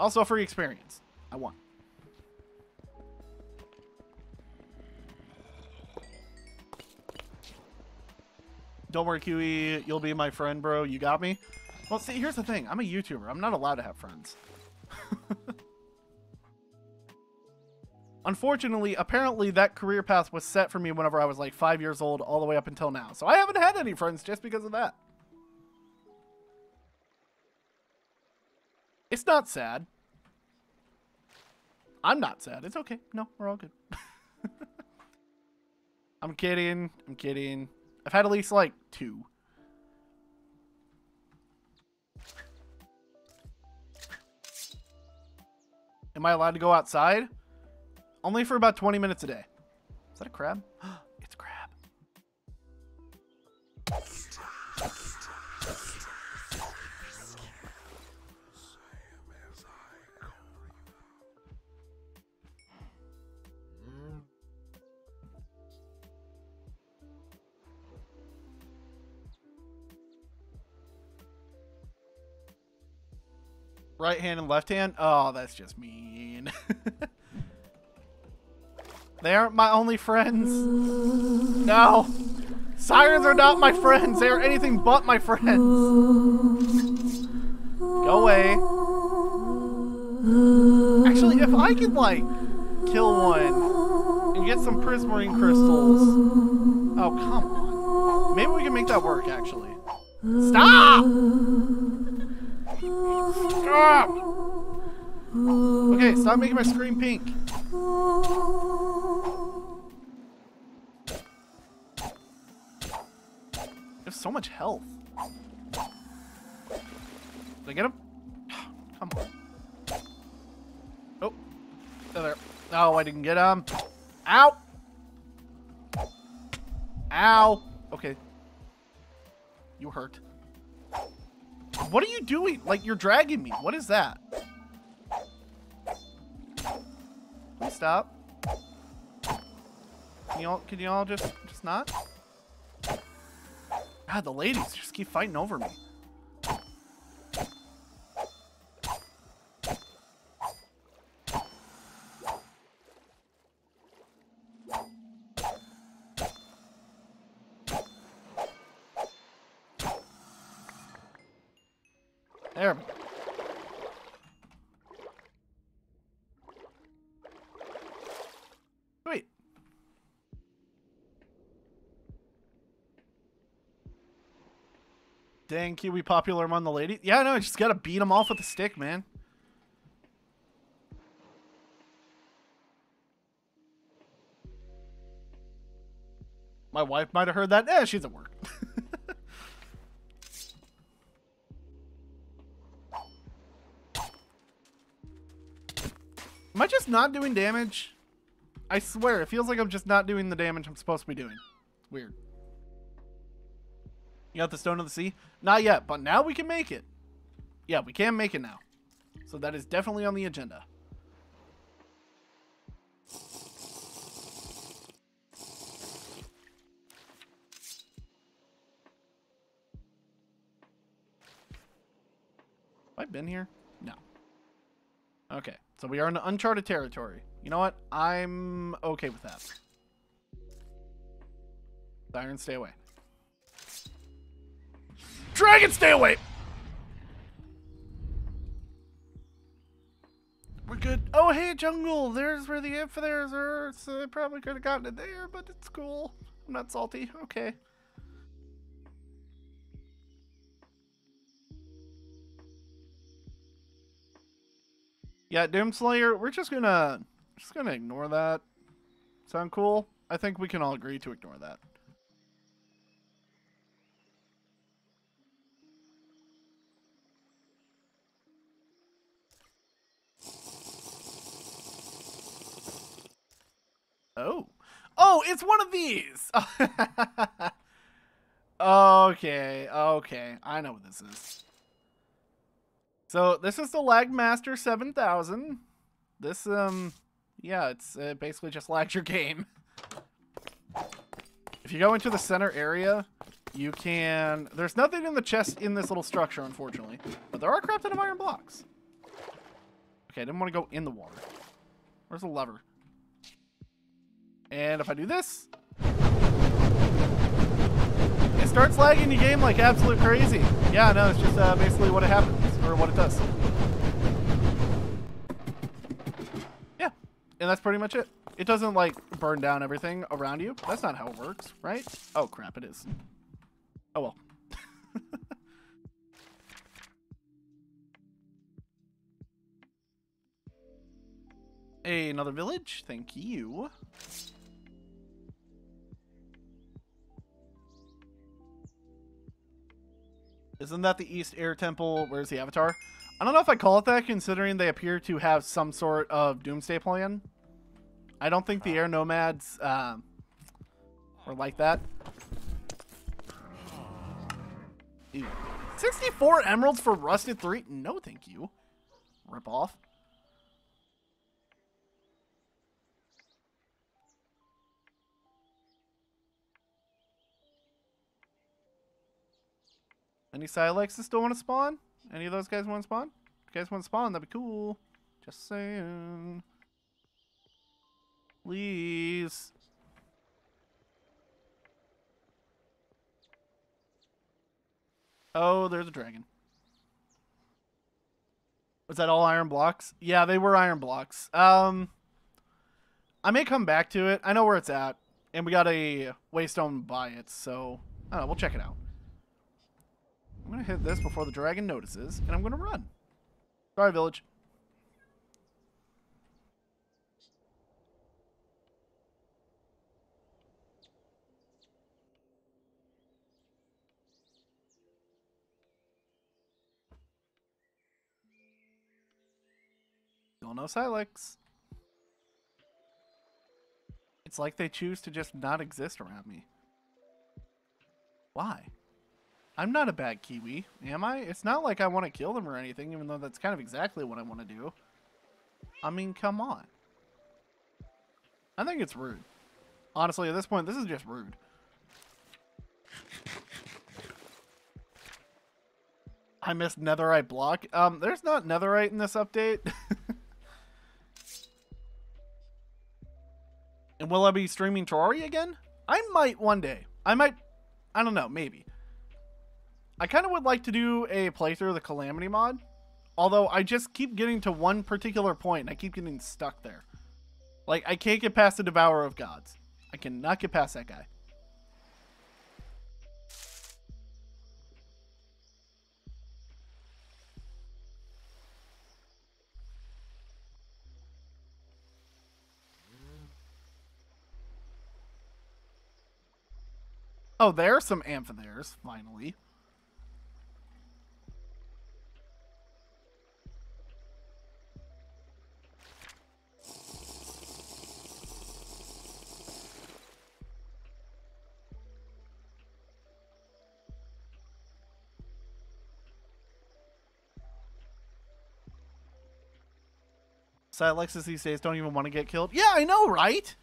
Also free experience. I won. Don't worry, QE. You'll be my friend, bro. You got me? Well, see, here's the thing. I'm a YouTuber. I'm not allowed to have friends. Unfortunately, apparently that career path was set for me whenever I was like five years old all the way up until now. So I haven't had any friends just because of that. It's not sad. I'm not sad. It's okay. No, we're all good. I'm kidding. I'm kidding. I've had at least like two. Am I allowed to go outside? Only for about 20 minutes a day. Is that a crab? it's a crab. Right hand and left hand? Oh, that's just mean. they aren't my only friends. No. Sirens are not my friends. They are anything but my friends. Go away. Actually, if I could, like, kill one and get some prismarine crystals. Oh, come on. Maybe we can make that work, actually. Stop! Stop! Okay, stop making my screen pink. There's so much health. Did I get him? Come on. Oh. There. Oh, I didn't get him. Ow! Ow! Okay. You hurt. What are you doing? Like, you're dragging me. What is that? Please stop. Can y'all, can y'all just, just not? God, the ladies just keep fighting over me. There. we go. Sweet. Dang, Kiwi popular among the ladies. Yeah, no, just gotta beat them off with a stick, man. My wife might have heard that. Eh, she's at work. Am I just not doing damage? I swear, it feels like I'm just not doing the damage I'm supposed to be doing. Weird. You got the Stone of the Sea? Not yet, but now we can make it. Yeah, we can make it now. So that is definitely on the agenda. Have I been here? No. Okay, so we are in uncharted territory. You know what? I'm okay with that. Siren, stay away. Dragon, stay away! We're good. Oh, hey, jungle. There's where the amphitheres are. So I probably could have gotten it there, but it's cool. I'm not salty. Okay. Yeah, Doomslayer, we're just gonna just gonna ignore that. Sound cool? I think we can all agree to ignore that. Oh. Oh, it's one of these! okay, okay. I know what this is. So, this is the Lagmaster 7000. This, um, yeah, it's uh, basically just lags your game. If you go into the center area, you can... There's nothing in the chest in this little structure, unfortunately. But there are crafted of iron blocks. Okay, I didn't want to go in the water. Where's the lever? And if I do this, it starts lagging the game like absolute crazy. Yeah, no, it's just uh, basically what it happens, or what it does. Yeah, and that's pretty much it. It doesn't, like, burn down everything around you. That's not how it works, right? Oh, crap, it is. Oh, well. Another village. Thank you. Isn't that the East Air Temple? Where's the Avatar? I don't know if I call it that, considering they appear to have some sort of doomsday plan. I don't think the Air Nomads uh, are like that. Ew. 64 emeralds for Rusted 3? No, thank you. Rip off. Any Silex that still want to spawn? Any of those guys want to spawn? If you guys want to spawn, that'd be cool. Just saying. Please. Oh, there's a dragon. Was that all iron blocks? Yeah, they were iron blocks. Um, I may come back to it. I know where it's at. And we got a waystone by it, so I don't know, we'll check it out. I'm going to hit this before the dragon notices, and I'm going to run. Sorry, village. Still no Silex. It's like they choose to just not exist around me. Why? I'm not a bad Kiwi, am I? It's not like I want to kill them or anything, even though that's kind of exactly what I want to do. I mean, come on. I think it's rude. Honestly, at this point, this is just rude. I missed netherite block. Um, there's not netherite in this update. and will I be streaming Terraria again? I might one day. I might, I don't know, maybe. I kind of would like to do a playthrough of the Calamity mod. Although I just keep getting to one particular point and I keep getting stuck there. Like, I can't get past the Devourer of Gods. I cannot get past that guy. Oh, there are some amphitheres, finally. Silexes these days don't even want to get killed. Yeah, I know, right?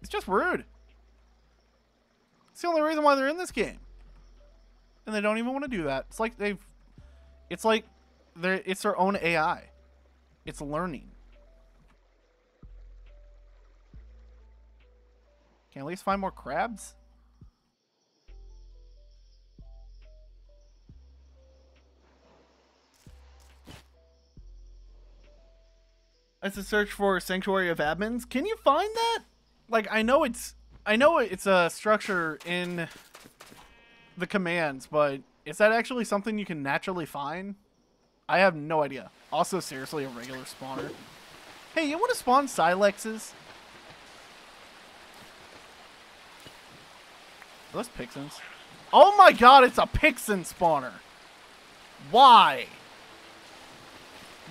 It's just rude. It's the only reason why they're in this game. And they don't even want to do that. It's like they've it's like they're it's their own AI. It's learning. Can at least find more crabs? It's a search for Sanctuary of Admins. Can you find that? Like, I know it's I know it's a structure in the commands, but is that actually something you can naturally find? I have no idea. Also, seriously, a regular spawner. Hey, you want to spawn Silexes? Are those Pixens? Oh my god, it's a Pixen spawner! Why?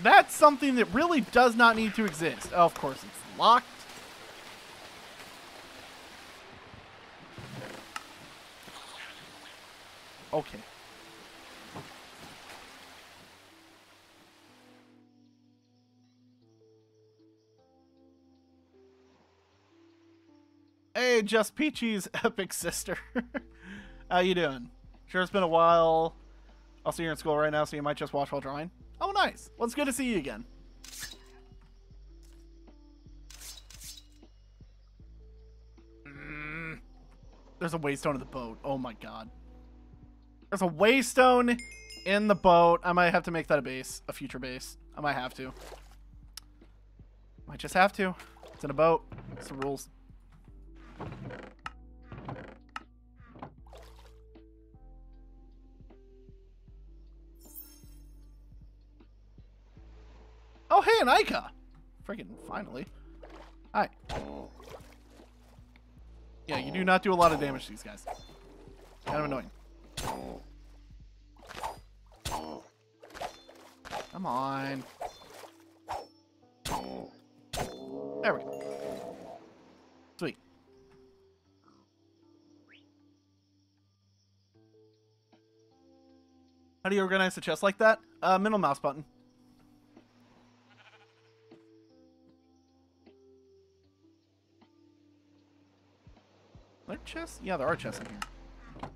That's something that really does not need to exist. Oh, of course, it's locked. Okay. Hey, Just Peachy's epic sister. How you doing? Sure, it's been a while. I'll see you in school right now, so you might just watch while drawing. Oh, nice. Well, it's good to see you again. Mm. There's a waystone in the boat. Oh my god. There's a waystone in the boat. I might have to make that a base, a future base. I might have to. Might just have to. It's in a boat. The rules. Oh, hey, an Ika! Freaking finally. Hi. Yeah, you do not do a lot of damage to these guys. Kind of annoying. Come on. There we go. Sweet. How do you organize the chest like that? Uh, middle mouse button. There chests? Yeah, there are chests in here.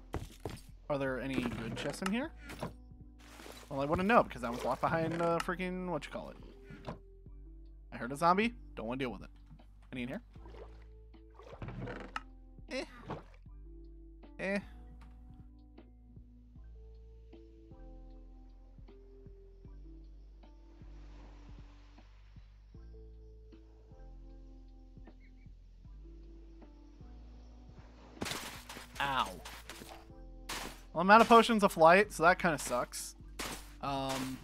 Are there any good chests in here? Well, I want to know because I was locked behind uh, freaking what you call it. I heard a zombie. Don't want to deal with it. Any in here? I'm out of potions of flight, so that kind of sucks. Um,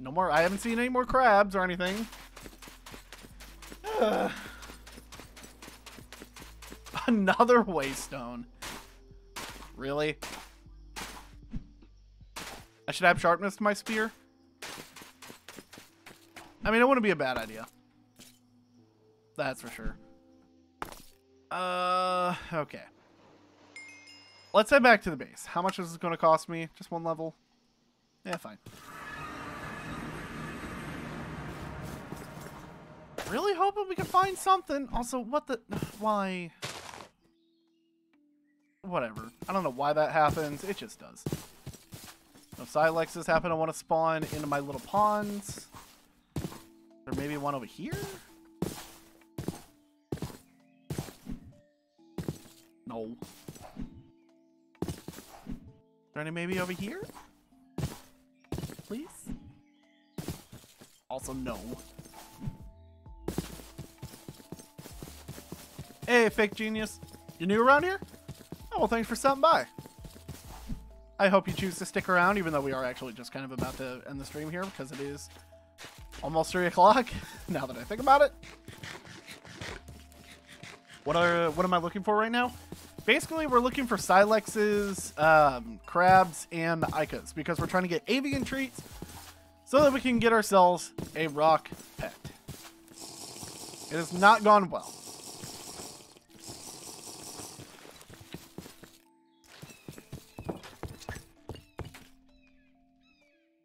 no more. I haven't seen any more crabs or anything. Another waystone. Really? I should have sharpness to my spear. I mean, it wouldn't be a bad idea. That's for sure. Uh, okay. Let's head back to the base. How much is this going to cost me? Just one level? Yeah, fine. Really hoping we can find something. Also, what the... Why? Whatever. I don't know why that happens. It just does. No Silexes happen to want to spawn into my little ponds. There maybe one over here? No. There any maybe over here? Please? Also, no. Hey, fake genius. You new around here? Oh, well, thanks for stopping by. I hope you choose to stick around, even though we are actually just kind of about to end the stream here because it is almost 3 o'clock, now that I think about it. What are what am I looking for right now? Basically, we're looking for Silexes, um, crabs, and Ikas because we're trying to get avian treats so that we can get ourselves a Roc pet. It has not gone well.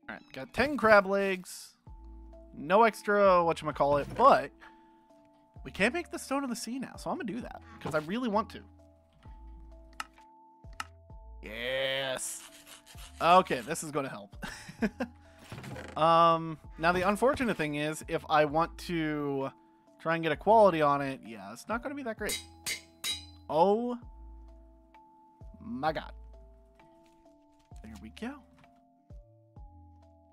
Alright, got 10 crab legs. No extra whatchamacallit, but we can't make the stone of the sea now, so I'm gonna do that because I really want to. Yes. Okay, this is gonna help. um, now the unfortunate thing is, if I want to try and get a quality on it, yeah, it's not gonna be that great. Oh my god. There we go.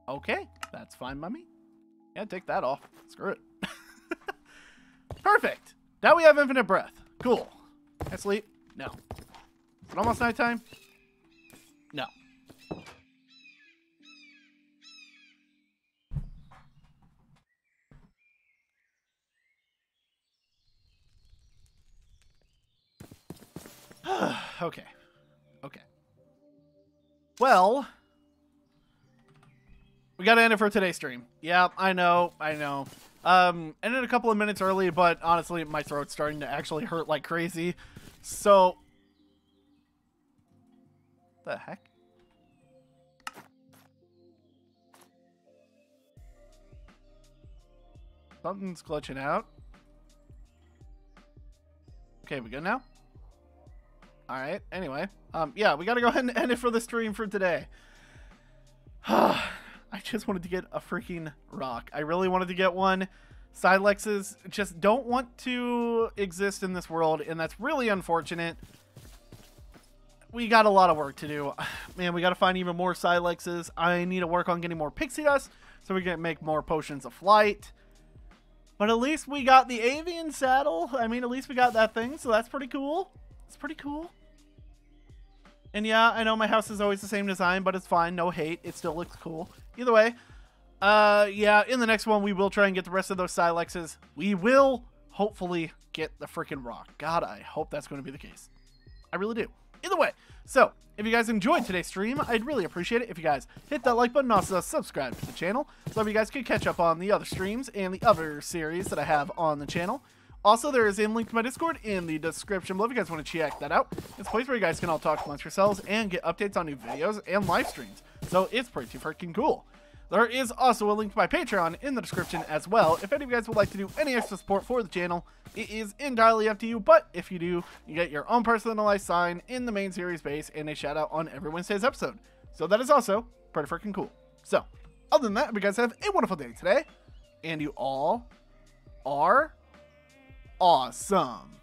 Okay, that's fine, mummy. Yeah, take that off. Screw it. Perfect. Now we have infinite breath. Cool. I sleep? No. Is it almost nighttime? No. okay. Okay. Well, we got to end it for today's stream. Yeah, I know. I know. Um, ended a couple of minutes early, but honestly, my throat's starting to actually hurt like crazy. So, the heck? Something's glitching out. Okay, we good now? Alright, anyway. Um, yeah, we gotta go ahead and end it for the stream for today. I just wanted to get a freaking Roc. I really wanted to get one. Silexes just don't want to exist in this world, and that's really unfortunate. We got a lot of work to do. Man, we got to find even more Silexes. I need to work on getting more pixie dust so we can make more potions of flight. But at least we got the avian saddle. I mean, at least we got that thing, so that's pretty cool. It's pretty cool. And yeah, I know my house is always the same design, but it's fine. No hate. It still looks cool. Either way, uh, yeah, in the next one, we will try and get the rest of those Silexes. We will hopefully get the freaking Roc. God, I hope that's going to be the case. I really do. Either way, so if you guys enjoyed today's stream, I'd really appreciate it if you guys hit that like button, also subscribe to the channel, so you guys can catch up on the other streams and the other series that I have on the channel. Also, there is a link to my Discord in the description below if you guys want to check that out. It's a place where you guys can all talk amongst yourselves and get updates on new videos and live streams. So it's pretty freaking cool. There is also a link to my Patreon in the description as well. If any of you guys would like to do any extra support for the channel, it is entirely up to you. But if you do, you get your own personalized sign in the main series base and a shout out on every Wednesday's episode. So that is also pretty freaking cool. So, other than that, you guys have a wonderful day today. And you all are awesome.